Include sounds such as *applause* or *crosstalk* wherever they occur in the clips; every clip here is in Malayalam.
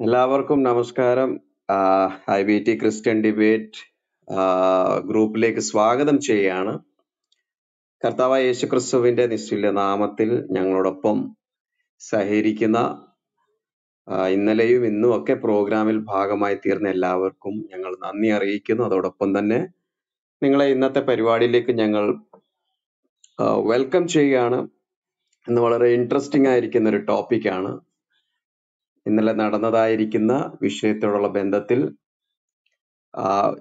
എല്ലാവർക്കും നമസ്കാരം. I B T Christian debate ഗ്രൂപ്പിലേക്ക് സ്വാഗതം ചെയ്യുകയാണ്. കർത്താവ് യേശു ക്രിസ്തുവിന്റെ നിശ്ചില നാമത്തിൽ ഞങ്ങളോടൊപ്പം സഹകരിക്കുന്ന ഇന്നലെയും ഇന്നും ഒക്കെ പ്രോഗ്രാമിൽ ഭാഗമായി തീർന്ന എല്ലാവർക്കും ഞങ്ങൾ നന്ദി അറിയിക്കുന്നു. അതോടൊപ്പം തന്നെ നിങ്ങളെ ഇന്നത്തെ പരിപാടിയിലേക്ക് ഞങ്ങൾ വെൽക്കം ചെയ്യുകയാണ്. ഇന്ന് വളരെ ഇൻട്രസ്റ്റിംഗ് ആയിരിക്കുന്ന ഒരു ടോപ്പിക്കാണ് ഇന്നലെ നടന്നതായിരിക്കുന്ന വിഷയത്തോടുള്ള ബന്ധത്തിൽ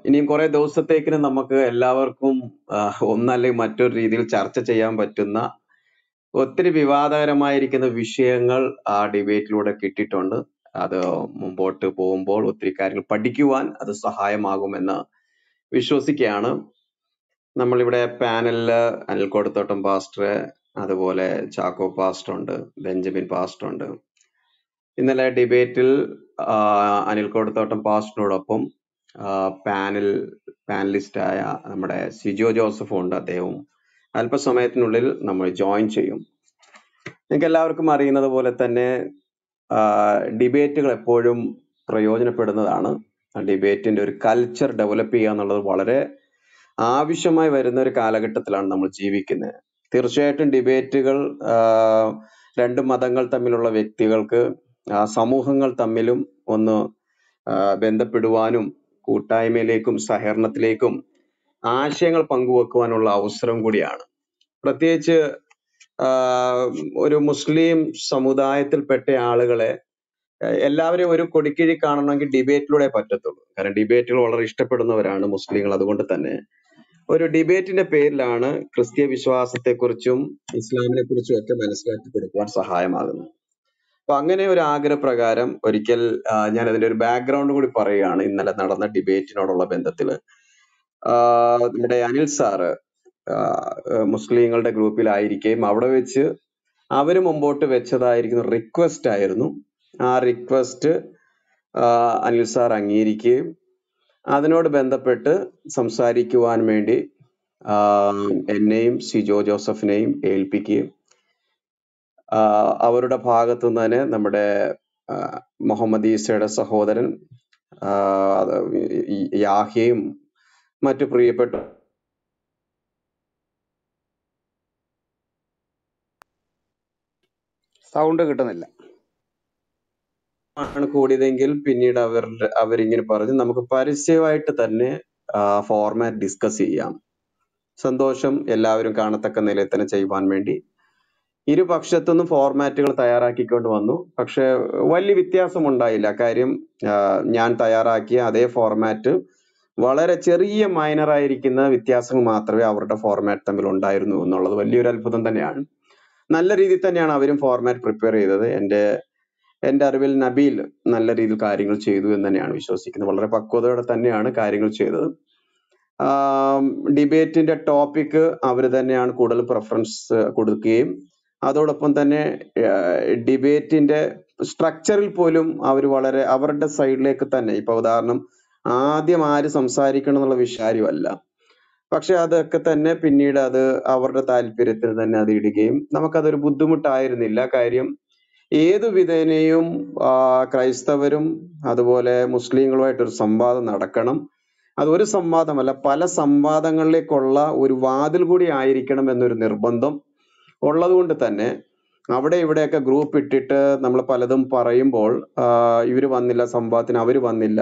ഇനിയും കുറെ ദിവസത്തേക്കിന് നമുക്ക് എല്ലാവർക്കും ഒന്നല്ലെങ്കിൽ മറ്റൊരു രീതിയിൽ ചർച്ച ചെയ്യാൻ പറ്റുന്ന ഒത്തിരി വിവാദകരമായിരിക്കുന്ന വിഷയങ്ങൾ ആ ഡിബേറ്റിലൂടെ കിട്ടിയിട്ടുണ്ട്. അത് മുമ്പോട്ട് പോകുമ്പോൾ ഒത്തിരി കാര്യങ്ങൾ പഠിക്കുവാൻ അത് സഹായമാകുമെന്ന് വിശ്വസിക്കുകയാണ്. നമ്മളിവിടെ പാനലിൽ അനിൽ കൊടുത്തോട്ടം പാസ്റ്റർ അതുപോലെ ചാക്കോ പാസ്റ്റർ ഉണ്ട് ബെഞ്ചമിൻ പാസ്റ്റർ ഉണ്ട് ഇന്നലെ ഡിബേറ്റിൽ അനിൽ കോടത്തോട്ടം പാസ്റ്റിനോടൊപ്പം പാനൽ പാനലിസ്റ്റായ നമ്മുടെ സിജോ ജോസഫ് ഉണ്ട് അദ്ദേഹവും. അല്പസമയത്തിനുള്ളിൽ നമ്മൾ ജോയിൻ ചെയ്യും. നിങ്ങൾക്ക് എല്ലാവർക്കും അറിയുന്നത് പോലെ തന്നെ ഡിബേറ്റുകൾ എപ്പോഴും പ്രയോജനപ്പെടുന്നതാണ്. ഡിബേറ്റിന്റെ ഒരു കൾച്ചർ ഡെവലപ്പ് ചെയ്യുക എന്നുള്ളത് വളരെ ആവശ്യമായി വരുന്ന ഒരു കാലഘട്ടത്തിലാണ് നമ്മൾ ജീവിക്കുന്നത്. തീർച്ചയായിട്ടും ഡിബേറ്റുകൾ രണ്ട് മതങ്ങൾ തമ്മിലുള്ള വ്യക്തികൾക്ക് സമൂഹങ്ങൾ തമ്മിലും ഒന്ന് ബന്ധപ്പെടുവാനും കൂട്ടായ്മയിലേക്കും സഹകരണത്തിലേക്കും ആശയങ്ങൾ പങ്കുവെക്കുവാനുള്ള അവസരം കൂടിയാണ്. പ്രത്യേകിച്ച് ഒരു മുസ്ലിം സമുദായത്തിൽപ്പെട്ട ആളുകളെ എല്ലാവരെയും ഒരു കൊടിക്കിഴി കാണണമെങ്കിൽ ഡിബേറ്റിലൂടെ പറ്റത്തുള്ളൂ. കാരണം ഡിബേറ്റുകൾ വളരെ ഇഷ്ടപ്പെടുന്നവരാണ് മുസ്ലിങ്ങൾ. അതുകൊണ്ട് തന്നെ ഒരു ഡിബേറ്റിന്റെ പേരിലാണ് ക്രിസ്തീയ വിശ്വാസത്തെക്കുറിച്ചും ഇസ്ലാമിനെ കുറിച്ചും ഒക്കെ മനസ്സിലാക്കി കൊടുക്കുവാൻ സഹായമാകുന്നത്. അപ്പൊ അങ്ങനെ ഒരു ആഗ്രഹപ്രകാരം ഒരിക്കൽ ഞാൻ അതിന്റെ ഒരു ബാക്ക്ഗ്രൗണ്ട് കൂടി പറയുകയാണ്. ഇന്നലെ നടന്ന ഡിബേറ്റിനോടുള്ള ബന്ധത്തിൽ. നമ്മുടെ അനിൽ സാറ് മുസ്ലിങ്ങളുടെ ഗ്രൂപ്പിലായിരിക്കുകയും അവിടെ വെച്ച് അവർ മുമ്പോട്ട് വെച്ചതായിരിക്കുന്ന റിക്വസ്റ്റ് ആയിരുന്നു. ആ റിക്വസ്റ്റ് അനിൽ സാർ അംഗീകരിക്കുകയും അതിനോട് ബന്ധപ്പെട്ട് സംസാരിക്കുവാൻ വേണ്ടി എന്നെയും എന്നെയും സിജോ ജോസഫിനെയും ഏൽപ്പിക്കുകയും അവരുടെ ഭാഗത്തു നിന്ന് തന്നെ നമ്മുടെ മുഹമ്മദ് ഈസയുടെ സഹോദരൻ യാഹയും മറ്റു പ്രിയപ്പെട്ട സൗണ്ട് കിട്ടുന്നില്ല. ആണ് കൂടിയതെങ്കിൽ പിന്നീട് അവരുടെ അവരിങ്ങനെ പറഞ്ഞു. നമുക്ക് പരസ്യമായിട്ട് തന്നെ ഫോർമാറ്റ് ഡിസ്കസ് ചെയ്യാം. സന്തോഷം എല്ലാവരും കാണത്തക്ക നിലയിൽ തന്നെ ചെയ്യുവാൻ വേണ്ടി. ഇരുപക്ഷത്തുനിന്നും ഫോർമാറ്റുകൾ തയ്യാറാക്കിക്കൊണ്ട് വന്നു. പക്ഷെ വലിയ വ്യത്യാസം ഉണ്ടായില്ല കാര്യം ഞാൻ തയ്യാറാക്കിയ അതേ ഫോർമാറ്റ് വളരെ ചെറിയ മൈനർ ആയിരിക്കുന്ന വ്യത്യാസങ്ങൾ മാത്രമേ അവരുടെ ഫോർമാറ്റ് തമ്മിൽ ഉണ്ടായിരുന്നു എന്നുള്ളത് വലിയൊരു അത്ഭുതം തന്നെയാണ്. നല്ല രീതിയിൽ തന്നെയാണ് അവരും ഫോർമാറ്റ് പ്രിപ്പയർ ചെയ്തത്. എന്റെ എന്റെ അറിവിൽ നബീൽ നല്ല രീതിയിൽ കാര്യങ്ങൾ ചെയ്തു എന്ന് തന്നെയാണ് വിശ്വസിക്കുന്നത്. വളരെ പക്വതയോടെ തന്നെയാണ് കാര്യങ്ങൾ ചെയ്തത്. ഡിബേറ്റിന്റെ ടോപ്പിക് അവർ തന്നെയാണ് കൂടുതൽ പ്രിഫറൻസ് കൊടുക്കുകയും അതോടൊപ്പം തന്നെ ഡിബേറ്റിന്റെ സ്ട്രക്ചറിൽ പോലും അവർ വളരെ അവരുടെ സൈഡിലേക്ക് തന്നെ. ഇപ്പൊ ഉദാഹരണം ആദ്യം ആര് സംസാരിക്കണം എന്നുള്ള വിഷാരിയല്ല പക്ഷെ അതൊക്കെ തന്നെ പിന്നീട് അത് അവരുടെ താല്പര്യത്തിന് തന്നെ അത് ഇടുകയും നമുക്കതൊരു ബുദ്ധിമുട്ടായിരുന്നില്ല. കാര്യം ഏതു വിധേനയും ക്രൈസ്തവരും അതുപോലെ മുസ്ലിങ്ങളുമായിട്ട് ഒരു സംവാദം നടക്കണം. അത് ഒരു സംവാദമല്ല പല സംവാദങ്ങളിലേക്കുള്ള ഒരു വാതിൽ കൂടി ആയിരിക്കണം എന്നൊരു നിർബന്ധം ഉള്ളത് കൊണ്ട് തന്നെ അവിടെ ഇവിടെയൊക്കെ ഗ്രൂപ്പ് ഇട്ടിട്ട് നമ്മൾ പലതും പറയുമ്പോൾ ഇവർ വന്നില്ല സംവാദത്തിന് അവർ വന്നില്ല.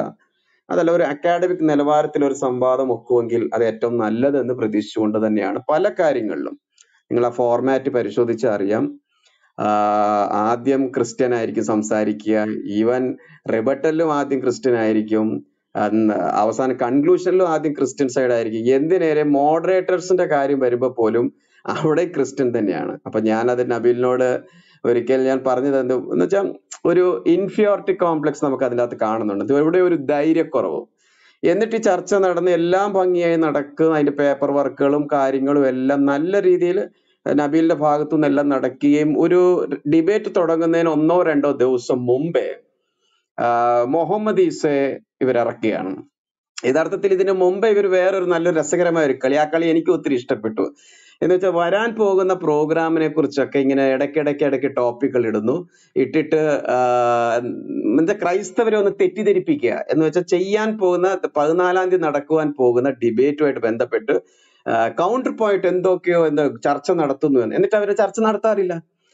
അതല്ല ഒരു അക്കാഡമിക് നിലവാരത്തിൽ ഒരു സംവാദം ഒക്കുമെങ്കിൽ അത് ഏറ്റവും നല്ലതെന്ന് പ്രതീക്ഷിച്ചുകൊണ്ട് തന്നെയാണ് പല കാര്യങ്ങളിലും. നിങ്ങൾ ആ ഫോർമാറ്റ് പരിശോധിച്ചാൽ അറിയാം ആദ്യം ക്രിസ്ത്യൻ ആയിരിക്കും സംസാരിക്കുക. ഈവൻ റിബട്ടലിലും ആദ്യം ക്രിസ്ത്യൻ ആയിരിക്കും അവസാന കൺക്ലൂഷനിലും ആദ്യം ക്രിസ്ത്യൻ സൈഡ് ആയിരിക്കും. എന്തിനേരെ മോഡറേറ്റേഴ്സിന്റെ കാര്യം വരുമ്പോൾ പോലും അവിടെ ക്രിസ്ത്യൻ തന്നെയാണ്. അപ്പൊ ഞാൻ അത് നബീലിനോട് ഒരിക്കൽ ഞാൻ പറഞ്ഞത് എന്ത് എന്ന് വെച്ചാൽ ഒരു ഇൻഫിയോറിറ്റി കോംപ്ലക്സ് നമുക്ക് അതിനകത്ത് കാണുന്നുണ്ട്. ഇവിടെ ഒരു ധൈര്യക്കുറവ്. എന്നിട്ട് ഈ ചർച്ച നടന്ന് എല്ലാം ഭംഗിയായി നടക്കും അതിന്റെ പേപ്പർ വർക്കുകളും കാര്യങ്ങളും എല്ലാം നല്ല രീതിയിൽ നബീലിന്റെ ഭാഗത്തു നിന്നെല്ലാം നടക്കുകയും ഒരു ഡിബേറ്റ് തുടങ്ങുന്നതിന് ഒന്നോ രണ്ടോ ദിവസം മുമ്പേ മുഹമ്മദ് ഈസയെ ഇവരിറക്കുകയാണ്. യഥാർത്ഥത്തിൽ ഇതിന് മുമ്പ് ഇവർ വേറൊരു നല്ല രസകരമായ ഒരു കളി. ആ കളി എനിക്ക് ഒത്തിരി ഇഷ്ടപ്പെട്ടു. എന്ന് വെച്ചാൽ വരാൻ പോകുന്ന പ്രോഗ്രാമിനെ കുറിച്ചൊക്കെ ഇങ്ങനെ ഇടയ്ക്കിടയ്ക്ക് ഇടയ്ക്ക് ടോപ്പിക്കുകൾ ഇടുന്നു. ഇട്ടിട്ട് എന്താ ക്രൈസ്തവരെ ഒന്ന് തെറ്റിദ്ധരിപ്പിക്കുക. എന്ന് വെച്ചാൽ ചെയ്യാൻ പോകുന്ന പതിനാലാം തീയതി നടക്കുവാൻ പോകുന്ന ഡിബേറ്റുമായിട്ട് ബന്ധപ്പെട്ട് കൗണ്ടർ പോയിട്ട് എന്തൊക്കെയോ എന്തോ ചർച്ച നടത്തുന്നു എന്ന്. എന്നിട്ട് അവർ ചർച്ച നടത്താറില്ല.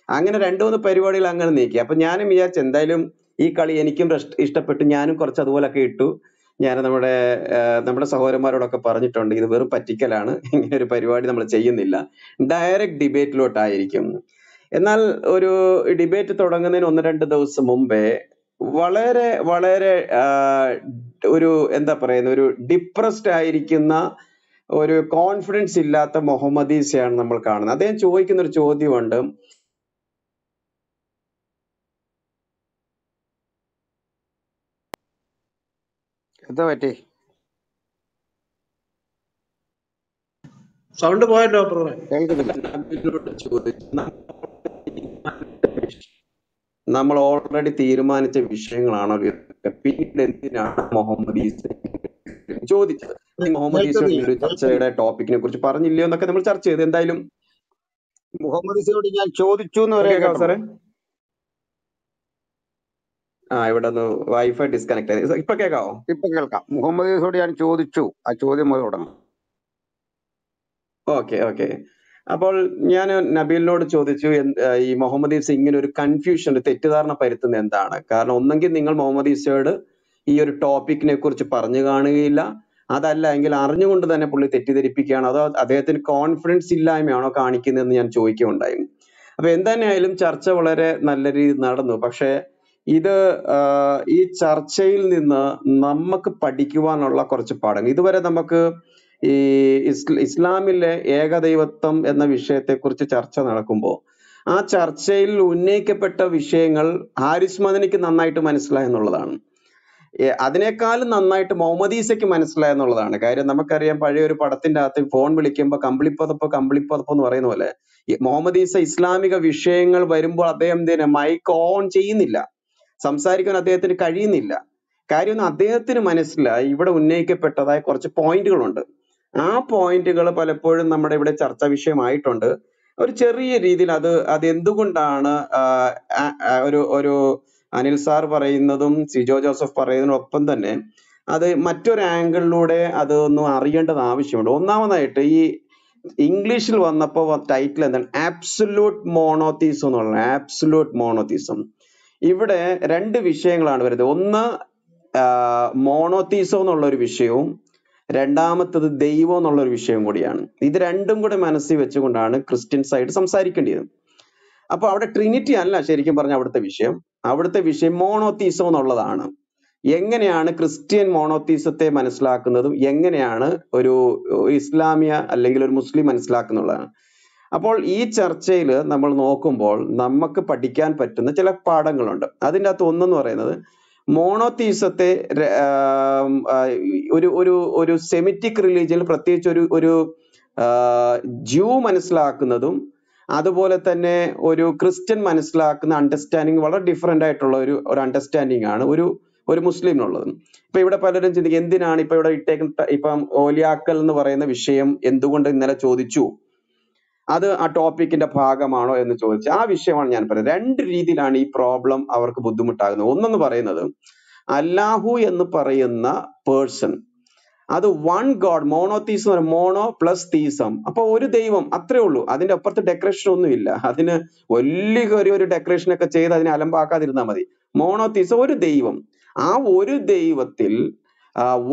അങ്ങനെ രണ്ടു മൂന്ന് പരിപാടികൾ അങ്ങനെ നീക്കി. അപ്പൊ ഞാനും വിചാരിച്ചു എന്തായാലും ഈ കളി എനിക്കും ഇഷ്ടപ്പെട്ടു. ഞാനും കുറച്ച് അതുപോലൊക്കെ ഇട്ടു. ഞാൻ നമ്മുടെ നമ്മുടെ സഹോദരന്മാരോടൊക്കെ പറഞ്ഞിട്ടുണ്ട് ഇത് വെറും പറ്റിക്കലാണ് ഇങ്ങനെ ഒരു പരിപാടി നമ്മൾ ചെയ്യുന്നില്ല. ഡയറക്റ്റ് ഡിബേറ്റിലോട്ടായിരിക്കും എന്നാൽ ഒരു ഡിബേറ്റ് തുടങ്ങുന്നതിന് ഒന്ന് രണ്ട് ദിവസം മുമ്പേ വളരെ വളരെ ഒരു എന്താ പറയുന്ന ഒരു ഡിപ്രസ്ഡ് ആയിരിക്കുന്ന ഒരു കോൺഫിഡൻസ് ഇല്ലാത്ത മുഹമ്മദീസയാണ് നമ്മൾ കാണുന്നത്. അദ്ദേഹം ചോദിക്കുന്ന ഒരു ചോദ്യമുണ്ട്. എന്താ പറ്റി? സൗണ്ട് പോയല്ലോ നമ്മൾ ഓൾറെഡി തീരുമാനിച്ച വിഷയങ്ങളാണോ പിന്നീട് എന്തിനാണ് മുഹമ്മദ് ചോദിച്ചത്? മുഹമ്മദ് ഈസയുടെ ഒരു ചർച്ചയുടെ ടോപ്പിക്കിനെ കുറിച്ച് പറഞ്ഞില്ലയോ എന്നൊക്കെ നമ്മൾ ചർച്ച ചെയ്തു. എന്തായാലും മുഹമ്മദ് ഞാൻ ചോദിച്ചു എന്ന് പറയാം സാറേ. ആ ഇവിടെ ഒന്ന് വൈഫൈ ഡിസ്കണക്ട് ആയി. ഇപ്പൊ കേൾക്കാവോ ഇപ്പൊ കേൾക്കാം. മുഹമ്മദ് യൂസോട് ഞാൻ ചോദിച്ചു. ആ ചോദ്യം മുതൽ തുടങ്ങും. Okay okay. അപ്പോൾ ഞാൻ നബീലിനോട് ചോദിച്ചു ഈ മുഹമ്മദ് ഈസ ഇങ്ങനെ ഒരു കൺഫ്യൂഷൻ ഒരു തെറ്റിദ്ധാരണ പരത്തുന്നത് എന്താണ്? കാരണം ഒന്നെങ്കിൽ നിങ്ങൾ മുഹമ്മദ് ഈസയോട് ഈ ഒരു ടോപ്പിക്കിനെ കുറിച്ച് പറഞ്ഞു കാണുകയില്ല. അതല്ല എങ്കിൽ അറിഞ്ഞുകൊണ്ട് തന്നെ പുള്ളി തെറ്റിദ്ധരിപ്പിക്കുകയാണോ. അതോ അദ്ദേഹത്തിന് കോൺഫിഡൻസ് ഇല്ലായ്മയാണോ കാണിക്കുന്നതെന്ന് ഞാൻ ചോദിക്കുകയുണ്ടായി. അപ്പൊ എന്തായാലും ചർച്ച വളരെ നല്ല രീതിയിൽ നടന്നു. പക്ഷേ ഇത് ഈ ചർച്ചയിൽ നിന്ന് നമുക്ക് പഠിക്കുവാനുള്ള കുറച്ച് പാഠങ്ങൾ. ഇതുവരെ നമുക്ക് ഈ ഇസ്ല- ഇസ്ലാമിലെ ഏകദൈവത്വം എന്ന വിഷയത്തെക്കുറിച്ച് ചർച്ച നടക്കുമ്പോൾ ആ ചർച്ചയിൽ ഉന്നയിക്കപ്പെട്ട വിഷയങ്ങൾ ഹാരിസ് മദനിക്ക് നന്നായിട്ട് മനസ്സിലായെന്നുള്ളതാണ് എന്നുള്ളതാണ്. അതിനേക്കാളും നന്നായിട്ട് മൗമദീസയ്ക്ക് മനസ്സിലായി എന്നുള്ളതാണ്. കാര്യം നമുക്കറിയാം പഴയ ഒരു പടത്തിന്റെ അകത്ത് ഫോൺ വിളിക്കുമ്പോൾ കമ്പിളിപ്പതപ്പ് കമ്പിളിപ്പതപ്പ് എന്ന് പറയുന്ന പോലെ മുഹമ്മദീസ ഇസ്ലാമിക വിഷയങ്ങൾ വരുമ്പോൾ അദ്ദേഹം മൈക്ക് ഓൺ ചെയ്യുന്നില്ല. സംസാരിക്കാൻ അദ്ദേഹത്തിന് കഴിയുന്നില്ല. കാര്യം അദ്ദേഹത്തിന് മനസ്സിലായി ഇവിടെ ഉന്നയിക്കപ്പെട്ടതായ കുറച്ച് പോയിന്റുകളുണ്ട്. ആ പോയിന്റുകൾ പലപ്പോഴും നമ്മുടെ ഇവിടെ ചർച്ചാ വിഷയമായിട്ടുണ്ട്. ഒരു ചെറിയ രീതിയിൽ അത് അത് എന്തുകൊണ്ടാണ് ഒരു ഒരു അനിൽ സാർ പറയുന്നതും സിജോ ജോസഫ് പറയുന്നതിനൊപ്പം തന്നെ അത് മറ്റൊരു ആംഗിളിലൂടെ അത് ഒന്ന് അറിയേണ്ടത് ആവശ്യമുണ്ട്. ഒന്നാമതായിട്ട് ഈ ഇംഗ്ലീഷിൽ വന്നപ്പോൾ ടൈറ്റിൽ എന്താണ്? ആബ്സല്യൂട്ട് മോണോത്തീസം എന്നുള്ളത് ആബ്സല്യൂട്ട് മോണോത്തീസം ഇവിടെ രണ്ട് വിഷയങ്ങളാണ് വരുന്നത്. ഒന്ന് മോണോത്തീസം എന്നുള്ള ഒരു വിഷയവും രണ്ടാമത്തത് ദൈവം എന്നുള്ള ഒരു വിഷയം കൂടിയാണ്. ഇത് രണ്ടും കൂടെ മനസ്സിൽ വെച്ചുകൊണ്ടാണ് ക്രിസ്ത്യൻസ് ആയിട്ട് സംസാരിക്കേണ്ടത് അപ്പൊ അവിടെ ട്രിനിറ്റി അല്ല ശരിക്കും പറഞ്ഞ അവിടുത്തെ വിഷയം. അവിടുത്തെ വിഷയം മോണോത്തീസം എന്നുള്ളതാണ്. എങ്ങനെയാണ് ക്രിസ്ത്യൻ മോണോത്തീസത്തെ മനസ്സിലാക്കുന്നതും എങ്ങനെയാണ് ഒരു ഇസ്ലാമിയ അല്ലെങ്കിൽ ഒരു മുസ്ലിം മനസ്സിലാക്കുന്നുള്ളതാണ് അപ്പോൾ ഈ ചർച്ചയിൽ നമ്മൾ നോക്കുമ്പോൾ നമുക്ക് പഠിക്കാൻ പറ്റുന്ന ചില പാഠങ്ങളുണ്ട്. അതിന്റെ അകത്ത് ഒന്നെന്ന് പറയുന്നത് മോണോത്തീസത്തെ ഒരു ഒരു ഒരു സെമിറ്റിക് റിലീജിയനിൽ പ്രത്യേകിച്ച് ഒരു ഒരു ജ്യൂ മനസ്സിലാക്കുന്നതും അതുപോലെ തന്നെ ഒരു ക്രിസ്ത്യൻ മനസ്സിലാക്കുന്ന അണ്ടർസ്റ്റാൻഡിങ് വളരെ ഡിഫറെന്റ് ആയിട്ടുള്ള ഒരു ഒരു അണ്ടർസ്റ്റാൻഡിങ് ആണ് ഒരു ഒരു മുസ്ലിമിനുള്ളത്. ഇപ്പൊ ഇവിടെ പലരും ചിന്തിക്കും എന്തിനാണ് ഇപ്പൊ ഇവിടെ ഇട്ടേക്കുന്ന ഇപ്പം ഓലിയാക്കൽ എന്ന് പറയുന്ന വിഷയം എന്തുകൊണ്ട് ഇന്നലെ ചോദിച്ചു? അത് ആ ടോപ്പിക്കിന്റെ ഭാഗമാണോ എന്ന് ചോദിച്ചാൽ ആ വിഷയമാണ് ഞാൻ പറയുന്നത്. രണ്ട് രീതിയിലാണ് ഈ പ്രോബ്ലം അവർക്ക് ബുദ്ധിമുട്ടാകുന്നത്. ഒന്നെന്ന് പറയുന്നത് അല്ലാഹു എന്ന് പറയുന്ന പേഴ്സൺ അത് one god monotheism mono plus theism അപ്പൊ ഒരു ദൈവം അത്രേ ഉള്ളൂ. അതിന്റെ അപ്പുറത്ത് ഡെക്കറേഷൻ ഒന്നുമില്ല അതിന് വലിയ കയറി ഒരു ഡെക്കറേഷൻ ഒക്കെ ചെയ്ത് അതിനെ അലമ്പാക്കാതിരുന്നാൽ മതി. മോണോതീസം ഒരു ദൈവം. ആ ഒരു ദൈവത്തിൽ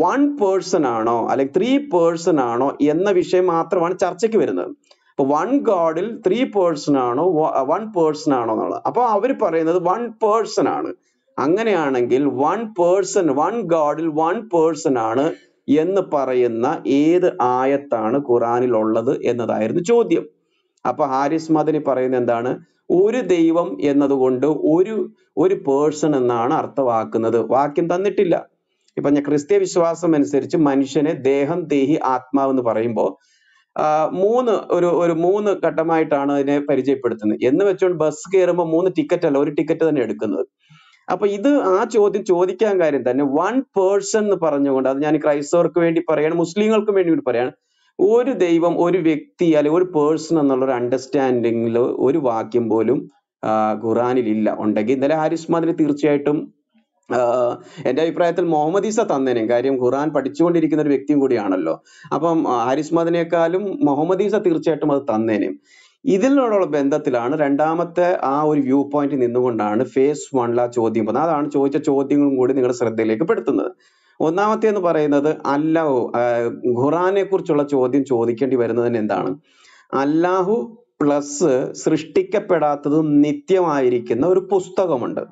വൺ പേഴ്സൺ ആണോ അല്ലെങ്കിൽ ത്രീ പേഴ്സൺ ആണോ എന്ന വിഷയം മാത്രമാണ് ചർച്ചയ്ക്ക് വരുന്നത്. അപ്പൊ വൺ ഗോഡിൽ ത്രീ പേഴ്സൺ ആണോ വൺ പേഴ്സൺ ആണോ എന്നുള്ളത്. അപ്പൊ അവർ പറയുന്നത് വൺ പേഴ്സൺ ആണ്. അങ്ങനെയാണെങ്കിൽ വൺ പേഴ്സൺ വൺ ഗോഡിൽ വൺ പേഴ്സൺ ആണ് എന്ന് പറയുന്ന ഏത് ആയത്താണ് ഖുറാനിൽ ഉള്ളത് എന്നതായിരുന്നു ചോദ്യം. അപ്പൊ ഹാരിസ് മദനി പറയുന്നത് എന്താണ്? ഒരു ദൈവം എന്നതുകൊണ്ട് ഒരു ഒരു പേഴ്സൺ എന്നാണ് അർത്ഥമാക്കുന്നത്. വാക്യം തന്നിട്ടില്ല. ഇപ്പൊ ഞാൻ ക്രിസ്ത്യ വിശ്വാസം അനുസരിച്ച് മനുഷ്യനെ ദേഹം ദേഹി ആത്മാവ് എന്ന് പറയുമ്പോൾ മൂന്ന് ഒരു ഒരു മൂന്ന് ഘട്ടമായിട്ടാണ് അതിനെ പരിചയപ്പെടുത്തുന്നത്. എന്ന് വെച്ചുകൊണ്ട് ബസ് കയറുമ്പോൾ മൂന്ന് ടിക്കറ്റ് അല്ല ഒരു ടിക്കറ്റ് തന്നെ എടുക്കുന്നത്. അപ്പൊ ഇത് ആ ചോദ്യം ചോദിക്കാൻ കാര്യം തന്നെ വൺ പേഴ്സൺ എന്ന് പറഞ്ഞുകൊണ്ട് അത് ഞാൻ ക്രൈസ്തവർക്ക് വേണ്ടി പറയാണ് മുസ്ലിങ്ങൾക്കും വേണ്ടി പറയാണ് ഒരു ദൈവം ഒരു വ്യക്തി അല്ലെങ്കിൽ ഒരു പേഴ്സൺ എന്നുള്ള ഒരു അണ്ടർസ്റ്റാൻഡിങ്ങിൽ ഒരു വാക്യം പോലും ഖുറാനിൽ ഇല്ല ഉണ്ടെങ്കിൽ ഇന്നലെ ഹാരിസ് മാതിരി തീർച്ചയായിട്ടും എന്റെ അഭിപ്രായത്തിൽ മുഹമ്മദ് ഈസ തന്നേനെ. കാര്യം ഖുറാൻ പഠിച്ചുകൊണ്ടിരിക്കുന്ന ഒരു വ്യക്തിയും കൂടിയാണല്ലോ. അപ്പം ഹാരിസ് മദിനേക്കാളും മുഹമ്മദ് ഈസ തീർച്ചയായിട്ടും അത് തന്നേനെ. ഇതിനോടുള്ള ബന്ധത്തിലാണ് രണ്ടാമത്തെ ആ ഒരു വ്യൂ പോയിന്റ് നിന്നുകൊണ്ടാണ് ഫേസ് വണ്ണിൽ ആ ചോദ്യം പോകുന്നത് അതാണ് ചോദിച്ച ചോദ്യങ്ങളും കൂടി നിങ്ങളുടെ ശ്രദ്ധയിലേക്ക് പെടുത്തുന്നത്. ഒന്നാമത്തെ എന്ന് പറയുന്നത് അല്ലാഹു ഖുറാനെ കുറിച്ചുള്ള ചോദ്യം ചോദിക്കേണ്ടി വരുന്നതിന് എന്താണ്? അല്ലാഹു പ്ലസ് സൃഷ്ടിക്കപ്പെടാത്തതും നിത്യമായിരിക്കുന്ന ഒരു പുസ്തകമുണ്ട്.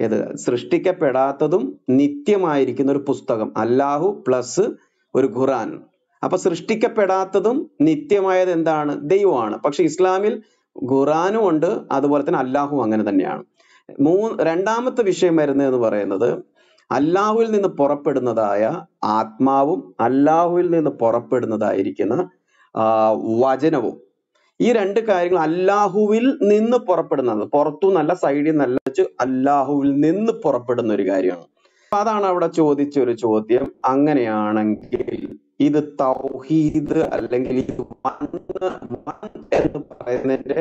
ഇത് സൃഷ്ടിക്കപ്പെടാത്തതും നിത്യമായിരിക്കുന്ന ഒരു പുസ്തകം. അല്ലാഹു പ്ലസ് ഒരു ഖുറാൻ അപ്പൊ സൃഷ്ടിക്കപ്പെടാത്തതും നിത്യമായത് എന്താണ്? ദൈവമാണ്. പക്ഷെ ഇസ്ലാമിൽ ഖുറാനും ഉണ്ട് അതുപോലെ തന്നെ അല്ലാഹു അങ്ങനെ തന്നെയാണ്. മൂന്ന് രണ്ടാമത്തെ വിഷയം വരുന്നത് എന്ന് പറയുന്നത് അല്ലാഹുവിൽ നിന്ന് പുറപ്പെടുന്നതായ ആത്മാവും അല്ലാഹുവിൽ നിന്ന് പുറപ്പെടുന്നതായിരിക്കുന്ന വചനവും. ഈ രണ്ട് കാര്യങ്ങൾ അല്ലാഹുവിൽ നിന്ന് പുറപ്പെടുന്നത് പുറത്തു നല്ല സൈഡിൽ നിന്നല്ല വെച്ച് അല്ലാഹുവിൽ നിന്ന് പുറപ്പെടുന്ന ഒരു കാര്യമാണ്. അതാണ് അവിടെ ചോദിച്ച ഒരു ചോദ്യം. അങ്ങനെയാണെങ്കിൽ ഇത് തൗഹീദ് അല്ലെങ്കിൽ ഇത് മണ്ണ് മൺ എന്ന് പറയുന്നതിന്റെ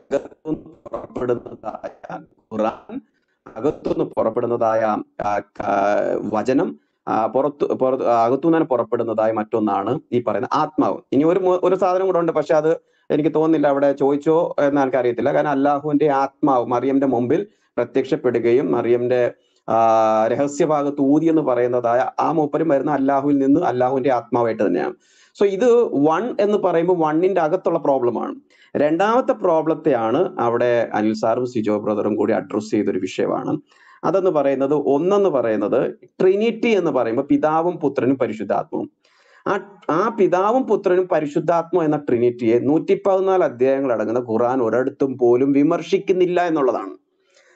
അകത്തുനിന്ന് പുറപ്പെടുന്നതായ ഖുറാൻ അകത്തുനിന്ന് പുറപ്പെടുന്നതായ വചനം പുറത്തു പുറത്ത് അകത്തുനിന്ന് തന്നെ പുറപ്പെടുന്നതായ മറ്റൊന്നാണ് ഈ പറയുന്ന ആത്മാവ്. ഇനി ഒരു ഒരു സാധനം കൂടെ ഉണ്ട്. പക്ഷെ അത് എനിക്ക് തോന്നുന്നില്ല അവിടെ ചോദിച്ചോ എന്ന് എനിക്കറിയത്തില്ല കാരണം അല്ലാഹുവിന്റെ ആത്മാവ് മറിയമിന്റെ മുമ്പിൽ പ്രത്യക്ഷപ്പെടുകയും മറിയമിന്റെ രഹസ്യഭാഗത്ത് ഊതി എന്ന് പറയുന്നതായ ആ മൂപ്പരും വരുന്ന അല്ലാഹുവിൽ നിന്ന് അല്ലാഹുവിന്റെ ആത്മാവായിട്ട് തന്നെയാണ്. സോ ഇത് വൺ എന്ന് പറയുമ്പോൾ വണ്ണിന്റെ അകത്തുള്ള പ്രോബ്ലമാണ് രണ്ടാമത്തെ പ്രോബ്ലത്തെയാണ് അവിടെ അനിൽ സാറും സിജോ ബ്രദറും കൂടി അഡ്രസ് ചെയ്തൊരു വിഷയമാണ്. അതെന്ന് പറയുന്നത് ഒന്നെന്ന് പറയുന്നത് ട്രിനിറ്റി എന്ന് പറയുമ്പോൾ പിതാവും പുത്രനും പരിശുദ്ധാത്മാവും. ആ ആ പിതാവും പുത്രനും പരിശുദ്ധാത്മ എന്ന ട്രിനിറ്റിയെ നൂറ്റി പതിനാല് അധ്യായങ്ങൾ അടങ്ങുന്ന ഖുറാൻ ഒരിടത്തും പോലും വിമർശിക്കുന്നില്ല എന്നുള്ളതാണ്.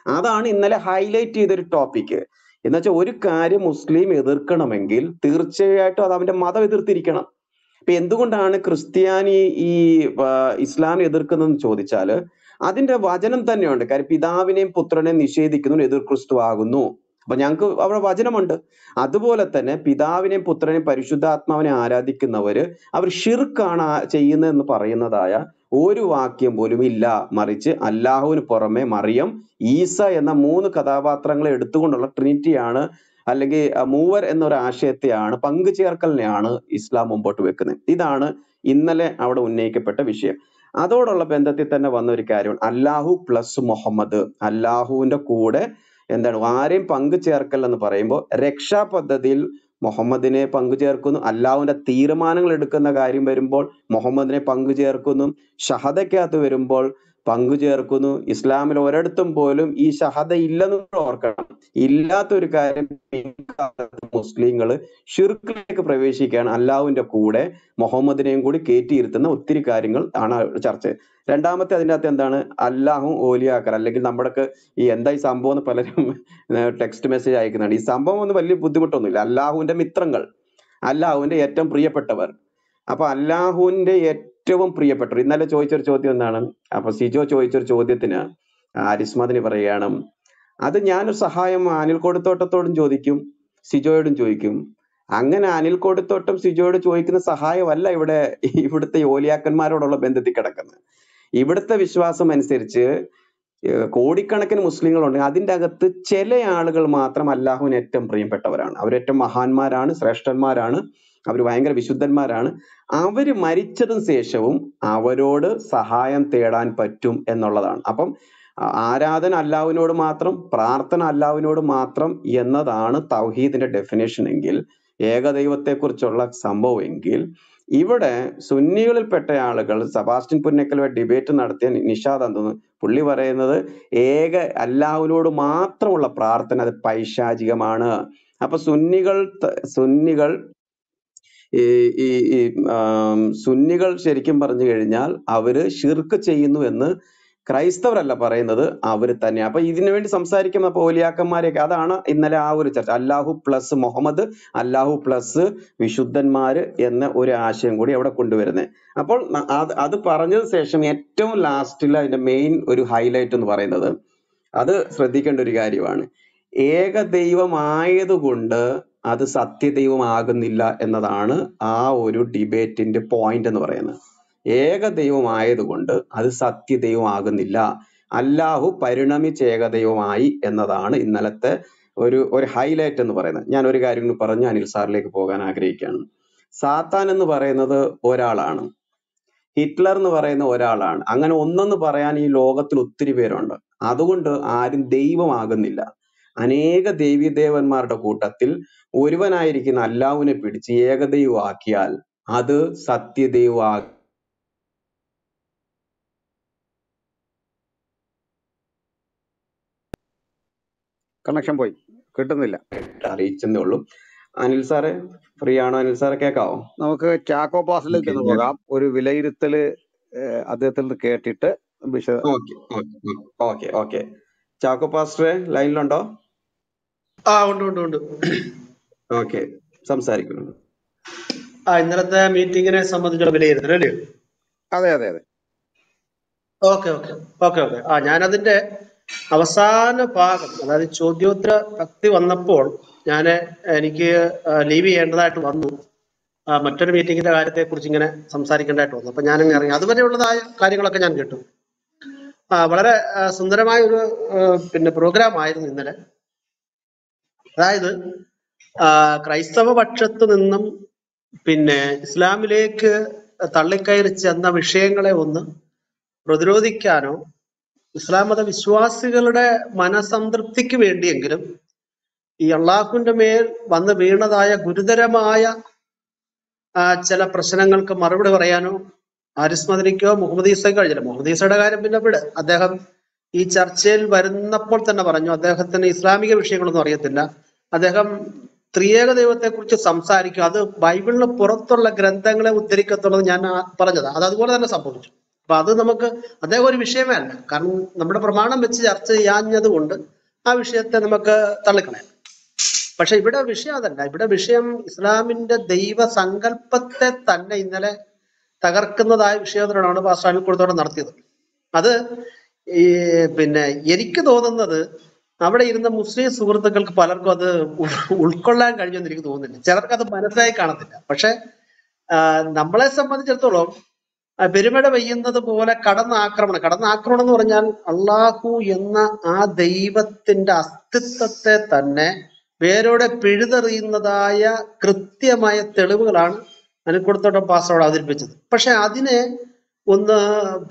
അതാണ് ഇന്നലെ ഹൈലൈറ്റ് ചെയ്തൊരു ടോപ്പിക് എന്നുവെച്ചാൽ ഒരു കാര്യം മുസ്ലിം എതിർക്കണമെങ്കിൽ തീർച്ചയായിട്ടും അത് അവന്റെ മതം എതിർത്തിരിക്കണം. ഇപ്പൊ എന്തുകൊണ്ടാണ് ക്രിസ്ത്യാനി ഈ ഇസ്ലാം എതിർക്കുന്നതെന്ന് ചോദിച്ചാൽ അതിന്റെ വചനം തന്നെയുണ്ട്. കാര്യം പിതാവിനെയും പുത്രനെയും നിഷേധിക്കുന്നു എതിർ ക്രിസ്തു ആകുന്നു. അപ്പൊ ഞങ്ങൾക്ക് അവിടെ വചനമുണ്ട്. അതുപോലെ തന്നെ പിതാവിനെയും പുത്രനെയും പരിശുദ്ധാത്മാവിനെ ആരാധിക്കുന്നവര് അവർ ഷിർക്കാണ് ചെയ്യുന്നതെന്ന് പറയുന്നതായ ഒരു വാക്യം പോലും ഇല്ല. മറിച്ച് അല്ലാഹുവിന് പുറമെ മറിയം ഈസ എന്ന മൂന്ന് കഥാപാത്രങ്ങളെ എടുത്തുകൊണ്ടുള്ള ട്രിനിറ്റിയാണ് അല്ലെങ്കിൽ മൂവർ എന്നൊരു ആശയത്തെയാണ് പങ്കുചേർക്കലിനെയാണ് ഇസ്ലാം മുമ്പോട്ട് വെക്കുന്നത്. ഇതാണ് ഇന്നലെ അവിടെ ഉന്നയിക്കപ്പെട്ട വിഷയം. അതോടുള്ള ബന്ധത്തിൽ തന്നെ വന്ന ഒരു കാര്യമാണ് അല്ലാഹു പ്ലസ് മുഹമ്മദ്. അല്ലാഹുവിന്റെ കൂടെ എന്താണ്? ആരെയും പങ്കു ചേർക്കൽ എന്ന് പറയുമ്പോൾ രക്ഷാ പദ്ധതിയിൽ മുഹമ്മദിനെ പങ്കു ചേർക്കുന്നു. അല്ലാഹുവിന്റെ തീരുമാനങ്ങൾ എടുക്കുന്ന കാര്യം വരുമ്പോൾ മുഹമ്മദിനെ പങ്കു ചേർക്കുന്നു. ഷഹദക്കകത്ത് വരുമ്പോൾ പങ്കു ചേർക്കുന്നു ഇസ്ലാമിൽ ഒരിടത്തും പോലും ഈ ഷഹദ ഇല്ലെന്ന് ഓർക്കണം. ഇല്ലാത്ത ഒരു കാര്യം മുസ്ലിങ്ങൾ ഷിർക്കിലേക്ക് പ്രവേശിക്കുകയാണ്. അല്ലാവിന്റെ കൂടെ മുഹമ്മദിനെയും കൂടി കയറ്റിയിരുത്തുന്ന ഒത്തിരി കാര്യങ്ങൾ ആണ് ചർച്ച. രണ്ടാമത്തെ അതിന്റെ അകത്ത് എന്താണ്? അല്ലാഹും ഓലിയാക്കർ അല്ലെങ്കിൽ നമ്മുടെ ഈ എന്താ ഈ സംഭവം എന്ന് പലരും ടെക്സ്റ്റ് മെസ്സേജ് അയക്കുന്നുണ്ട് ഈ സംഭവം ഒന്നും വലിയ ബുദ്ധിമുട്ടൊന്നുമില്ല. അല്ലാഹുവിന്റെ മിത്രങ്ങൾ അല്ലാഹുവിന്റെ ഏറ്റവും പ്രിയപ്പെട്ടവർ. അപ്പൊ അല്ലാഹുവിന്റെ ഏറ്റവും പ്രിയപ്പെട്ടവർ. ഇന്നലെ ചോദിച്ചൊരു ചോദ്യം എന്താണ്? അപ്പൊ സിജോ ചോദിച്ചൊരു ചോദ്യത്തിന് ആരിസ്മദിന് പറയുകയാണ് അത് ഞാനൊരു സഹായം അനിൽ കൊടുത്തോട്ടത്തോടും ചോദിക്കും സിജോയോടും ചോദിക്കും. അങ്ങനെ അനിൽ കൊടുത്തോട്ടം സിജോയോട് ചോദിക്കുന്ന സഹായമല്ല ഇവിടെ ഇവിടുത്തെ ഓലിയാക്കന്മാരോടുള്ള ബന്ധത്തിൽ കിടക്കുന്നത്. ഇവിടുത്തെ വിശ്വാസം അനുസരിച്ച് കോടിക്കണക്കിന് മുസ്ലിങ്ങളുണ്ട്. അതിന്റെ അകത്ത് ചില ആളുകൾ മാത്രം അല്ലാഹുവിന് ഏറ്റവും പ്രിയപ്പെട്ടവരാണ്. അവരേറ്റവും മഹാന്മാരാണ് ശ്രേഷ്ഠന്മാരാണ്. അവർ ഭയങ്കര വിശുദ്ധന്മാരാണ്. അവർ മരിച്ചതിന് ശേഷവും അവരോട് സഹായം തേടാൻ പറ്റും എന്നുള്ളതാണ്. അപ്പം ആരാധന അല്ലാവിനോട് മാത്രം പ്രാർത്ഥന അല്ലാവിനോട് മാത്രം എന്നതാണ് തൗഹീദിന്റെ ഡെഫിനേഷൻ എങ്കിൽ ഏകദൈവത്തെക്കുറിച്ചുള്ള സംഭവം എങ്കിൽ ഇവിടെ സുന്നികളിൽപ്പെട്ട ആളുകൾ സബാസ്റ്റിൻ പുന്നക്കലുമായി ഡിബേറ്റ് നടത്തിയ നിഷാദ് എന്തെന്ന് പുള്ളി പറയുന്നത് ഏക അല്ലാവിനോട് മാത്രമുള്ള പ്രാർത്ഥന അത് പൈശാചികമാണ്. അപ്പൊ സുന്നികൾ സുന്നികൾ ഈ ഈ സുന്നികൾ ശരിക്കും പറഞ്ഞു കഴിഞ്ഞാൽ അവർ ഷിർക്ക് ചെയ്യുന്നു എന്ന് ക്രൈസ്തവരല്ല പറയുന്നത് അവർ തന്നെ. അപ്പൊ ഇതിനു വേണ്ടി സംസാരിക്കുന്ന പോലിയാക്കന്മാരെയൊക്കെ അതാണ് ഇന്നലെ ആ ഒരു ചർച്ച. അല്ലാഹു പ്ലസ് മുഹമ്മദ് അല്ലാഹു പ്ലസ് വിശുദ്ധന്മാര് എന്ന ഒരു ആശയം കൂടി അവിടെ കൊണ്ടുവരുന്നത് അപ്പോൾ അത് അത് പറഞ്ഞതിന് ശേഷം ഏറ്റവും ലാസ്റ്റിൽ അതിന്റെ മെയിൻ ഒരു ഹൈലൈറ്റ് എന്ന് പറയുന്നത് അത് ശ്രദ്ധിക്കേണ്ട ഒരു കാര്യമാണ്. ഏക ദൈവമായതുകൊണ്ട് അത് സത്യദൈവമാകുന്നില്ല എന്നതാണ് ആ ഒരു ഡിബേറ്റിന്റെ പോയിന്റ് എന്ന് പറയുന്നത്. ഏക ദൈവമായതുകൊണ്ട് അത് സത്യദൈവമാകുന്നില്ല. അല്ലാഹു പരിണമിച്ച ഏകദൈവമായി എന്നതാണ് ഇന്നലത്തെ ഒരു ഒരു ഹൈലൈറ്റ് എന്ന് പറയുന്നത്. ഞാൻ ഒരു കാര്യം കൂടി പറഞ്ഞ് അനിൽ സാറിലേക്ക് പോകാൻ ആഗ്രഹിക്കുകയാണ്. സാത്താൻ എന്ന് പറയുന്നത് ഒരാളാണ്. ഹിറ്റ്ലർ എന്ന് പറയുന്ന ഒരാളാണ്. അങ്ങനെ ഒന്നെന്ന് പറയാൻ ഈ ലോകത്തിൽ ഒത്തിരി പേരുണ്ട്. അതുകൊണ്ട് ആരും ദൈവമാകുന്നില്ല. അനേക ദേവീദേവന്മാരുടെ കൂട്ടത്തിൽ ഒരുവനായിരിക്കുന്ന അല്ലാഹുവിനെ പിടിച്ച് ഏകദൈവമാക്കിയാൽ അത് സത്യദൈവമാ കണക്ഷൻ പോയി. കിട്ടുന്നില്ല. അറിയിച്ചെന്നേ ഉള്ളൂ. അനിൽ സാറെ ഫ്രീ ആണോ അനിൽ സാറെ കേൾക്കാവോ നമുക്ക് ചാക്കോ പാസിലേക്ക് ഒന്ന് പോകാം. ഒരു വിലയിരുത്തൽ അദ്ദേഹത്തിൽ നിന്ന് കേട്ടിട്ട് ഓക്കെ ഓക്കെ ഓക്കെ. ചാക്കോ പാസ്റ്ററെ ലൈനിലുണ്ടോ? ആ ഉണ്ട് ഉണ്ട് ഉണ്ട്. ഓക്കെ സംസാരിക്കുന്നു. ആ ഇന്നലത്തെ മീറ്റിംഗിനെ സംബന്ധിച്ചുള്ള വിലയിരുത്തൽ അല്ലേ? അതെ അതെ അതെ. ഓക്കെ ഓക്കെ ഓക്കെ ഓക്കെ ആ ഞാനതിന്റെ അവസാന ഭാഗം അതായത് ചോദ്യോത്തര ഭക്തി വന്നപ്പോൾ ഞാൻ എനിക്ക് ലീവ് ചെയ്യേണ്ടതായിട്ട് വന്നു. മറ്റൊരു മീറ്റിംഗിന്റെ കാര്യത്തെ കുറിച്ച് ഇങ്ങനെ സംസാരിക്കേണ്ടതായിട്ട് വന്നു. അപ്പൊ ഞാനങ്ങ് ഇറങ്ങി. അതുവരെയുള്ളതായ കാര്യങ്ങളൊക്കെ ഞാൻ കേട്ടു. വളരെ സുന്ദരമായ ഒരു പിന്നെ പ്രോഗ്രാം ആയിരുന്നു ഇന്നലെ. അതായത് ക്രൈസ്തവ പക്ഷത്ത് നിന്നും പിന്നെ ഇസ്ലാമിലേക്ക് തള്ളിക്കയറി ചെന്ന വിഷയങ്ങളെ ഒന്ന് പ്രതിരോധിക്കാനോ ഇസ്ലാം മത വിശ്വാസികളുടെ മനസംതൃപ്തിക്ക് വേണ്ടിയെങ്കിലും ഈ അള്ളാഹുവിന്റെ മേൽ വന്ന് വീണതായ ഗുരുതരമായ ചില പ്രശ്നങ്ങൾക്ക് മറുപടി പറയാനോ ആരിസ്മദനിക്കോ മുഹമ്മദ് ഈസ കഴിഞ്ഞില്ല. മുഹമ്മദ് ഈസയുടെ കാര്യം പിന്നെ വിട്. അദ്ദേഹം ഈ ചർച്ചയിൽ വരുന്നപ്പോൾ തന്നെ പറഞ്ഞു അദ്ദേഹത്തിന് ഇസ്ലാമിക വിഷയങ്ങളൊന്നും അറിയത്തില്ല. അദ്ദേഹം ത്രിയേക ദൈവത്തെ കുറിച്ച് സംസാരിക്കും. അത് ബൈബിളിന് പുറത്തുള്ള ഗ്രന്ഥങ്ങളെ ഉദ്ധരിക്കത്തുള്ളത് ഞാൻ പറഞ്ഞത്. അത് അതുപോലെ തന്നെ സംഭവിച്ചു. അപ്പൊ അത് നമുക്ക് അദ്ദേഹം ഒരു വിഷയമേ അല്ല കാരണം നമ്മുടെ പ്രമാണം വെച്ച് ചർച്ച ചെയ്യാഞ്ഞത് കൊണ്ട് ആ വിഷയത്തെ നമുക്ക് തള്ളിക്കളയാം. പക്ഷെ ഇവിടെ വിഷയം അതല്ല. ഇവിടെ വിഷയം ഇസ്ലാമിന്റെ ദൈവ സങ്കല്പത്തെ തന്നെ ഇന്നലെ തകർക്കുന്നതായ വിഷയത്തിലാണ് പാസ്റ്റർ കൊടുത്തോടെ നടത്തിയത്. അത് ഈ പിന്നെ എനിക്ക് തോന്നുന്നത് അവിടെ ഇരുന്ന മുസ്ലിം സുഹൃത്തുക്കൾക്ക് പലർക്കും അത് ഉൾക്കൊള്ളാൻ കഴിഞ്ഞെന്ന് എനിക്ക് തോന്നുന്നില്ല. ചിലർക്ക് അത് മനസ്സിലായി കാണത്തില്ല. പക്ഷെ നമ്മളെ സംബന്ധിച്ചിടത്തോളം പെരുമഴ പെയ്യുന്നത് പോലെ കടന്നാക്രമണം കടന്നാക്രമണം എന്ന് പറഞ്ഞാൽ അള്ളാഹു എന്ന ആ ദൈവത്തിന്റെ അസ്തിത്വത്തെ തന്നെ വേരോടെ പിഴുതെറിയുന്നതായ കൃത്യമായ തെളിവുകളാണ് അനുക്കുടത്തോട്ടം പാസ്റ്ററോട് അവതരിപ്പിച്ചത്. പക്ഷെ അതിനെ ഒന്ന്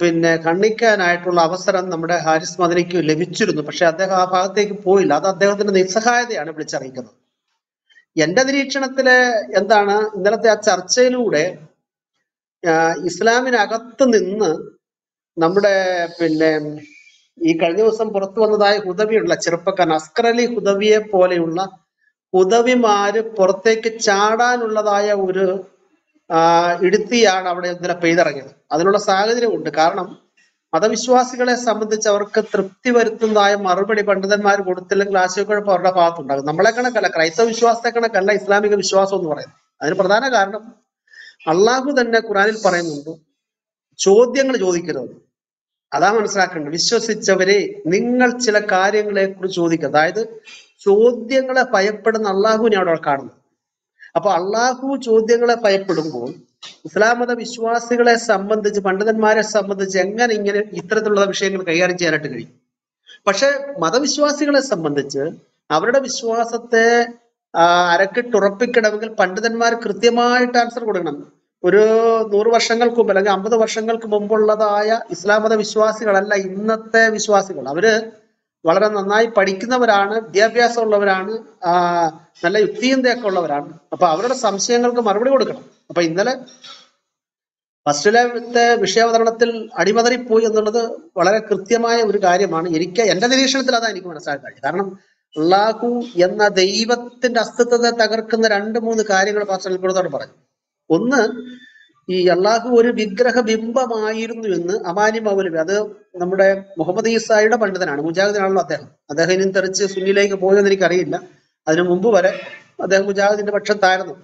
പിന്നെ ഖണ്ഡിക്കാനായിട്ടുള്ള അവസരം നമ്മുടെ ഹാരിസ് മദനിക്ക് ലഭിച്ചിരുന്നു. പക്ഷെ അദ്ദേഹം ആ ഭാഗത്തേക്ക് പോയില്ല. അത് അദ്ദേഹത്തിന്റെ നിസ്സഹായതയാണ് വിളിച്ചറിയിക്കുന്നത്. എന്റെ നിരീക്ഷണത്തിൽ എന്താണ് ഇന്നലത്തെ ആ ചർച്ചയിലൂടെ ഇസ്ലാമിനകത്ത് നിന്ന് നമ്മുടെ പിന്നെ ഈ കഴിഞ്ഞ ദിവസം പുറത്തു വന്നതായ ഹുദവിയുള്ള ചെറുപ്പക്കാരൻ അസ്കർ അലി ഹുദവിയെ പോലെയുള്ള ഹുദവിമാര് പുറത്തേക്ക് ചാടാനുള്ളതായ ഒരു ഇടുത്തിയാണ് അവിടെ ഇന്നലെ പെയ്തിറങ്ങിയത്. അതിനുള്ള സാഹചര്യമുണ്ട്. കാരണം മതവിശ്വാസികളെ സംബന്ധിച്ച് അവർക്ക് തൃപ്തി വരുത്തുന്നതായ മറുപടി പണ്ഡിതന്മാർ കൊടുത്തില്ലെങ്കിൽ ആശയക്കുഴപ്പം അവരുടെ ഭാഗത്തുണ്ടാകും. നമ്മളെ കണക്കല്ല ക്രൈസ്തവ വിശ്വാസത്തെ കണക്കല്ല ഇസ്ലാമിക വിശ്വാസം എന്ന് പറയുന്നത്. അതിന് പ്രധാന കാരണം അള്ളാഹു തന്നെ ഖുറാനിൽ പറയുന്നുണ്ട് ചോദ്യങ്ങൾ ചോദിക്കരുത്. അതാ മനസ്സിലാക്കേണ്ടത്. വിശ്വസിച്ചവരെ നിങ്ങൾ ചില കാര്യങ്ങളെ കുറിച്ച് ചോദിക്കുക. അതായത് ചോദ്യങ്ങളെ ഭയപ്പെടുന്ന അള്ളാഹുവിനെ അവിടെ കാണുന്നത്. അപ്പൊ അള്ളാഹു ചോദ്യങ്ങളെ ഭയപ്പെടുമ്പോൾ ഇസ്ലാം മത വിശ്വാസികളെ സംബന്ധിച്ച് പണ്ഡിതന്മാരെ സംബന്ധിച്ച് എങ്ങനെ ഇങ്ങനെ ഇത്തരത്തിലുള്ള വിഷയങ്ങൾ കൈകാര്യം ചെയ്യാനായിട്ട് കഴിയും? പക്ഷെ മതവിശ്വാസികളെ സംബന്ധിച്ച് അവരുടെ വിശ്വാസത്തെ അരക്കിട്ടുറപ്പിക്കണമെങ്കിൽ പണ്ഡിതന്മാർ കൃത്യമായിട്ട് ആൻസർ കൊടുക്കണം. ഒരു നൂറ് വർഷങ്ങൾക്ക് മുമ്പ് അല്ലെങ്കിൽ അമ്പത് വർഷങ്ങൾക്ക് മുമ്പുള്ളതായ ഇസ്ലാം മത വിശ്വാസികളല്ല ഇന്നത്തെ വിശ്വാസികൾ. അവർ വളരെ നന്നായി പഠിക്കുന്നവരാണ് വിദ്യാഭ്യാസം ഉള്ളവരാണ് നല്ല യുക്തിചിന്തയൊക്കെ ഉള്ളവരാണ്. അപ്പൊ അവരുടെ സംശയങ്ങൾക്ക് മറുപടി കൊടുക്കണം. അപ്പൊ ഇന്നലെ ഫസ്റ്റിലത്തെ വിഷയാവതരണത്തിൽ അടിമതറിപ്പോയി എന്നുള്ളത് വളരെ കൃത്യമായ ഒരു കാര്യമാണ്. എനിക്ക് എന്റെ നിരീക്ഷണത്തിൽ അതാണ് എനിക്ക് മനസ്സിലാക്കാൻ കഴിയും കാരണം അള്ളാഹു എന്ന ദൈവത്തിന്റെ അസ്തിത്വത്തെ തകർക്കുന്ന രണ്ട് മൂന്ന് കാര്യങ്ങൾ പാസ്റ്റർ കൂടത്തോട് പറഞ്ഞു ഒന്ന് ഈ അള്ളാഹു ഒരു വിഗ്രഹ ബിംബമായിരുന്നു എന്ന് അമാനി മൗലവി അത് നമ്മുടെ മുഹമ്മദ് ഈസായുടെ പണ്ഡിതനാണ് മുജാഹിദിനാണല്ലോ അദ്ദേഹം. അദ്ദേഹം ഇനി തെറിച്ച് സുന്നിലേക്ക് പോയെന്ന് എനിക്കറിയില്ല. അതിനു മുമ്പ് വരെ അദ്ദേഹം മുജാഹിദിന്റെ പക്ഷത്തായിരുന്നു.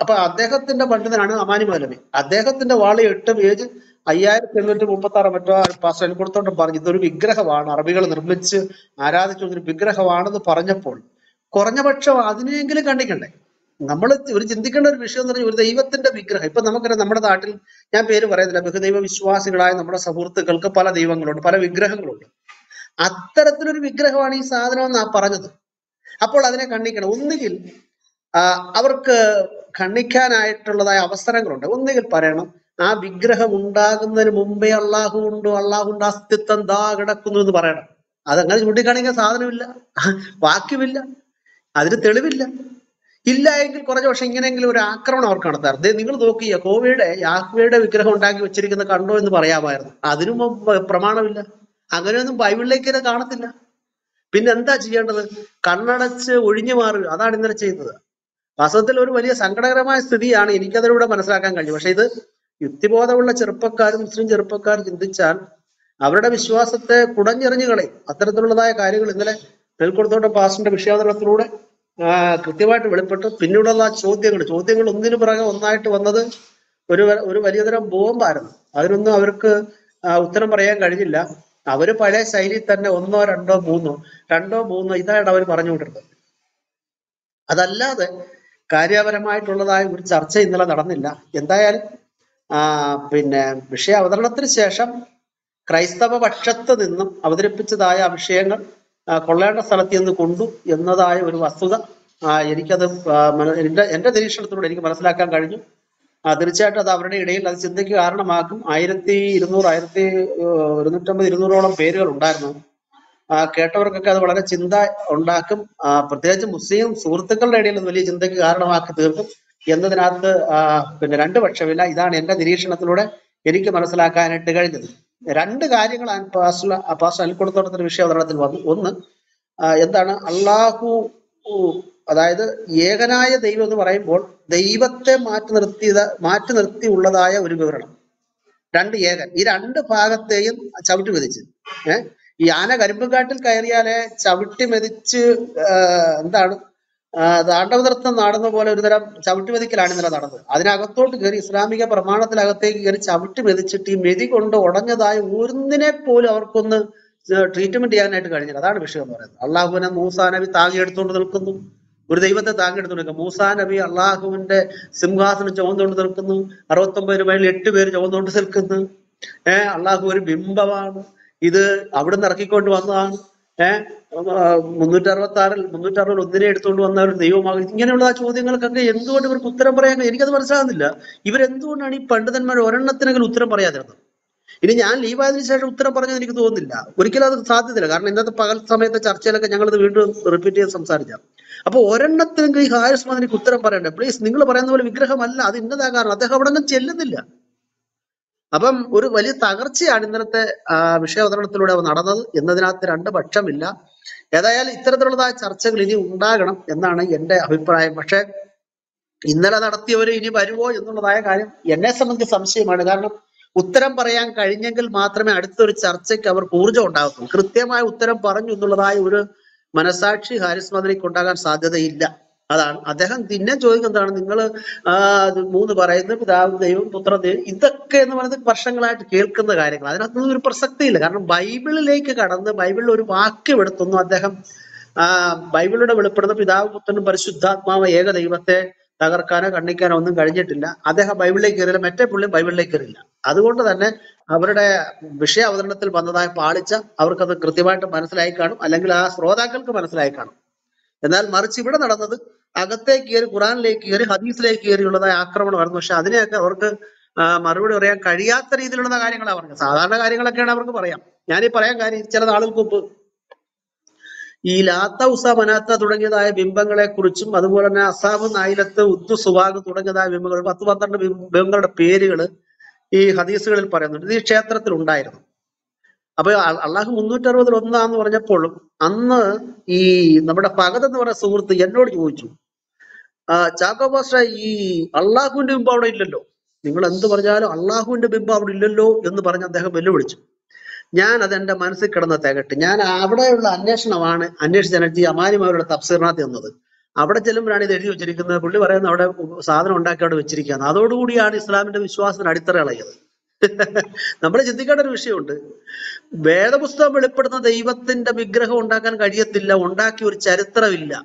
അപ്പൊ അദ്ദേഹത്തിന്റെ പണ്ഡിതനാണ് അമാനി മൗലവി. അദ്ദേഹത്തിന്റെ വാളി എട്ട് പേജ് അയ്യായിരത്തി എണ്ണൂറ്റി മുപ്പത്തി ആറ് മറ്റോ പാസ്റ്റർ കൊടുത്തോണ്ട് പറഞ്ഞു ഇതൊരു വിഗ്രഹമാണ്. അറബികൾ നിർമ്മിച്ച് ആരാധിച്ചു ഒരു വിഗ്രഹമാണെന്ന് പറഞ്ഞപ്പോൾ കുറഞ്ഞപക്ഷം അതിനെങ്കിലും കണ്ടിക്കണ്ടേ നമ്മൾ ഒരു ചിന്തിക്കേണ്ട ഒരു വിഷയം എന്ന് പറഞ്ഞാൽ ഒരു ദൈവത്തിന്റെ വിഗ്രഹം. ഇപ്പൊ നമുക്കറിയാം നമ്മുടെ നാട്ടിൽ ഞാൻ പേര് പറയുന്നില്ല. ബഹുദൈവ വിശ്വാസികളായ നമ്മുടെ സുഹൃത്തുക്കൾക്ക് പല ദൈവങ്ങളുണ്ട് പല വിഗ്രഹങ്ങളുണ്ട്. അത്തരത്തിലൊരു വിഗ്രഹമാണ് ഈ സാധനം എന്നാ പറഞ്ഞത്. അപ്പോൾ അതിനെ കണ്ണിക്കണം ഒന്നുകിൽ അവർക്ക് കണ്ണിക്കാനായിട്ടുള്ളതായ അവസരങ്ങളുണ്ട്. ഒന്നുകിൽ പറയണം ആ വിഗ്രഹം ഉണ്ടാകുന്നതിന് മുമ്പേ അള്ളാഹു ഉണ്ടോ? അള്ളാഹുണ്ട് അസ്തിത്വം ദാ കിടക്കുന്നു എന്ന് പറയണം. അതങ്ങനെ ചൂണ്ടിക്കാണിക്കാൻ സാധനമില്ല. വാക്യമില്ല. അതിന് തെളിവില്ല. ഇല്ല എങ്കിൽ കുറഞ്ഞ പക്ഷെ ഇങ്ങനെയെങ്കിലും ഒരു ആക്രമണം അവർക്ക് നടത്താറ്. നിങ്ങൾ നോക്കി യഹോവയുടെ യാഹ്വയുടെ വിഗ്രഹം ഉണ്ടാക്കി വെച്ചിരിക്കുന്ന കണ്ടോ എന്ന് പറയാമായിരുന്നു. അതിനും പ്രമാണമില്ല. അങ്ങനെയൊന്നും ബൈബിളിലേക്ക് കാണത്തില്ല. പിന്നെ എന്താ ചെയ്യേണ്ടത്? കണ്ണടച്ച് ഒഴിഞ്ഞു മാറുക അതാണ് ഇന്നലെ ചെയ്തത്. വാസ്തവത്തിൽ ഒരു വലിയ സങ്കടകരമായ സ്ഥിതിയാണ് എനിക്കതിലൂടെ മനസ്സിലാക്കാൻ കഴിഞ്ഞു പക്ഷെ ഇത് യുക്തിബോധമുള്ള ചെറുപ്പക്കാരും മുസ്ലിം ചെറുപ്പക്കാർ ചിന്തിച്ചാൽ അവരുടെ വിശ്വാസത്തെ കുടഞ്ഞെറിഞ്ഞു കളയും. അത്തരത്തിലുള്ളതായ കാര്യങ്ങൾ ഇന്നലെ നെൽക്കൊടുത്തോട്ടം പാസ്റ്ററിന്റെ വിഷയാവതരണത്തിലൂടെ കൃത്യമായിട്ട് വെളിപ്പെട്ടു. പിന്നീടുള്ള ചോദ്യങ്ങൾ ചോദ്യങ്ങൾ ഒന്നിനു പിറകെ ഒന്നായിട്ട് വന്നത് ഒരു ഒരു വലിയ തരം ബോംബായിരുന്നു. അതിനൊന്നും അവർക്ക് ഉത്തരം പറയാൻ കഴിഞ്ഞില്ല. അവർ പഴയ ശൈലി തന്നെ ഒന്നോ രണ്ടോ മൂന്നോ രണ്ടോ മൂന്നോ ഇതാണ് അവർ പറഞ്ഞുകൊണ്ടിരുന്നത് അതല്ലാതെ കാര്യപരമായിട്ടുള്ളതായ ഒരു ചർച്ച ഇന്നലെ നടന്നില്ല. എന്തായാലും പിന്നെ വിഷയ അവതരണത്തിന് ശേഷം ക്രൈസ്തവ പക്ഷത്ത് നിന്നും അവതരിപ്പിച്ചതായ വിഷയങ്ങൾ കൊള്ളേണ്ട സ്ഥലത്ത് നിന്ന് കൊണ്ടു എന്നതായ ഒരു വസ്തുത എനിക്കത് മന- എന്റെ നിരീക്ഷണത്തിലൂടെ എനിക്ക് മനസ്സിലാക്കാൻ കഴിഞ്ഞു. തീർച്ചയായിട്ടും അത് അവരുടെ ഇടയിൽ അത് ചിന്തയ്ക്ക് കാരണമാക്കും. ആയിരത്തി ഇരുന്നൂറ് ആയിരത്തി ഇരുന്നൂറ്റമ്പത് ഇരുന്നൂറോളം പേരുകൾ ഉണ്ടായിരുന്നു. കേട്ടവർക്കൊക്കെ അത് വളരെ ചിന്ത ഉണ്ടാക്കും. പ്രത്യേകിച്ച് മുസ്ലിം സുഹൃത്തുക്കളുടെ ഇടയിൽ അത് വലിയ ചിന്തയ്ക്ക് കാരണമാക്കി തീർക്കും എന്നതിനകത്ത് പിന്നെ രണ്ട് പക്ഷമില്ല. ഇതാണ് എന്റെ നിരീക്ഷണത്തിലൂടെ എനിക്ക് മനസ്സിലാക്കാനായിട്ട് കഴിഞ്ഞത്. രണ്ട് കാര്യങ്ങളാണ് പാസ് പാസ്റ്റർ അൽക്കുടത്തോട്ടത്തിന്റെ വിഷയ അവതരണത്തിൽ വന്നു. ഒന്ന് എന്താണ്? അള്ളാഹു അതായത് ഏകനായ ദൈവം എന്ന് പറയുമ്പോൾ ദൈവത്തെ മാറ്റി നിർത്തിയത് മാറ്റി നിർത്തി ഉള്ളതായ ഒരു വിവരണം. രണ്ട് ഏകൻ. ഈ രണ്ട് ഭാഗത്തെയും ചവിട്ടി മെതിച്ച്. ഏഹ് ഈ ആന കരിമ്പുകാട്ടിൽ കയറിയാലേ ചവിട്ടി മെതിച്ച് എന്താണ്? താണ്ഡവനൃത്തം നടന്ന പോലെ ഒരുതരം ചവിട്ടി മെതിക്കലാണ് ഇന്നലെ നടന്നത്. അതിനകത്തോട്ട് കയറി ഇസ്ലാമിക പ്രമാണത്തിനകത്തേക്ക് കയറി ചവിട്ടി മെതിച്ചിട്ട് ഈ മെതി കൊണ്ട് ഉടഞ്ഞതായ ഒന്നിനെ പോലും അവർക്കൊന്ന് ട്രീറ്റ്മെന്റ് ചെയ്യാനായിട്ട് കഴിഞ്ഞില്ല. അതാണ് വിഷയം എന്ന് പറയുന്നത്. അള്ളാഹുവിനെ മൂസാ നബി താങ്ങിയെടുത്തുകൊണ്ട് നിൽക്കുന്നു. ഒരു ദൈവത്തെ താങ്ങിയെടുത്തുകൊണ്ട് നിൽക്കുന്നു മൂസാ നബി അള്ളാഹുവിന്റെ സിംഹാസനം ചുമന്നുകൊണ്ട് നിൽക്കുന്നു. അറുപത്തൊമ്പത് രൂപയിൽ എട്ട് പേര് ചുമന്നുകൊണ്ട് നിൽക്കുന്നു. ഏഹ് അള്ളാഹു ഒരു ബിംബമാണ്. ഇത് അവിടുന്ന് ഇറക്കിക്കൊണ്ട് വന്നതാണ്. ഏഹ് മുന്നൂറ്റി അറുപത്തി ആറിൽ മുന്നൂറ്റി അറുപത് ഒന്നിനെ എടുത്തുകൊണ്ട് വന്ന ഒരു ദൈവമാകും ഇങ്ങനെയുള്ള ആ ചോദ്യങ്ങൾക്കൊക്കെ എന്തുകൊണ്ട് ഇവർക്ക് ഉത്തരം പറയാൻ എനിക്കത് മനസ്സിലാകുന്നില്ല. ഇവരെന്തുകൊണ്ടാണ് ഈ പണ്ഡിതന്മാർ ഒരെണ്ണത്തിനെങ്കിലും ഉത്തരം പറയാതിരുന്നത്? ഇനി ഞാൻ ലീവായതിനു ശേഷം ഉത്തരം പറഞ്ഞത് എനിക്ക് തോന്നുന്നില്ല. ഒരിക്കലും അത് സാധ്യതയില്ല. കാരണം ഇന്നത്തെ പകൽ സമയത്തെ ചർച്ചയിലൊക്കെ ഇത് വീണ്ടും റിപ്പീറ്റ് ചെയ്ത് സംസാരിക്കാം. അപ്പൊ ഒരെണ്ണത്തിനെങ്കിലും ഈ ഹാരിസ് മദനിക്ക് ഉത്തരം പറയണ്ടേ? പ്ലീസ് നിങ്ങൾ പറയുന്ന പോലെ വിഗ്രഹമല്ല അത് ഇന്നതാ കാരണം. അദ്ദേഹം അവിടെ ഒന്നും ചെല്ലുന്നില്ല. അപ്പം ഒരു വലിയ തകർച്ചയാണ് ഇന്നലത്തെ വിഷയാവതരണത്തിലൂടെ നടന്നത് എന്നതിനകത്ത് രണ്ട് പക്ഷമില്ല. ഏതായാലും ഇത്തരത്തിലുള്ളതായ ചർച്ചകൾ ഇനി ഉണ്ടാകണം എന്നാണ് എന്റെ അഭിപ്രായം. പക്ഷെ ഇന്നലെ നടത്തിയവര് ഇനി വരുമോ എന്നുള്ളതായ കാര്യം എന്നെ സംബന്ധിച്ച് സംശയമാണ്. കാരണം ഉത്തരം പറയാൻ കഴിഞ്ഞെങ്കിൽ മാത്രമേ അടുത്തൊരു ചർച്ചയ്ക്ക് അവർ ഊർജം ഉണ്ടാകത്തുള്ളൂ. കൃത്യമായ ഉത്തരം പറഞ്ഞു എന്നുള്ളതായ ഒരു മനസാക്ഷി ഹാരിസ് മദനിക്ക് ഉണ്ടാകാൻ സാധ്യതയില്ല. അതാണ്. അദ്ദേഹം പിന്നെ ചോദിക്കുന്നതാണ് നിങ്ങൾ മൂന്ന് പറയുന്നത് പിതാവ് ദൈവം പുത്ര ദൈവം ഇതൊക്കെ എന്ന് പറയുന്നത് വർഷങ്ങളായിട്ട് കേൾക്കുന്ന കാര്യങ്ങൾ. അതിനകത്തൊന്നും ഒരു പ്രസക്തിയില്ല. കാരണം ബൈബിളിലേക്ക് കടന്ന് ബൈബിളിൽ ഒരു വാക്യം എടുത്തൊന്നും അദ്ദേഹം ബൈബിളിലൂടെ വെളിപ്പെടുന്ന പിതാവ് പുത്രനും പരിശുദ്ധാത്മാവ് ഏക ദൈവത്തെ തകർക്കാനോ കണ്ണിക്കാനോ ഒന്നും കഴിഞ്ഞിട്ടില്ല. അദ്ദേഹം ബൈബിളിലേക്ക് കയറില്ല മറ്റേ പുള്ളിയും ബൈബിളിലേക്ക് കയറില്ല അതുകൊണ്ട് തന്നെ അവരുടെ വിഷയ അവതരണത്തിൽ വന്നതായ പാളിച്ച അവർക്കത് കൃത്യമായിട്ട് മനസ്സിലായി കാണും. അല്ലെങ്കിൽ ആ ശ്രോതാക്കൾക്ക് മനസ്സിലായി കാണും. എന്നാൽ മറിച്ച് ഇവിടെ നടന്നത് അകത്തേക്ക് കയറി ഖുറാനിലേക്ക് കയറി ഹദീസിലേക്ക് കയറിയുള്ളതായ ആക്രമണമായിരുന്നു. പക്ഷെ അതിനെയൊക്കെ അവർക്ക് മറുപടി പറയാൻ കഴിയാത്ത രീതിയിലുള്ള കാര്യങ്ങളാണ് പറഞ്ഞത്. സാധാരണ കാര്യങ്ങളൊക്കെയാണ് അവർക്ക് പറയാം. ഞാനീ പറയാൻ കാര്യം ചില നാളുകൾക്ക് മുമ്പ് ഈ ലാത്ത ഉസ മനാത്ത തുടങ്ങിയതായ ബിംബങ്ങളെ കുറിച്ചും അതുപോലെ തന്നെ അസാബ് നായിലത്ത് ഉദ്ദു സുവാഗ് തുടങ്ങിയതായ ബിംബങ്ങൾ പത്ത് പന്ത്രണ്ട് ബിംബങ്ങളുടെ പേരുകൾ ഈ ഹദീസുകളിൽ പറയുന്നുണ്ട്. ഇത് ഈ ക്ഷേത്രത്തിൽ ഉണ്ടായിരുന്നു അപ്പൊ അള്ളാഹു മുന്നൂറ്റി അറുപതിൽ ഒന്നാന്ന് പറഞ്ഞപ്പോഴും അന്ന് ഈ നമ്മുടെ പകത് എന്ന് പറയുന്ന സുഹൃത്ത് എന്നോട് ചോദിച്ചു. ചാക്കോ പാസ്റ്റ ഈ അള്ളാഹുവിന്റെ ബിംബം അവിടെ ഇല്ലല്ലോ. നിങ്ങൾ എന്ത് പറഞ്ഞാലും അള്ളാഹുവിന്റെ ബിംബം അവിടെ ഇല്ലല്ലോ എന്ന് പറഞ്ഞ് അദ്ദേഹം വെല്ലുവിളിച്ചു. ഞാൻ അത് എന്റെ മനസ്സിൽ കിടന്ന തികട്ട്. ഞാൻ അവിടെയുള്ള അന്വേഷണമാണ് അന്വേഷിച്ച എനർജി അമാനിമാരുടെ തഫ്സീറിനകത്ത് എന്നത് അവിടെ ചെല്ലുമ്പോഴാണ് ഇത് എഴുതി വെച്ചിരിക്കുന്നത്. പുള്ളി പറയുന്നത് അവിടെ സാധനം ഉണ്ടാക്കി അവിടെ വെച്ചിരിക്കുകയാണ്. അതോടുകൂടിയാണ് ഇസ്ലാമിന്റെ വിശ്വാസത്തിന് അടിത്തറ ഇളകിയത്. നമ്മൾ ചിന്തിക്കേണ്ട ഒരു വിഷയമുണ്ട്. വേദപുസ്തകം വെളിപ്പെടുന്ന ദൈവത്തിന്റെ വിഗ്രഹം ഉണ്ടാക്കാൻ കഴിയത്തില്ല ഉണ്ടാക്കിയ ഒരു ചരിത്രമില്ല.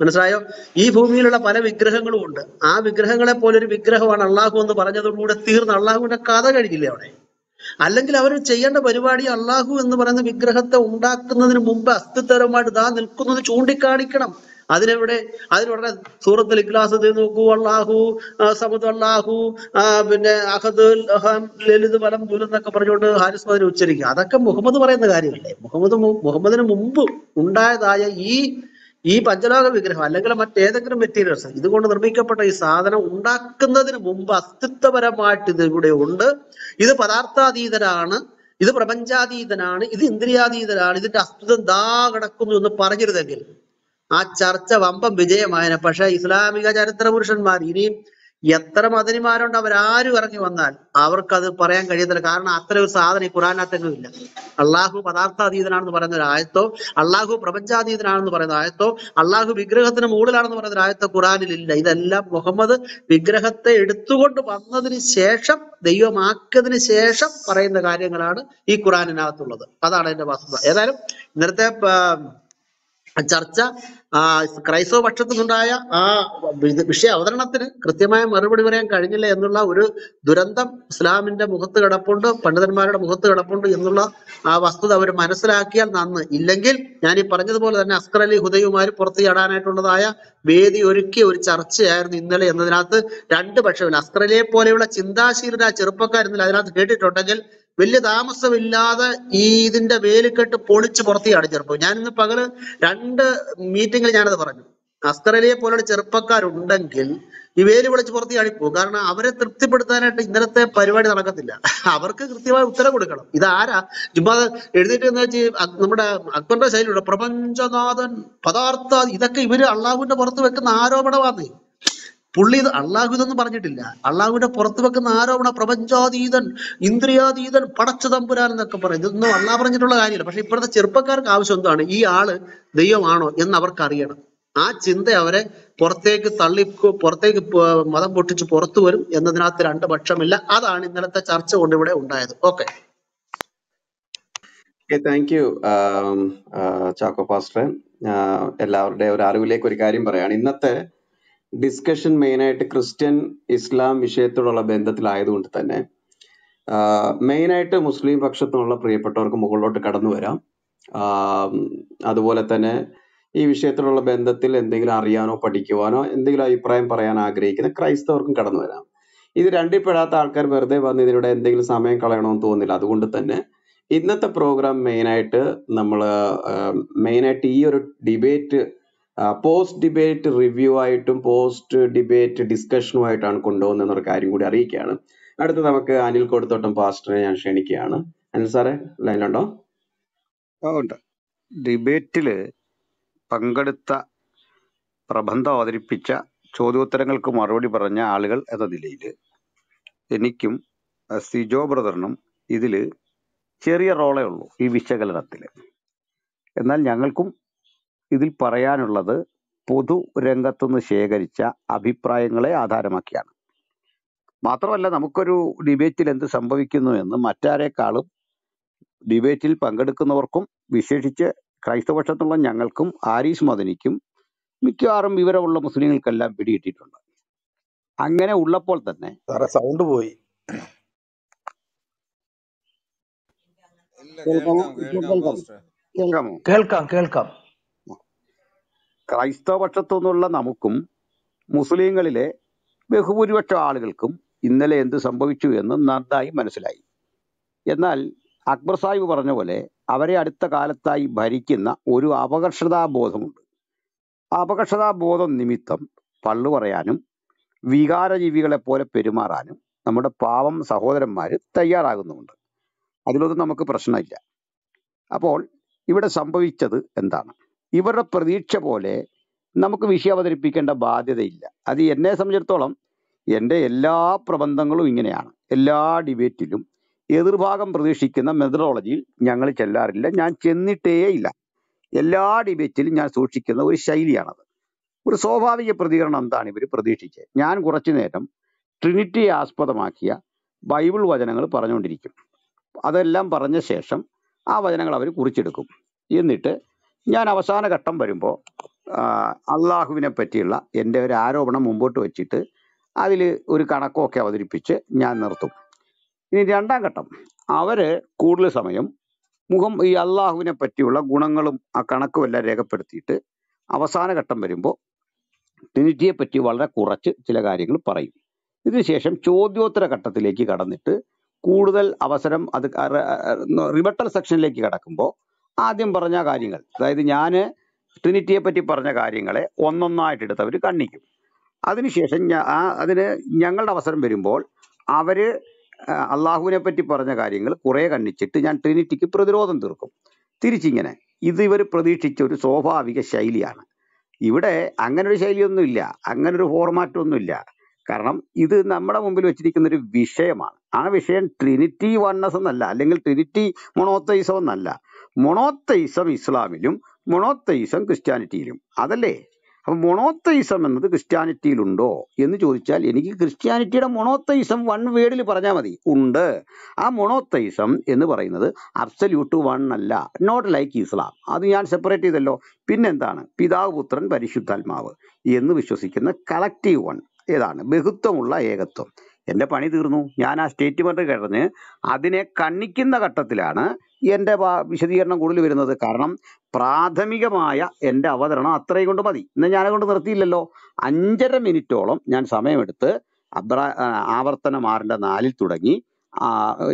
മനസ്സിലായോ? ഈ ഭൂമിയിലുള്ള പല വിഗ്രഹങ്ങളും ഉണ്ട്. ആ വിഗ്രഹങ്ങളെ പോലെ ഒരു വിഗ്രഹമാണ് അള്ളാഹു എന്ന് പറഞ്ഞതോടുകൂടെ തീർന്ന അള്ളാഹുവിന്റെ കഥ കഴിഞ്ഞില്ലേ അവിടെ? അല്ലെങ്കിൽ അവർ ചെയ്യേണ്ട പരിപാടി അള്ളാഹു എന്ന് പറയുന്ന വിഗ്രഹത്തെ ഉണ്ടാക്കുന്നതിന് മുമ്പ് അസ്തിത്വപരമായിട്ട് ദാ നിൽക്കുന്നത് ചൂണ്ടിക്കാണിക്കണം. അതിനെവിടെ? അതിനുടനെ സൂറത്തിൽ ഇഖ്ലാസ് നോക്കൂ അള്ളാഹു സമുദ് അള്ളാഹു പിന്നെ അഹദ് അഹം ലലിത് വലം ദുലം എന്നൊക്കെ പറഞ്ഞുകൊണ്ട് ഹാരിസ് മദനെ ഉച്ചരിക്കുക. അതൊക്കെ മുഹമ്മദ് പറയുന്ന കാര്യമല്ലേ? മുഹമ്മദ് മുഹമ്മദിന് മുമ്പ് ഉണ്ടായതായ ഈ ഈ പഞ്ചലോക വിഗ്രഹം അല്ലെങ്കിൽ മറ്റേതെങ്കിലും മെറ്റീരിയൽസ് ഇതുകൊണ്ട് നിർമ്മിക്കപ്പെട്ട ഈ സാധനം ഉണ്ടാക്കുന്നതിന് മുമ്പ് അസ്തിത്വപരമായിട്ട് ഇത് ഇവിടെ ഉണ്ട്. ഇത് പദാർത്ഥാതീതനാണ് ഇത് പ്രപഞ്ചാതീതനാണ് ഇത് ഇന്ദ്രിയാതീതനാണ് ഇതിന്റെ അസ്തിത്വം ദാ കിടക്കുന്നു എന്ന് പറഞ്ഞിരുന്നെങ്കിൽ ആ ചർച്ച വമ്പം വിജയമായനെ. പക്ഷെ ഇസ്ലാമിക ചരിത്ര പുരുഷന്മാർ ഇനിയും എത്ര മദനിമാരുണ്ട് അവരാരും ഇറങ്ങി വന്നാൽ അവർക്കത് പറയാൻ കഴിയത്തില്ല. കാരണം അത്ര ഒരു സാധനം ഈ ഖുറാനകത്തെങ്ങും ഇല്ല. അള്ളാഹു പദാർത്ഥാതീതനാണെന്ന് പറയുന്ന ഒരു ആയത്തോ അള്ളാഹു പ്രപഞ്ചാതീതനാണെന്ന് പറയുന്ന ആയത്തോ അള്ളാഹു വിഗ്രഹത്തിന് മുകളിലാണെന്ന് പറയുന്ന ഒരു ആയത്തോ ഖുറാനിൽ ഇല്ല. ഇതെല്ലാം മുഹമ്മദ് വിഗ്രഹത്തെ എടുത്തുകൊണ്ട് വന്നതിന് ശേഷം ദൈവമാക്കിയതിന് ശേഷം പറയുന്ന കാര്യങ്ങളാണ് ഈ ഖുറാനിനകത്തുള്ളത്. അതാണ് എന്റെ വസ്തുത. ഏതായാലും ഇന്നത്തെ ചർച്ച ആ ക്രൈസ്തവ പക്ഷത്തു നിന്നുണ്ടായ ആ വിഷയ അവതരണത്തിന് കൃത്യമായ മറുപടി പറയാൻ കഴിഞ്ഞില്ല എന്നുള്ള ഒരു ദുരന്തം ഇസ്ലാമിന്റെ മുഖത്ത് കിടപ്പുണ്ട് പണ്ഡിതന്മാരുടെ മുഖത്ത് കിടപ്പുണ്ട് എന്നുള്ള ആ വസ്തുത അവർ മനസ്സിലാക്കിയാൽ നന്ന്. ഇല്ലെങ്കിൽ ഞാൻ ഈ പറഞ്ഞതുപോലെ തന്നെ അസ്കർ അലി ഹുദയുമാർ പുറത്ത് ചാടാനായിട്ടുള്ളതായ വേദി ഒരുക്കിയ ഒരു ചർച്ചയായിരുന്നു ഇന്നലെ എന്നതിനകത്ത് രണ്ട് പക്ഷമില്ല. അസ്കർ അലിയെ പോലെയുള്ള ചിന്താശീലരായ ചെറുപ്പക്കാരെന്നില്ല അതിനകത്ത് കേട്ടിട്ടുണ്ടെങ്കിൽ വലിയ താമസമില്ലാതെ ഈ ഇതിന്റെ വേലിക്കെട്ട് പൊളിച്ച് പുറത്തിയാണ് ചെറുപ്പം. ഞാൻ ഇന്ന് പകൽ രണ്ട് മീറ്റിംഗിൽ ഞാനത് പറഞ്ഞു. അസ്കർ പോലുള്ള ചെറുപ്പക്കാരുണ്ടെങ്കിൽ ഈ വേലി വിളിച്ച് പുറത്ത് അടിപ്പോ കാരണം അവരെ തൃപ്തിപ്പെടുത്താനായിട്ട് ഇന്നലത്തെ പരിപാടി നടക്കത്തില്ല. അവർക്ക് കൃത്യമായ ഉത്തരം കൊടുക്കണം. ഇതാരാ? ചുമ്മാ എഴുന്നേറ്റ് എന്ന് വെച്ചാൽ നമ്മുടെ അക്ബറിന്റെ ശൈലിയുടെ പ്രപഞ്ചനാഥൻ പദാർത്ഥ ഇതൊക്കെ ഇവർ അള്ളാഹുവിന്റെ പുറത്ത് വെക്കുന്ന ആരോപണമാണ് പുള്ളി ഇത് അള്ളാഹു ഇതൊന്നും പറഞ്ഞിട്ടില്ല. അള്ളാഹുവിന്റെ പുറത്തു വെക്കുന്ന ആരോപണ പ്രപഞ്ചാതീതൻ ഇന്ദ്രിയാതീതൻ പടച്ച തമ്പുരാൻ എന്നൊക്കെ പറയും. ഇതൊന്നും അള്ളാഹ് പറഞ്ഞിട്ടുള്ള കാര്യമില്ല. പക്ഷെ ഇപ്പോഴത്തെ ചെറുപ്പക്കാർക്ക് ആവശ്യം എന്താണ്? ഈ ആൾ ദൈവമാണോ എന്ന് അവർക്ക് അറിയണം ആ ചിന്ത അവരെ പുറത്തേക്ക് തള്ളി പുറത്തേക്ക് മതം പൊട്ടിച്ച് പുറത്തു വരും എന്നതിനകത്ത് രണ്ട് പക്ഷമില്ല. അതാണ് ഇന്നലത്തെ ചർച്ച കൊണ്ട് ഇവിടെ ഉണ്ടായത്. Okay. Thank you Chacko pastor എല്ലാവരുടെയും ഒരു അറിവിലേക്ക് ഒരു കാര്യം പറയാണ്. ഇന്നത്തെ ഡിസ്കഷൻ മെയിനായിട്ട് ക്രിസ്ത്യൻ ഇസ്ലാം വിഷയത്തോടുള്ള ബന്ധത്തിലായതുകൊണ്ട് തന്നെ മെയിനായിട്ട് മുസ്ലിം പക്ഷത്തുള്ള പ്രിയപ്പെട്ടവർക്ക് മുകളിലോട്ട് കടന്നു വരാം. അതുപോലെ തന്നെ ഈ വിഷയത്തിലുള്ള ബന്ധത്തിൽ എന്തെങ്കിലും അറിയാനോ പഠിക്കുവാനോ എന്തെങ്കിലും അഭിപ്രായം പറയാൻ ആഗ്രഹിക്കുന്ന ക്രൈസ്തവർക്കും കടന്നു വരാം. ഇത് രണ്ടിൽ പെടാത്ത ആൾക്കാർ വെറുതെ വന്ന് ഇതിലൂടെ എന്തെങ്കിലും സമയം കളയണമെന്ന് തോന്നുന്നില്ല. അതുകൊണ്ട് തന്നെ ഇന്നത്തെ പ്രോഗ്രാം മെയിനായിട്ട് നമ്മൾ മെയിനായിട്ട് ഈ ഒരു ഡിബേറ്റ് പോസ്റ്റ് ഡിബേറ്റ് റിവ്യൂ ആയിട്ടും പോസ്റ്റ് ഡിബേറ്റ് ഡിസ്കഷനുമായിട്ടാണ് കൊണ്ടുപോകുന്നത് എന്നൊരു കാര്യം കൂടി അറിയിക്കുകയാണ്. അടുത്ത നമുക്ക് അനിൽ കൊടുത്തോട്ടം പാസ്റ്ററെ ഞാൻ ക്ഷണിക്കുകയാണ്. അനിൽ സാറേ ലൈനിലുണ്ടോ ആ, ഉണ്ട്. ഡിബേറ്റിൽ പങ്കെടുത്ത പ്രബന്ധം അവതരിപ്പിച്ച ചോദ്യോത്തരങ്ങൾക്ക് മറുപടി പറഞ്ഞ ആളുകൾ എന്ന നിലയിൽ എനിക്കും സിജോ ബ്രദറിനും ഇതിൽ ചെറിയ റോളേ ഉള്ളൂ ഈ വിശകലനത്തിൽ എന്നാൽ ഞങ്ങൾക്കും ഇതിൽ പറയാനുള്ളത് പൊതു രംഗത്തുനിന്ന് ശേഖരിച്ച അഭിപ്രായങ്ങളെ ആധാരമാക്കിയാണ്. മാത്രമല്ല നമുക്കൊരു ഡിബേറ്റിൽ എന്ത് സംഭവിക്കുന്നു എന്ന് മറ്റാരേക്കാളും ഡിബേറ്റിൽ പങ്കെടുക്കുന്നവർക്കും വിശേഷിച്ച് ക്രൈസ്തവപക്ഷത്തുള്ള ഞങ്ങൾക്കും ആരീസ് മദനിക്കും മിക്കവാറും വിവരമുള്ള മുസ്ലിങ്ങൾക്കെല്ലാം പിടികിട്ടിയിട്ടുണ്ട്. അങ്ങനെ ഉള്ളപ്പോൾ തന്നെ സൗണ്ട് പോയി. കേൾക്കാമോ? കേൾക്കാം കേൾക്കാം കേൾക്കാമോ പാസ്റ്റർ കേൾക്കാമോ കേൾക്കാം കേൾക്കാം ക്രൈസ്തവപക്ഷത്തു നിന്നുള്ള നമുക്കും മുസ്ലിങ്ങളിലെ ബഹുഭൂരിപക്ഷം ആളുകൾക്കും ഇന്നലെ എന്ത് സംഭവിച്ചു എന്ന് നന്നായി മനസ്സിലായി. എന്നാൽ അക്ബർ സാഹിബ് പറഞ്ഞ പോലെ അവരെ അടുത്ത കാലത്തായി ഭരിക്കുന്ന ഒരു അപകർഷതാബോധമുണ്ട്. അപകർഷതാബോധം നിമിത്തം പള്ളു പറയാനും വികാരജീവികളെ പോലെ പെരുമാറാനും നമ്മുടെ പാവം സഹോദരന്മാർ തയ്യാറാകുന്നുമുണ്ട്. അതിലൊന്നും നമുക്ക് പ്രശ്നമില്ല. അപ്പോൾ ഇവിടെ സംഭവിച്ചത് എന്താണ്? ഇവരുടെ പ്രതീക്ഷ പോലെ നമുക്ക് വിഷയം അവതരിപ്പിക്കേണ്ട ബാധ്യതയില്ല. അത് എന്നെ സംബന്ധിച്ചിടത്തോളം എന്റെ എല്ലാ പ്രബന്ധങ്ങളും ഇങ്ങനെയാണ്. എല്ലാ ഡിബേറ്റിലും എതിർഭാഗം പ്രതീക്ഷിക്കുന്ന മെത്തഡോളജിയിൽ ഞങ്ങൾ ചെല്ലാറില്ല. ഞാൻ ചെന്നിട്ടേ ഇല്ല. എല്ലാ ഡിബേറ്റിലും ഞാൻ സൂക്ഷിക്കുന്ന ഒരു ശൈലിയാണത്. ഒരു സ്വാഭാവിക പ്രതികരണം എന്താണ് ഇവർ പ്രതീക്ഷിച്ചത് ഞാൻ കുറച്ചു നേരം ട്രിനിറ്റിയെ ആസ്പദമാക്കിയ ബൈബിൾ വചനങ്ങൾ പറഞ്ഞുകൊണ്ടിരിക്കും. അതെല്ലാം പറഞ്ഞ ശേഷം ആ വചനങ്ങൾ അവർ കുറിച്ചെടുക്കും. എന്നിട്ട് ഞാൻ അവസാന ഘട്ടം വരുമ്പോൾ അള്ളാഹുവിനെ പറ്റിയുള്ള എന്റെ ഒരു ആരോപണം മുമ്പോട്ട് വെച്ചിട്ട് അതിൽ ഒരു കണക്കൊക്കെ അവതരിപ്പിച്ച് ഞാൻ നിർത്തും. ഇനി രണ്ടാം ഘട്ടം അവർ കൂടുതൽ സമയം മുഖം ഈ അള്ളാഹുവിനെ പറ്റിയുള്ള ഗുണങ്ങളും ആ കണക്കും എല്ലാം രേഖപ്പെടുത്തിയിട്ട് അവസാന ഘട്ടം വരുമ്പോൾ ട്രിനിറ്റിയെ പറ്റി വളരെ കുറച്ച് ചില കാര്യങ്ങൾ പറയും. ഇതിനുശേഷം ചോദ്യോത്തര ഘട്ടത്തിലേക്ക് കടന്നിട്ട് കൂടുതൽ അവസരം അത് റിബട്ടൽ സെക്ഷനിലേക്ക് കടക്കുമ്പോൾ ആദ്യം പറഞ്ഞ കാര്യങ്ങൾ. അതായത് ഞാൻ ട്രിനിറ്റിയെ പറ്റി പറഞ്ഞ കാര്യങ്ങളെ ഒന്നൊന്നായിട്ട് എടുത്ത് അവർ കണ്ണിക്കും. അതിനുശേഷം ഞാൻ അതിന് ഞങ്ങളുടെ അവസരം വരുമ്പോൾ അവർ അള്ളാഹുവിനെ പറ്റി പറഞ്ഞ കാര്യങ്ങൾ കുറേ കണ്ണിച്ചിട്ട് ഞാൻ ട്രിനിറ്റിക്ക് പ്രതിരോധം തീർക്കും. തിരിച്ചിങ്ങനെ. ഇത് ഇവർ പ്രതീക്ഷിച്ച ഒരു സ്വാഭാവിക ശൈലിയാണ്. ഇവിടെ അങ്ങനൊരു ശൈലിയൊന്നുമില്ല. അങ്ങനൊരു ഫോർമാറ്റൊന്നുമില്ല. കാരണം ഇത് നമ്മുടെ മുമ്പിൽ വെച്ചിരിക്കുന്ന ഒരു വിഷയമാണ്. ആ വിഷയം ട്രിനിറ്റി വണ്ണസ് എന്നല്ല. അല്ലെങ്കിൽ ട്രിനിറ്റി മൊണോത്തൈസം എന്നല്ല. മൊണോത്തൈസം ഇസ്ലാമിലും മൊണോത്തൈസം ക്രിസ്ത്യാനിറ്റിയിലും അതല്ലേ? അപ്പം മൊണോത്തൈസം എന്നത് ക്രിസ്ത്യാനിറ്റിയിലുണ്ടോ എന്ന് ചോദിച്ചാൽ എനിക്ക് ക്രിസ്ത്യാനിറ്റിയുടെ മൊണോത്തൈസം വൺ വേർഡിൽ പറഞ്ഞാൽ മതി. ഉണ്ട്. ആ മൊണോത്തൈസം എന്ന് പറയുന്നത് അബ്സല്യൂട്ട് വൺ അല്ല. നോട്ട് ലൈക്ക് ഇസ്ലാം അത് ഞാൻ സെപ്പറേറ്റ് ചെയ്തല്ലോ. പിന്നെന്താണ്? പിതാവ് പുത്രൻ പരിശുദ്ധാത്മാവ് എന്ന് വിശ്വസിക്കുന്ന കളക്റ്റീവ് വൺ ഏതാണ്? ബഹുത്വമുള്ള ഏകത്വം. എന്റെ പണി തീർന്നു. ഞാൻ ആ സ്റ്റേറ്റ്മെന്റ് കിടന്ന് അതിനെ കണ്ണിക്കുന്ന ഘട്ടത്തിലാണ് എന്റെ വിശദീകരണം കൂടുതൽ വരുന്നത്. കാരണം പ്രാഥമികമായ എന്റെ അവതരണം അത്രയും കൊണ്ട് മതി. ഇന്ന് ഞാനെ കൊണ്ട് നിർത്തിയില്ലല്ലോ. അഞ്ചര മിനിറ്റോളം ഞാൻ സമയമെടുത്ത് അബ്ര ആവർത്തന ആറിന്റെ നാലിൽ തുടങ്ങി.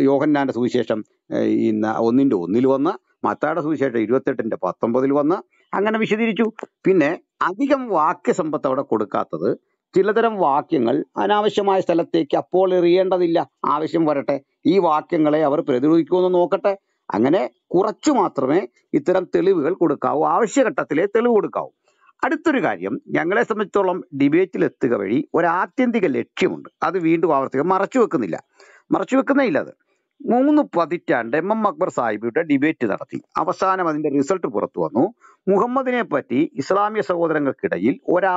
യോഹന്നാന്റെ സുവിശേഷം ഇന്ന് ഒന്നിന്റെ ഒന്നിൽ വന്ന് മത്തായുടെ സുവിശേഷം ഇരുപത്തെട്ടിന്റെ പത്തൊമ്പതിൽ വന്ന് അങ്ങനെ വിശദീകരിച്ചു. പിന്നെ അധികം വാക്യസമ്പത്ത് അവിടെ കൊടുക്കാത്തത് ചിലതരം വാക്യങ്ങൾ അനാവശ്യമായ സ്ഥലത്തേക്ക് അപ്പോൾ എറിയേണ്ടതില്ല. ആവശ്യം വരട്ടെ. ഈ വാക്യങ്ങളെ അവർ പ്രതിരോധിക്കുമെന്ന് നോക്കട്ടെ. അങ്ങനെ കുറച്ചു മാത്രമേ ഇത്തരം തെളിവുകൾ കൊടുക്കാവൂ. ആവശ്യഘട്ടത്തിലെ തെളിവ് കൊടുക്കാവൂ. അടുത്തൊരു കാര്യം ഞങ്ങളെ സംബന്ധിച്ചോളം ഡിബേറ്റിൽ എത്തുക വഴി ഒരു ആത്യന്തിക ലക്ഷ്യമുണ്ട്. അത് വീണ്ടും ആവർത്തിക്കുക മറച്ചു വെക്കുന്നില്ല മറച്ചു വെക്കുന്നേ ഇല്ല അത്. മൂന്ന് പതിറ്റാണ്ട് എം എം അക്ബർ സാഹിബിയുടെ ഡിബേറ്റ് നടത്തി. അവസാനം അതിന്റെ റിസൾട്ട് പുറത്തു വന്നു. മുഹമ്മദിനെ പറ്റി ഇസ്ലാമിക സഹോദരങ്ങൾക്കിടയിൽ ഒരു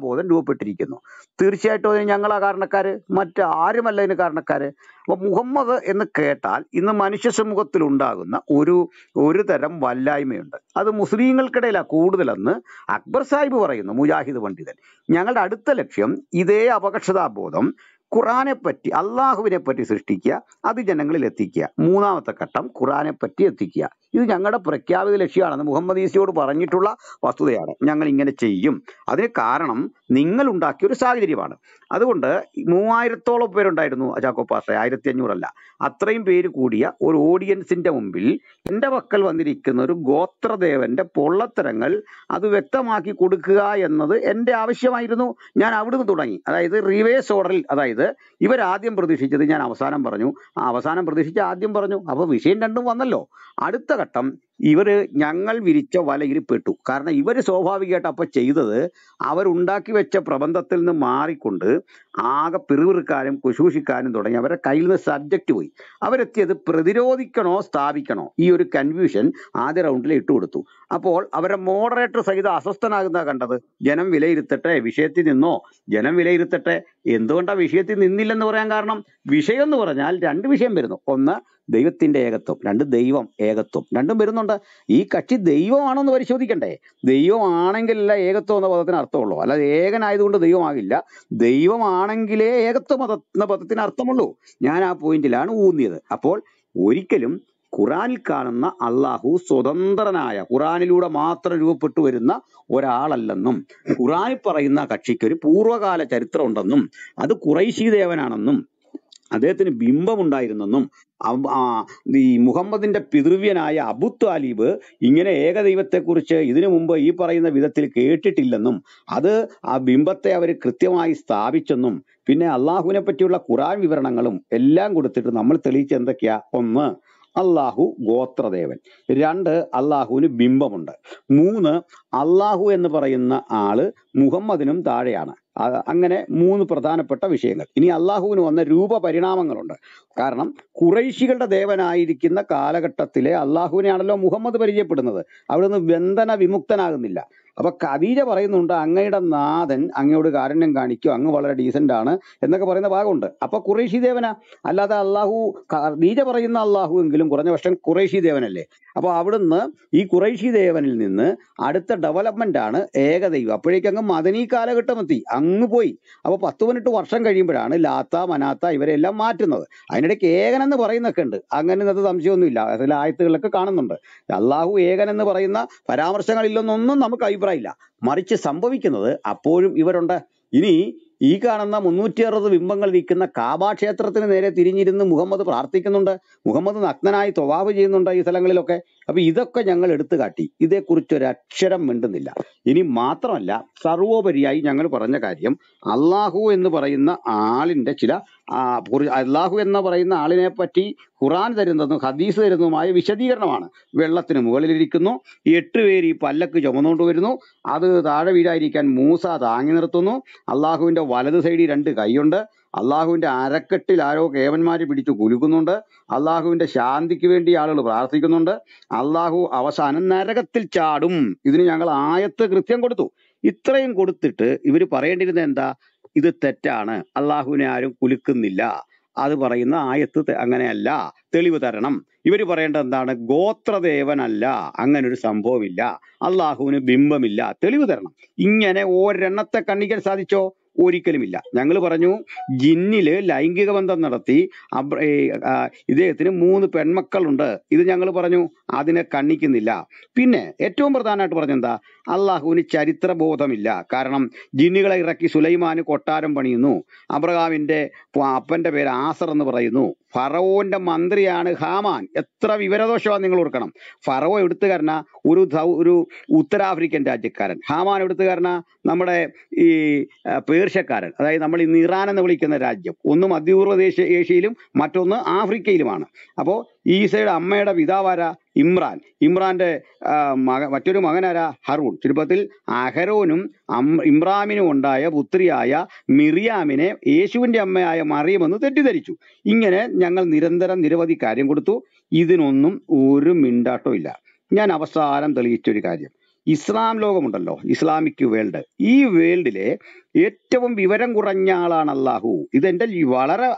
ബോധം രൂപപ്പെട്ടിരിക്കുന്നു. തീർച്ചയായിട്ടും അതിന് ഞങ്ങളാ കാരണക്കാര്. മറ്റാരുമല്ല ഇതിന് കാരണക്കാർ അപ്പൊ മുഹമ്മദ് എന്ന് കേട്ടാൽ ഇന്ന് മനുഷ്യ സമൂഹത്തിൽ ഉണ്ടാകുന്ന ഒരു ഒരു തരം വല്ലായ്മയുണ്ട്. അത് മുസ്ലിങ്ങൾക്കിടയിലാണ് കൂടുതലെന്ന് അക്ബർ സാഹിബ് പറയുന്നു മുജാഹിദ് പണ്ഡിതൻ. ഞങ്ങളുടെ അടുത്ത ലക്ഷ്യം ഇതേ അപകർഷതാബോധം ഖുറാനെ പറ്റി അള്ളാഹുവിനെ പറ്റി സൃഷ്ടിക്കുക അത് ജനങ്ങളിൽ എത്തിക്കുക. മൂന്നാമത്തെ ഘട്ടം ഖുറാനെ പറ്റി എത്തിക്കുക. ഇത് ഞങ്ങളുടെ പ്രഖ്യാപിത ലക്ഷ്യമാണെന്ന് മുഹമ്മദ് ഈസിയോട് പറഞ്ഞിട്ടുള്ള വസ്തുതയാണ്. ഞങ്ങൾ ഇങ്ങനെ ചെയ്യും. അതിന് കാരണം നിങ്ങൾ ഉണ്ടാക്കിയ ഒരു സാഹചര്യമാണ്. അതുകൊണ്ട് മൂവായിരത്തോളം പേരുണ്ടായിരുന്നു അജാക്കോ പാഷ ആയിരത്തി അഞ്ഞൂറല്ല അത്രയും പേര് കൂടിയ ഒരു ഓഡിയൻസിന്റെ മുമ്പിൽ എന്റെ പക്കൽ വന്നിരിക്കുന്ന ഒരു ഗോത്രദേവന്റെ പൊള്ളത്തരങ്ങൾ അത് വ്യക്തമാക്കി കൊടുക്കുക എന്നത് എന്റെ ആവശ്യമായിരുന്നു. ഞാൻ അവിടുന്ന് തുടങ്ങി. അതായത് റിവേഴ്സ് ഓർഡറിൽ അതായത് ഇവരാദ്യം പ്രതീക്ഷിച്ചത് ഞാൻ അവസാനം പറഞ്ഞു. ആ അവസാനം പ്രതീക്ഷിച്ച ആദ്യം പറഞ്ഞു. അപ്പോൾ വിഷയം രണ്ടും വന്നല്ലോ. അടുത്ത ഘട്ടം ഇവർ ഞങ്ങൾ വിരിച്ച വലയിൽ പെട്ടു കാരണം ഇവർ സ്വാഭാവികമായിട്ട് അപ്പൊ ചെയ്തത് അവരുണ്ടാക്കി വെച്ച പ്രബന്ധത്തിൽ നിന്ന് മാറിക്കൊണ്ട് ആകെ പിറുവിറുക്കാനും കുശൂഷിക്കാനും തുടങ്ങി. അവരുടെ കയ്യിൽ നിന്ന് സബ്ജക്റ്റ് പോയി. അവരെത്തിയത് പ്രതിരോധിക്കണോ സ്ഥാപിക്കണോ? ഈ ഒരു കൺഫ്യൂഷൻ ആദ്യ റൗണ്ടിൽ ഇട്ടുകൊടുത്തു അപ്പോൾ അവരുടെ മോഡറേറ്റർ സഹിതം അസ്വസ്ഥനാകുന്ന കണ്ടത് ജനം വിലയിരുത്തട്ടെ വിഷയത്തിൽ നിന്നോ? ജനം വിലയിരുത്തട്ടെ. എന്തുകൊണ്ടാണ് വിഷയത്തിൽ നിന്നില്ലെന്ന് പറയാൻ കാരണം? വിഷയം എന്ന് പറഞ്ഞാൽ രണ്ട് വിഷയം വരുന്നു. ഒന്ന് ദൈവത്തിന്റെ ഏകത്വം രണ്ട് ദൈവം ഏകത്വം രണ്ടും വരുന്നുണ്ട്. ഈ കക്ഷി ദൈവമാണെന്ന് പരിശോധിക്കണ്ടേ? ദൈവമാണെങ്കിലല്ല ഏകത്വം എന്ന പദത്തിന് അർത്ഥമുള്ളൂ. അല്ലാതെ ഏകനായതുകൊണ്ട് ദൈവമാകില്ല. ദൈവമാണെങ്കിലേ ഏകത്വ മത എന്ന പദത്തിന് അർത്ഥമുള്ളൂ. ഞാൻ ആ പോയിന്റിലാണ് ഊന്നിയത്. അപ്പോൾ ഒരിക്കലും ഖുറാനിൽ കാണുന്ന അള്ളാഹു സ്വതന്ത്രനായ ഖുറാനിലൂടെ മാത്രം രൂപപ്പെട്ടു വരുന്ന ഒരാളല്ലെന്നും ഖുറാനിൽ പറയുന്ന കക്ഷിക്ക് ഒരു പൂർവകാല ചരിത്രം ഉണ്ടെന്നും അത് കുറൈശി ദേവനാണെന്നും അദ്ദേഹത്തിന് ബിംബമുണ്ടായിരുന്നെന്നും ഈ മുഹമ്മദിന്റെ പിതൃവ്യനായ അബു താലിബ് ഇങ്ങനെ ഏകദൈവത്തെക്കുറിച്ച് ഇതിനു മുമ്പ് ഈ പറയുന്ന വിധത്തിൽ കേട്ടിട്ടില്ലെന്നും അത് ആ ബിംബത്തെ അവർ കൃത്യമായി സ്ഥാപിച്ചെന്നും പിന്നെ അള്ളാഹുവിനെ പറ്റിയുള്ള ഖുറാൻ വിവരണങ്ങളും എല്ലാം കൊടുത്തിട്ട് നമ്മൾ തെളിയിച്ച എന്തൊക്കെയാ? ഒന്ന് അള്ളാഹു ഗോത്രദേവൻ. രണ്ട് അള്ളാഹുവിന് ബിംബമുണ്ട്. മൂന്ന് അള്ളാഹു എന്ന് പറയുന്ന ആൾ മുഹമ്മദിനും താഴെയാണ്. അങ്ങനെ മൂന്ന് പ്രധാനപ്പെട്ട വിഷയങ്ങൾ. ഇനി അള്ളാഹുവിന് വന്ന രൂപപരിണാമങ്ങളുണ്ട്. കാരണം കുറൈശികളുടെ ദേവനായിരിക്കുന്ന കാലഘട്ടത്തിലെ അള്ളാഹുവിനെയാണല്ലോ മുഹമ്മദ് പരിചയപ്പെടുന്നത്. അവിടുന്ന് ബന്ധന വിമുക്തനാകുന്നില്ല. അപ്പൊ ഖദീജ പറയുന്നുണ്ട് അങ്ങയുടെ നാഥൻ അങ്ങയോട് കാരുണ്യം കാണിക്കും അങ്ങ് വളരെ ഡീസന്റ് ആണ് എന്നൊക്കെ പറയുന്ന ഭാഗമുണ്ട്. അപ്പൊ ഖുറേഷി ദേവന? അല്ലാതെ അള്ളാഹു ഖദീജ പറയുന്ന അള്ളാഹു എങ്കിലും കുറഞ്ഞ വർഷം ഖുറേഷി ദേവനല്ലേ? അപ്പൊ അവിടുന്ന് ഈ ഖുറൈശി ദേവനിൽ നിന്ന് അടുത്ത ഡെവലപ്മെന്റ് ആണ് ഏകദൈവം. അപ്പോഴേക്കും അങ്ങ് മദനീ കാലഘട്ടം എത്തി അങ്ങ് പോയി. അപ്പൊ പത്ത് പതിനെട്ട് വർഷം കഴിയുമ്പോഴാണ് ലാത്ത മനാത്ത ഇവരെല്ലാം മാറ്റുന്നത്. അതിനിടയ്ക്ക് ഏകനെന്ന് പറയുന്നൊക്കെ ഉണ്ട്. അങ്ങനെ ഇന്നത്തെ സംശയമൊന്നുമില്ല. അതിൽ ആയത്തുകളിലൊക്കെ കാണുന്നുണ്ട്. അള്ളാഹു ഏകൻ എന്ന് പറയുന്ന പരാമർശങ്ങളില്ലെന്നൊന്നും നമുക്ക് അഭിപ്രായമില്ല മറിച്ച് സംഭവിക്കുന്നത് അപ്പോഴും ഇവരുണ്ട്. ഇനി ഈ കാണുന്ന മുന്നൂറ്റി അറുപത് ബിംബങ്ങൾ നിൽക്കുന്ന കാബാക്ഷേത്രത്തിന് നേരെ തിരിഞ്ഞിരുന്ന് മുഹമ്മദ് പ്രാർത്ഥിക്കുന്നുണ്ട്. മുഹമ്മദ് നഗ്നനായി തൊവാവ് ചെയ്യുന്നുണ്ട് ഈ സ്ഥലങ്ങളിലൊക്കെ. അപ്പൊ ഇതൊക്കെ ഞങ്ങൾ എടുത്തു കാട്ടി. ഇതേക്കുറിച്ച് ഒരു അക്ഷരം മിണ്ടുന്നില്ല. ഇനി മാത്രമല്ല സർവോപരിയായി ഞങ്ങൾ പറഞ്ഞ കാര്യം അള്ളാഹു എന്ന് പറയുന്ന ആളിന്റെ ചില അള്ളാഹു എന്ന് പറയുന്ന ആളിനെ പറ്റി ഖുറാൻ തരുന്നതും ഹദീസ് തരുന്നതുമായ വിശദീകരണമാണ്. വെള്ളത്തിന് മുകളിലിരിക്കുന്നു എട്ട് പേര് ഈ പല്ലക്ക് ചുമന്നുകൊണ്ട് വരുന്നു. അത് താഴെ വീടായിരിക്കാൻ മൂസ താങ്ങി നിർത്തുന്നു. അള്ളാഹുവിന്റെ വലത് സൈഡിൽ രണ്ട് കൈയുണ്ട്. അള്ളാഹുവിന്റെ അരക്കെട്ടിൽ ആരോ കേവന്മാർ പിടിച്ചു കുലുക്കുന്നുണ്ട്. അള്ളാഹുവിന്റെ ശാന്തിക്ക് വേണ്ടി ആളുകൾ പ്രാർത്ഥിക്കുന്നുണ്ട്. അള്ളാഹു അവസാനം നരകത്തിൽ ചാടും. ഇതിന് ഞങ്ങൾ ആയത്ത് കൃത്യം കൊടുത്തു. ഇത്രയും കൊടുത്തിട്ട് ഇവർ പറയേണ്ടിരുന്ന എന്താ? ഇത് തെറ്റാണ്. അള്ളാഹുവിനെ ആരും കുലുക്കുന്നില്ല. അത് പറയുന്ന ആയത്ത് അങ്ങനെയല്ല. തെളിവ് തരണം. ഇവർ പറയേണ്ടത് എന്താണ്? ഗോത്രദേവനല്ല. അങ്ങനെ ഒരു സംഭവമില്ല. അള്ളാഹുവിന് ബിംബമില്ല. തെളിവ് തരണം. ഇങ്ങനെ ഒരെണ്ണത്തെ കണ്ണിക്കാൻ സാധിച്ചോ? ഒരിക്കലുമില്ല. ഞങ്ങൾ പറഞ്ഞു ജിന്നിൽ ലൈംഗിക ബന്ധം നടത്തി ഇദ്ദേഹത്തിന് മൂന്ന് പെൺമക്കളുണ്ട്. ഇത് ഞങ്ങൾ പറഞ്ഞു അതിനെ കണ്ണിക്കുന്നില്ല. പിന്നെ ഏറ്റവും പ്രധാനമായിട്ട് പറഞ്ഞെന്താ അള്ളാഹുവിന് ചരിത്രബോധമില്ല. കാരണം ജിന്നുകളെ ഇറക്കി സുലൈമാന് കൊട്ടാരം പണിയുന്നു. അബ്രഹാമിന്റെ അപ്പന്റെ പേര് ആസർ എന്ന് പറയുന്നു. ഫറവോന്റെ മന്ത്രിയാണ് ഹാമാൻ. എത്ര വിവരദോഷമാണ് നിങ്ങൾ ഓർക്കണം. ഫറവോ എടുത്തുകാരന ഒരു ഒരു ഉത്തരാഫ്രിക്കൻ രാജ്യക്കാരൻ. ഹാമാൻ എടുത്തുകാരന നമ്മുടെ ഈ പേർഷ്യക്കാരൻ. അതായത് നമ്മൾ ഇന്ന് ഇറാൻ എന്ന് വിളിക്കുന്ന രാജ്യം. ഒന്ന് മധ്യപൂർവ ഏഷ്യയിലും മറ്റൊന്ന് ആഫ്രിക്കയിലുമാണ്. അപ്പോൾ ഈ സൈഡ് അമ്മയുടെ പിതാവാരാ ഇമ്രാൻ. ഇമ്രാന്റെ മക മറ്റൊരു മകനാരാ ഹറൂൺ. ചുരുപ്പത്തിൽ അഹരോനും ഇമ്രാമിനും ഉണ്ടായ പുത്രിയായ മിറിയാമിനെ യേശുവിന്റെ അമ്മയായ മറിയമെന്ന് തെറ്റിദ്ധരിച്ചു. ഇങ്ങനെ ഞങ്ങൾ നിരന്തരം നിരവധി കാര്യം കൊടുത്തു. ഇതിനൊന്നും ഒരു മിണ്ടാട്ടവും ഇല്ല. ഞാൻ അവസാനം തെളിയിച്ചൊരു കാര്യം. ഇസ്ലാം ലോകമുണ്ടല്ലോ ഇസ്ലാമിക് വേൾഡ് ഈ വേൾഡിലെ ഏറ്റവും വിവരം കുറഞ്ഞ ആളാണ് അള്ളാഹു ഇതെന്റെ വളരെ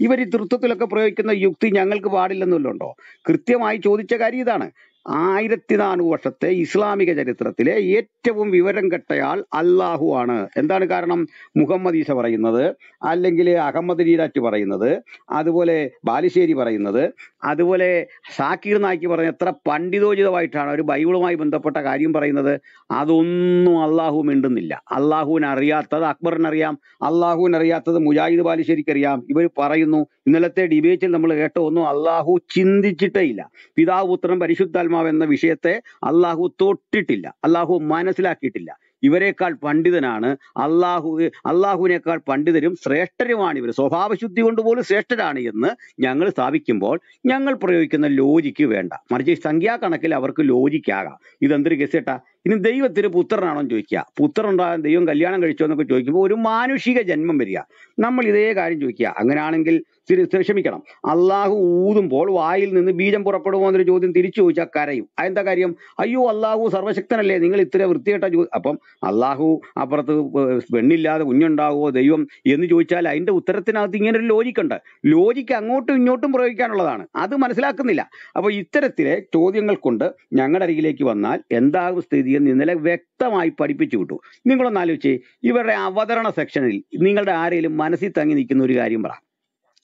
ഇവർ ഈ തൃത്വത്തിലൊക്കെ പ്രയോഗിക്കുന്ന യുക്തി ഞങ്ങൾക്ക് പാടില്ലെന്നുണ്ടോ കൃത്യമായി ചോദിച്ച കാര്യം ഇതാണ്. ആയിരത്തി നാനൂറ് വർഷത്തെ ഇസ്ലാമിക ചരിത്രത്തിലെ ഏറ്റവും വിവരം കെട്ടയാൾ അള്ളാഹു ആണ്. എന്താണ് കാരണം? മുഹമ്മദ് ഈസ പറയുന്നത് അല്ലെങ്കിൽ അഹമ്മദ് ലീലാറ്റ് പറയുന്നത് അതുപോലെ ബാലുശ്ശേരി പറയുന്നത് അതുപോലെ സാക്കീർ നായിക്ക് പറഞ്ഞ എത്ര പണ്ഡിതോചിതമായിട്ടാണ് ഒരു ബൈബിളുമായി ബന്ധപ്പെട്ട കാര്യം പറയുന്നത്. അതൊന്നും അള്ളാഹു മിണ്ടുന്നില്ല. അള്ളാഹുവിന് അറിയാത്തത് അക്ബറിനറിയാം അള്ളാഹുവിന് അറിയാത്തത് മുജാഹിദ് ബാലുശ്ശേരിക്ക് അറിയാം. ഇവർ പറയുന്നു ഇന്നലത്തെ ഡിബേറ്റിൽ നമ്മൾ കേട്ട ഒന്നും അള്ളാഹു ചിന്തിച്ചിട്ടേ ഇല്ല. പിതാവ് പുത്രൻ പരിശുദ്ധാത്മാവ് എന്ന വിഷയത്തെ അള്ളാഹു തൊട്ടിട്ടില്ല അള്ളാഹു മനസ്സിലാക്കിയിട്ടില്ല. ഇവരെക്കാൾ പണ്ഡിതനാണ് അള്ളാഹു അള്ളാഹുവിനേക്കാൾ പണ്ഡിതരും ശ്രേഷ്ഠരുമാണ് ഇവർ. സ്വഭാവശുദ്ധി കൊണ്ട് പോലും ശ്രേഷ്ഠരാണ് എന്ന് ഞങ്ങൾ സ്ഥാപിക്കുമ്പോൾ ഞങ്ങൾ പ്രയോഗിക്കുന്ന ലോജിക്ക് വേണ്ട. മറിച്ച് സംഖ്യാ കണക്കിൽ അവർക്ക് ലോജിക്കാകാം ഇതെന്തൊരു കേസേട്ടാ ഇനി ദൈവത്തിന് പുത്രനാണോ എന്ന് ചോദിക്കുക. പുത്രൻ ഉണ്ടാകാൻ ദൈവം കല്യാണം കഴിച്ചോ എന്നൊക്കെ ചോദിക്കുമ്പോൾ ഒരു മാനുഷിക ജന്മം വരിക. നമ്മൾ ഇതേ കാര്യം ചോദിക്കുക. അങ്ങനെയാണെങ്കിൽ ക്ഷമിക്കണം. അള്ളാഹു ഊതുമ്പോൾ വായിൽ നിന്ന് ബീജം പുറപ്പെടുമോ എന്നൊരു ചോദ്യം തിരിച്ചു ചോദിച്ചാൽ കരയും. അതെന്താ കാര്യം? അയ്യോ അള്ളാഹു സർവശക്തനല്ലേ? നിങ്ങൾ ഇത്ര വൃത്തിയായിട്ട അപ്പം അള്ളാഹു അപ്പുറത്ത് പെണ്ണില്ലാതെ കുഞ്ഞുണ്ടാകുമോ ദൈവം എന്ന് ചോദിച്ചാൽ അതിന്റെ ഉത്തരത്തിനകത്ത് ഇങ്ങനെ ഒരു ലോജിക്കുണ്ട് ലോജിക്ക് അങ്ങോട്ടും ഇങ്ങോട്ടും പ്രയോഗിക്കാനുള്ളതാണ്. അത് മനസ്സിലാക്കുന്നില്ല. അപ്പോൾ ഇത്തരത്തിലെ ചോദ്യങ്ങൾ കൊണ്ട് ഞങ്ങളുടെ അരികിലേക്ക് വന്നാൽ എന്താകും സ്ഥിതി എന്ന് ഇന്നലെ വ്യക്തമായി പഠിപ്പിച്ചു വിട്ടു. നിങ്ങളൊന്ന് ആലോചിച്ചേ ഇവരുടെ അവതരണ സെക്ഷനിൽ നിങ്ങളുടെ ആരെങ്കിലും മനസ്സിൽ തങ്ങി നിൽക്കുന്ന ഒരു കാര്യം പറ.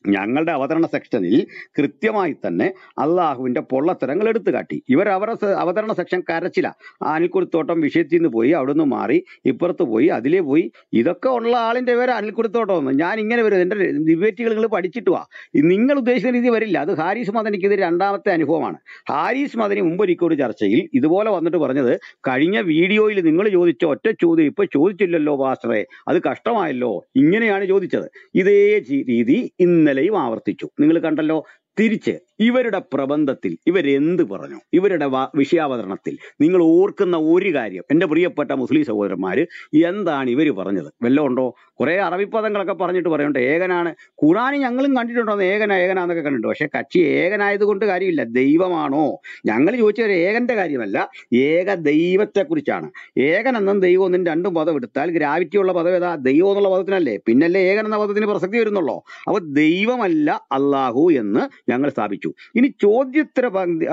ഞങ്ങളുടെ അവതരണ സെക്ഷനിൽ കൃത്യമായി തന്നെ അള്ളാഹുവിന്റെ പൊള്ളത്തരങ്ങൾ എടുത്തു കാട്ടി. ഇവർ അവരുടെ അവതരണ സെക്ഷൻ കരച്ചില. അനിൽക്കുരുത്തോട്ടം വിഷയത്തിൽ നിന്ന് പോയി അവിടുന്ന് മാറി ഇപ്പുറത്ത് പോയി അതിലേ പോയി. ഇതൊക്കെ ഉള്ള ആളിന്റെ പേര് അനിൽക്കുരുത്തോട്ടം എന്ന് ഞാൻ ഇങ്ങനെ വരും. എന്റെ ഡിബേറ്റുകൾ നിങ്ങൾ പഠിച്ചിട്ട് വാ. നിങ്ങൾ ഉദ്ദേശിച്ച രീതി വരില്ല. അത് ഹാരിസ് മദനിക്കിത് രണ്ടാമത്തെ അനുഭവമാണ്. ഹാരിസ് മദനി മുമ്പൊരിക്കൽ ഒരു ചർച്ചയിൽ ഇതുപോലെ വന്നിട്ട് പറഞ്ഞത് കഴിഞ്ഞ വീഡിയോയിൽ നിങ്ങൾ ചോദിച്ച ഒറ്റ ചോദ്യം ഇപ്പൊ ചോദിച്ചില്ലല്ലോ പാസ്റ്ററെ അത് കഷ്ടമായല്ലോ. ഇങ്ങനെയാണ് ചോദിച്ചത്. ഇതേ രീതി രീതി ഇന്നലെയും ആവർത്തിച്ചു. നിങ്ങൾ കണ്ടല്ലോ തിരിച്ച് ഇവരുടെ പ്രബന്ധത്തിൽ ഇവരെന്ത് പറഞ്ഞു? ഇവരുടെ വിഷയാവതരണത്തിൽ നിങ്ങൾ ഓർക്കുന്ന ഒരു കാര്യം എന്റെ പ്രിയപ്പെട്ട മുസ്ലിം സഹോദരന്മാർ എന്താണ് ഇവർ പറഞ്ഞത്? വല്ലതും ഉണ്ടോ? കുറെ അറബി പദങ്ങളൊക്കെ പറഞ്ഞിട്ട് പറയുന്നുണ്ട് ഏകനാണ്. ഖുറാൻ ഞങ്ങളും കണ്ടിട്ടുണ്ടോ ഏകന ഏകനാന്നൊക്കെ കണ്ടിട്ടുണ്ട്. പക്ഷേ കക്ഷി ഏകനായതുകൊണ്ട് കാര്യമില്ല. ദൈവമാണോ? ഞങ്ങൾ ചോദിച്ച ഒരു ഏകന്റെ കാര്യമല്ല. ഏക ദൈവത്തെക്കുറിച്ചാണ്. ഏകൻ എന്നും ദൈവം ഒന്നും രണ്ടും പദം എടുത്താൽ ഗ്രാവിറ്റി ഉള്ള പദം ഏതാ? ദൈവം എന്നുള്ള പദത്തിനല്ലേ? പിന്നല്ലേ ഏകൻ എന്ന പദത്തിന് പ്രസക്തി വരുന്നുള്ളോ? അപ്പോൾ ദൈവമല്ല അള്ളാഹു എന്ന് ഞങ്ങൾ സ്ഥാപിച്ചു. ഇനി ചോദ്യോത്തര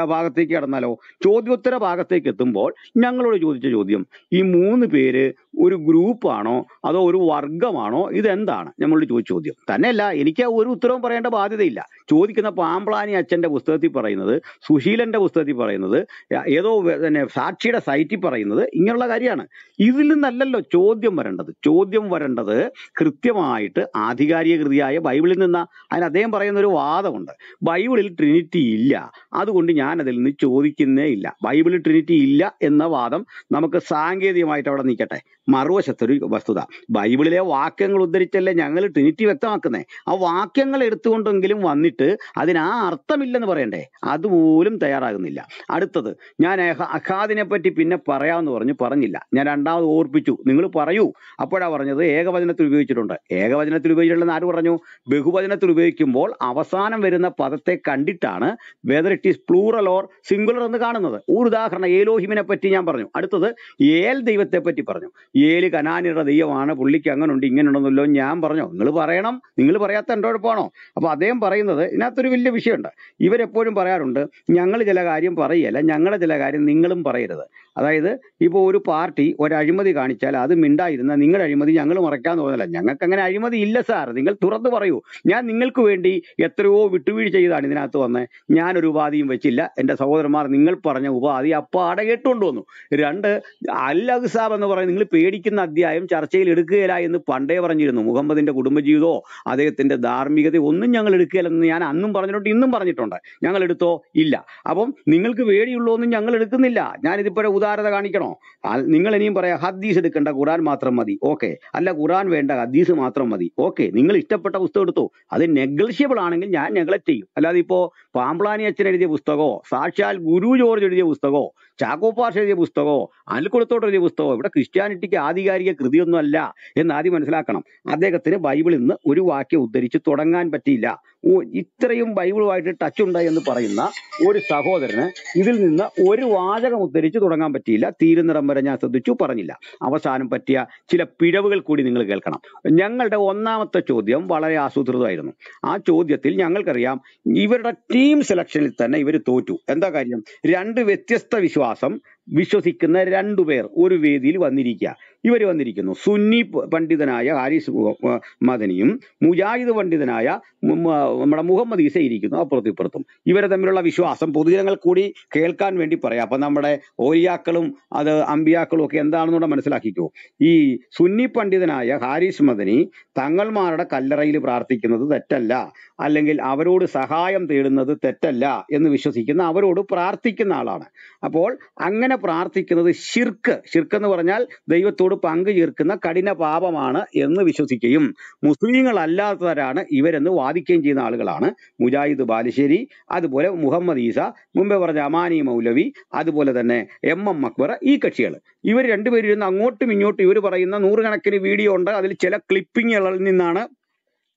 ഭാഗത്തേക്ക് കടന്നാലോ? ചോദ്യോത്തര ഭാഗത്തേക്ക് എത്തുമ്പോൾ ഞങ്ങളോട് ചോദിച്ച ചോദ്യം ഈ മൂന്ന് പേര് ഒരു ഗ്രൂപ്പാണോ അതോ ഒരു വർഗമാണോ ഇതെന്താണ് നമ്മളോട് ചോദിച്ച ചോദ്യം. തന്നെയല്ല എനിക്ക് ഒരു ഉത്തരവും പറയേണ്ട ബാധ്യതയില്ല. ചോദിക്കുന്ന പാമ്പ്ളാനി അച്ഛന്റെ പുസ്തകത്തിൽ പറയുന്നത് സുശീലന്റെ പുസ്തകത്തിൽ പറയുന്നത് ഏതോ പിന്നെ സാക്ഷിയുടെ സൈറ്റിൽ പറയുന്നത് ഇങ്ങനെയുള്ള കാര്യമാണ്. ഇതിൽ നിന്നല്ലല്ലോ ചോദ്യം വരേണ്ടത്. ചോദ്യം വരേണ്ടത് കൃത്യമായിട്ട് ആധികാരിക കൃതിയായ ബൈബിളിൽ നിന്ന. അതിന് അദ്ദേഹം പറയുന്ന ഒരു വാദമുണ്ട്. ബൈബിളിൽ ട്രിനിറ്റി ഇല്ല. അതുകൊണ്ട് ഞാൻ അതിൽ നിന്ന് ചോദിക്കുന്നേ ഇല്ല. ബൈബിളിൽ ട്രിനിറ്റി ഇല്ല എന്ന വാദം നമുക്ക് സാങ്കേതികമായിട്ട് അവിടെ നിൽക്കട്ടെ. മറുവശത്തൊരു വസ്തുത. ബൈബിളിലെ വാക്യങ്ങൾ ഉദ്ധരിച്ചല്ലേ ഞങ്ങൾ ട്രിനിറ്റി വ്യക്തമാക്കുന്നത് ആ വാക്യങ്ങൾ എടുത്തുകൊണ്ടെങ്കിലും വന്നിട്ട് അതിന് അർത്ഥമില്ലെന്ന് പറയണ്ടേ? അതുപോലും തയ്യാറാകുന്നില്ല. അടുത്തത് ഞാൻ അഖാദിനെ പറ്റി പിന്നെ പറയാമെന്ന് പറഞ്ഞു പറഞ്ഞില്ല. ഞാൻ രണ്ടാമത് ഓർപ്പിച്ചു. നിങ്ങൾ പറയൂ. അപ്പോഴാ പറഞ്ഞത് ഏകവചനത്തിൽ ഉപയോഗിച്ചിട്ടുണ്ട്. ഏകവചനത്തിൽ ഉപയോഗിച്ചിട്ടുണ്ടെന്ന് ആര് പറഞ്ഞു? ബഹുവചനത്തിൽ ഉപയോഗിക്കുമ്പോൾ അവസാനം വരുന്ന പദത്തെ കണ്ടിട്ടാണ് whether it is plural or singular എന്ന് കാണുന്നത്. ഒരു ഉദാഹരണം ഏലോഹിമിനെ പറ്റി ഞാൻ പറഞ്ഞു. അടുത്തത് ഏൽ ദൈവത്തെ പറ്റി പറഞ്ഞു. ഏൽ കനാനിയുടെ ദൈവമാണ് പുള്ളിക്ക് അങ്ങനെ ഉണ്ട് ഇങ്ങനെ ഉണ്ടെന്നല്ലോ ഞാൻ പറഞ്ഞു. നിങ്ങൾ പറയണം നിങ്ങൾ പറയാത്ത എന്റെ കുഴപ്പമാണോ അപ്പോൾ അദ്ദേഹം പറയുന്നത് ഇതിനകത്തൊരു വലിയ വിഷയമുണ്ട്. ഇവരെപ്പോഴും പറയാറുണ്ട് ഞങ്ങൾ ചില കാര്യം പറയുകയല്ല ഞങ്ങളുടെ ചില കാര്യം നിങ്ങളും പറയരുത്. അതായത് ഇപ്പോൾ ഒരു പാർട്ടി ഒരു അഴിമതി കാണിച്ചാൽ അത് മിണ്ടായിരുന്ന നിങ്ങളുടെ അഴിമതി ഞങ്ങൾ മറയ്ക്കാന്ന് തോന്നല ഞങ്ങൾക്ക് അങ്ങനെ അഴിമതി ഇല്ല സാർ. നിങ്ങൾ തുറന്നു പറയൂ. ഞാൻ നിങ്ങൾക്ക് വേണ്ടി എത്രയോ വിട്ടുവീഴ്ച ചെയ്താണ് ഇതിനകത്ത് വന്നത് ഞാനൊരു ഉപാധിയും വെച്ചില്ല. എന്റെ സഹോദരന്മാർ നിങ്ങൾ പറഞ്ഞ ഉപാധി അപ്പാടെ കേട്ടുകൊണ്ട് വന്നു. രണ്ട് അൽ സാബ് എന്ന് പറയുന്നത് നിങ്ങൾ പേടിക്കുന്ന അധ്യായം ചർച്ചയിൽ എടുക്കുകയില്ല എന്ന് പണ്ടേ പറഞ്ഞിരുന്നു. മുഹമ്മദിന്റെ കുടുംബജീവിതമോ അദ്ദേഹത്തിന്റെ ധാർമ്മികത ഒന്നും ഞങ്ങൾ എടുക്കുകയില്ലെന്ന് ഞാൻ അന്നും പറഞ്ഞിട്ടുണ്ട് ഇന്നും പറഞ്ഞിട്ടുണ്ട്. ഞങ്ങൾ എടുത്തോ ഇല്ല. അപ്പം നിങ്ങൾക്ക് പേടിയുള്ളൂ ഞങ്ങൾ എടുക്കുന്നില്ല. ഞാനിതിപ്പോഴെ ഉദാരത കാണിക്കണോ? നിങ്ങൾ ഇനിയും പറയാം ഹദീസ് എടുക്കേണ്ട ഖുറാൻ മാത്രം മതി. ഓക്കെ. അല്ല ഖുറാൻ വേണ്ട ഹദീസ് മാത്രം മതി. ഓക്കെ. നിങ്ങൾ ഇഷ്ടപ്പെട്ട പുസ്തകം എടുത്തോ. അത് നെഗ്ലിഷ്യബിൾ ആണെങ്കിൽ ഞാൻ നെഗ്ലക്ട് ചെയ്യും. അല്ലാതെ ഇപ്പോ പാമ്പ്ലാനി അച്ഛൻ എഴുതിയ പുസ്തകമോ സാക്ഷാൽ ഗുരു ജോർജ് എഴുതിയ പുസ്തകമോ ചാക്കോ പാഷ എഴുതിയ പുസ്തകമോ അനിൽക്കുളത്തോട്ട് എഴുതിയ പുസ്തകമോ ഇവിടെ ക്രിസ്ത്യാനിറ്റിക്ക് ആധികാരിക കൃതിയൊന്നുമല്ല എന്ന് ആദ്യം മനസ്സിലാക്കണം. അദ്ദേഹത്തിന് ബൈബിളിൽ നിന്ന് ഒരു വാക്യം ഉദ്ധരിച്ച് തുടങ്ങാൻ പറ്റിയില്ല. ഓ, ഇത്രയും ബൈബിളുമായിട്ട് ടച്ച് ഉണ്ടായി എന്ന് പറയുന്ന ഒരു സഹോദരന് ഇതിൽ നിന്ന് ഒരു വാചകം ഉദ്ധരിച്ച് തുടങ്ങാൻ പറ്റിയില്ല. തീരുന്നിടം വരെ ഞാൻ ശ്രദ്ധിച്ചു പറഞ്ഞില്ല. അവസാനം പറ്റിയ ചില പിഴവുകൾ കൂടി നിങ്ങൾ കേൾക്കണം. ഞങ്ങളുടെ ഒന്നാമത്തെ ചോദ്യം വളരെ ആസൂത്രിതമായിരുന്നു. ആ ചോദ്യത്തിൽ ഞങ്ങൾക്കറിയാം ഇവരുടെ ടീം സെലക്ഷനിൽ തന്നെ ഇവർ തോറ്റു. എന്താ കാര്യം? രണ്ട് വ്യത്യസ്ത വിശ്വാസം விசுவாசம் വിശ്വസിക്കുന്ന രണ്ടുപേർ ഒരു വേദിയിൽ വന്നിരിക്കുക. ഇവർ വന്നിരിക്കുന്നു. സുന്നി പണ്ഡിതനായ ഹാരിസ് മദനിയും മുജാഹിദ് പണ്ഡിതനായ നമ്മുടെ മുഹമ്മദ് ഈസ ഇരിക്കുന്നു അപ്പുറത്തും ഇപ്പുറത്തും. ഇവരെ തമ്മിലുള്ള വിശ്വാസം പൊതുജനങ്ങൾ കൂടി കേൾക്കാൻ വേണ്ടി പറയാം. അപ്പൊ നമ്മുടെ ഓലിയാക്കളും അത് അമ്പിയാക്കളും ഒക്കെ എന്താണെന്നുകൂടെ മനസ്സിലാക്കിക്കോ. ഈ സുന്നി പണ്ഡിതനായ ഹാരിസ് മദനി തങ്ങൾമാരുടെ കല്ലറയിൽ പ്രാർത്ഥിക്കുന്നത് തെറ്റല്ല. അല്ലെങ്കിൽ അവരോട് സഹായം തേടുന്നത് തെറ്റല്ല എന്ന് വിശ്വസിക്കുന്ന അവരോട് പ്രാർത്ഥിക്കുന്ന ആളാണ്. അപ്പോൾ അങ്ങനെ പ്രാർത്ഥിക്കുന്നത് ഷിർക്ക് ഷിർക്ക് എന്ന് പറഞ്ഞാൽ ദൈവത്തോട് പങ്കു ചേർക്കുന്ന കഠിന പാപമാണ് എന്ന് വിശ്വസിക്കുകയും മുസ്ലിങ്ങളല്ലാത്തവരാണ് ഇവരെന്ന് വാദിക്കുകയും ചെയ്യുന്ന ആളുകളാണ് മുജാഹിദ് ബാലുശ്ശേരി അതുപോലെ മുഹമ്മദ് ഈസ മുമ്പേ പറഞ്ഞ അമാനി മൗലവി അതുപോലെ തന്നെ എം എം അക്ബർ ഈ കക്ഷികൾ. ഇവർ രണ്ടുപേരും ഇരുന്ന് അങ്ങോട്ടും ഇങ്ങോട്ടും ഇവർ പറയുന്ന നൂറുകണക്കിന് വീഡിയോ ഉണ്ട്. അതിൽ ചില ക്ലിപ്പിങ്ങുകളിൽ നിന്നാണ്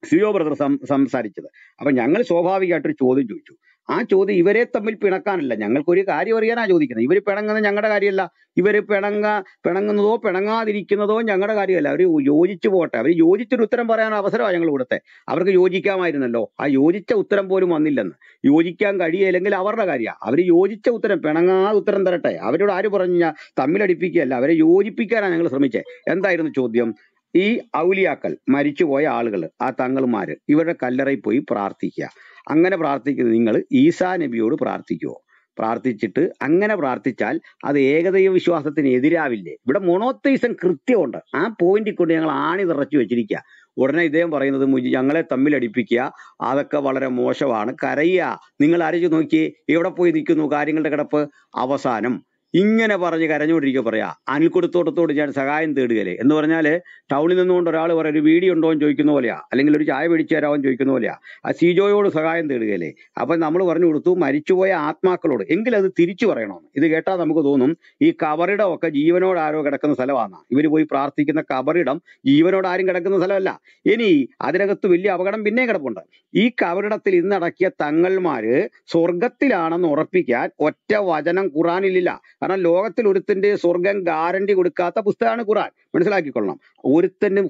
സിയോ ബ്രദർ സംസാരിച്ചത്. അപ്പൊ ഞങ്ങൾ സ്വാഭാവികമായിട്ടൊരു ചോദ്യം ചോദിച്ചു. ആ ചോദ്യം ഇവരെ തമ്മിൽ പിണക്കാനല്ല. ഞങ്ങൾക്കൊരു കാര്യം അറിയാനാ ചോദിക്കുന്നത്. ഇവർ പിണങ്ങുന്നത് ഞങ്ങളുടെ കാര്യമല്ല. ഇവർ പിണങ്ങ പിണങ്ങുന്നതോ പിണങ്ങാതിരിക്കുന്നതോ ഞങ്ങളുടെ കാര്യമല്ല. അവർ യോജിച്ചു പോട്ടെ. അവർ യോജിച്ചൊരു ഉത്തരം പറയാൻ അവസരമാണ് ഞങ്ങൾ കൊടുത്തെ. അവർക്ക് യോജിക്കാമായിരുന്നല്ലോ. ആ യോജിച്ച ഉത്തരം പോലും വന്നില്ലെന്ന്. യോജിക്കാൻ കഴിയില്ലെങ്കിൽ അവരുടെ കാര്യമാണ് അവർ യോജിച്ച ഉത്തരം പിണങ്ങാതെ ഉത്തരം തരട്ടെ. അവരോട് ആര് പറഞ്ഞു തമ്മിലടിപ്പിക്കുകയല്ല. അവരെ യോജിപ്പിക്കാനാണ് ഞങ്ങൾ ശ്രമിച്ചത് എന്തായിരുന്നു ചോദ്യം? ഈ ഔലിയാക്കൾ മരിച്ചുപോയ ആളുകൾ ആ തങ്ങൾമാര് ഇവരുടെ കല്ലറയിൽ പോയി പ്രാർത്ഥിക്കുക അങ്ങനെ പ്രാർത്ഥിക്കുന്നത് നിങ്ങൾ ഈസാ നബിയോട് പ്രാർത്ഥിക്കുവോ? പ്രാർത്ഥിച്ചിട്ട് അങ്ങനെ പ്രാർത്ഥിച്ചാൽ അത് ഏകദൈവ വിശ്വാസത്തിന് എതിരാവില്ലേ? ഇവിടെ മൊണോത്തൈസം കൃത്യമുണ്ട്. ആ പോയിന്റിൽ കൊണ്ട് ഞങ്ങൾ ആണി നിറച്ചു വെച്ചിരിക്കുക ഉടനെ ഇദ്ദേഹം പറയുന്നത് ഞങ്ങളെ തമ്മിലടിപ്പിക്കുക അതൊക്കെ വളരെ മോശമാണ്. കരയുക. നിങ്ങൾ ആലോചിച്ച് നോക്കിയേ എവിടെ പോയി നിൽക്കുന്നു കാര്യങ്ങളുടെ കിടപ്പ്? അവസാനം ഇങ്ങനെ പറഞ്ഞ് കരഞ്ഞുകൊണ്ടിരിക്കുക പറയാ. അനിൽക്കൊടുത്തോട്ടത്തോട് ഞാൻ സഹായം തേടുകയല്ലേ. എന്ന് പറഞ്ഞാൽ ടൗണിൽ നിന്നുകൊണ്ട് ഒരാൾ പറയാം ഒരു വീഡിയോ ഉണ്ടോ? എന്ന് ചോദിക്കുന്ന പോലെയാ. അല്ലെങ്കിൽ ഒരു ചായ പിടിച്ചു തരാമോ? എന്ന് ചോദിക്കുന്ന പോലെയാ. ആ സീജോയോട് സഹായം തേടുകയല്ലേ. അപ്പൊ നമ്മൾ പറഞ്ഞു കൊടുത്തു മരിച്ചുപോയ ആത്മാക്കളോട്. എങ്കിൽ അത് തിരിച്ചു പറയണം ഇത് കേട്ടാൽ നമുക്ക് തോന്നും ഈ കബറിടം ഒക്കെ ജീവനോട് ആരോ കിടക്കുന്ന സ്ഥലമാണ് ഇവർ പോയി പ്രാർത്ഥിക്കുന്ന കബറിടം ജീവനോട് ആരും കിടക്കുന്ന സ്ഥലമല്ല. ഇനി അതിനകത്ത് വലിയ അപകടം പിന്നെ കിടപ്പുണ്ട്. ഈ കബറിടത്തിൽ ഇന്നടക്കിയ തങ്ങൾമാര് സ്വർഗത്തിലാണെന്ന് ഉറപ്പിക്കാൻ ഒറ്റ വചനം ഖുറാനിലില്ല കാരണം ലോകത്തിൽ ഒരുത്തിന്റെ സ്വർഗം ഗ്യാരണ്ടി കൊടുക്കാത്ത പുസ്തകമാണ് ഖുറാൻ മനസ്സിലാക്കിക്കൊള്ളണം. ഒരുത്തനും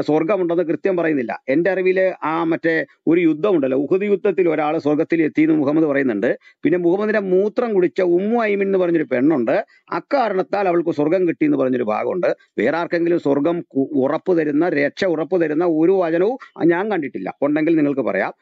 സ്വർഗമുണ്ടെന്ന് കൃത്യം പറയുന്നില്ല. എന്റെ അറിവിൽ ആ മറ്റേ ഒരു യുദ്ധമുണ്ടല്ലോ. ഉഹുദ് യുദ്ധത്തിൽ ഒരാൾ സ്വർഗത്തിൽ എത്തിയെന്ന് മുഹമ്മദ് പറയുന്നുണ്ട്. പിന്നെ മുഹമ്മദിന്റെ മൂത്രം കുടിച്ച ഉമ്മു ഐമിൻ എന്ന് പറഞ്ഞൊരു പെണ്ണുണ്ട്. അക്കാരണത്താൽ അവൾക്ക് സ്വർഗം കിട്ടി എന്ന് പറഞ്ഞൊരു ഭാഗമുണ്ട്. വേറെ ആർക്കെങ്കിലും സ്വർഗം ഉറപ്പ് തരുന്ന രക്ഷ ഉറപ്പ് തരുന്ന ഒരു വചനവും ഞാൻ കണ്ടിട്ടില്ല. ഉണ്ടെങ്കിൽ നിങ്ങൾക്ക് പറയാം.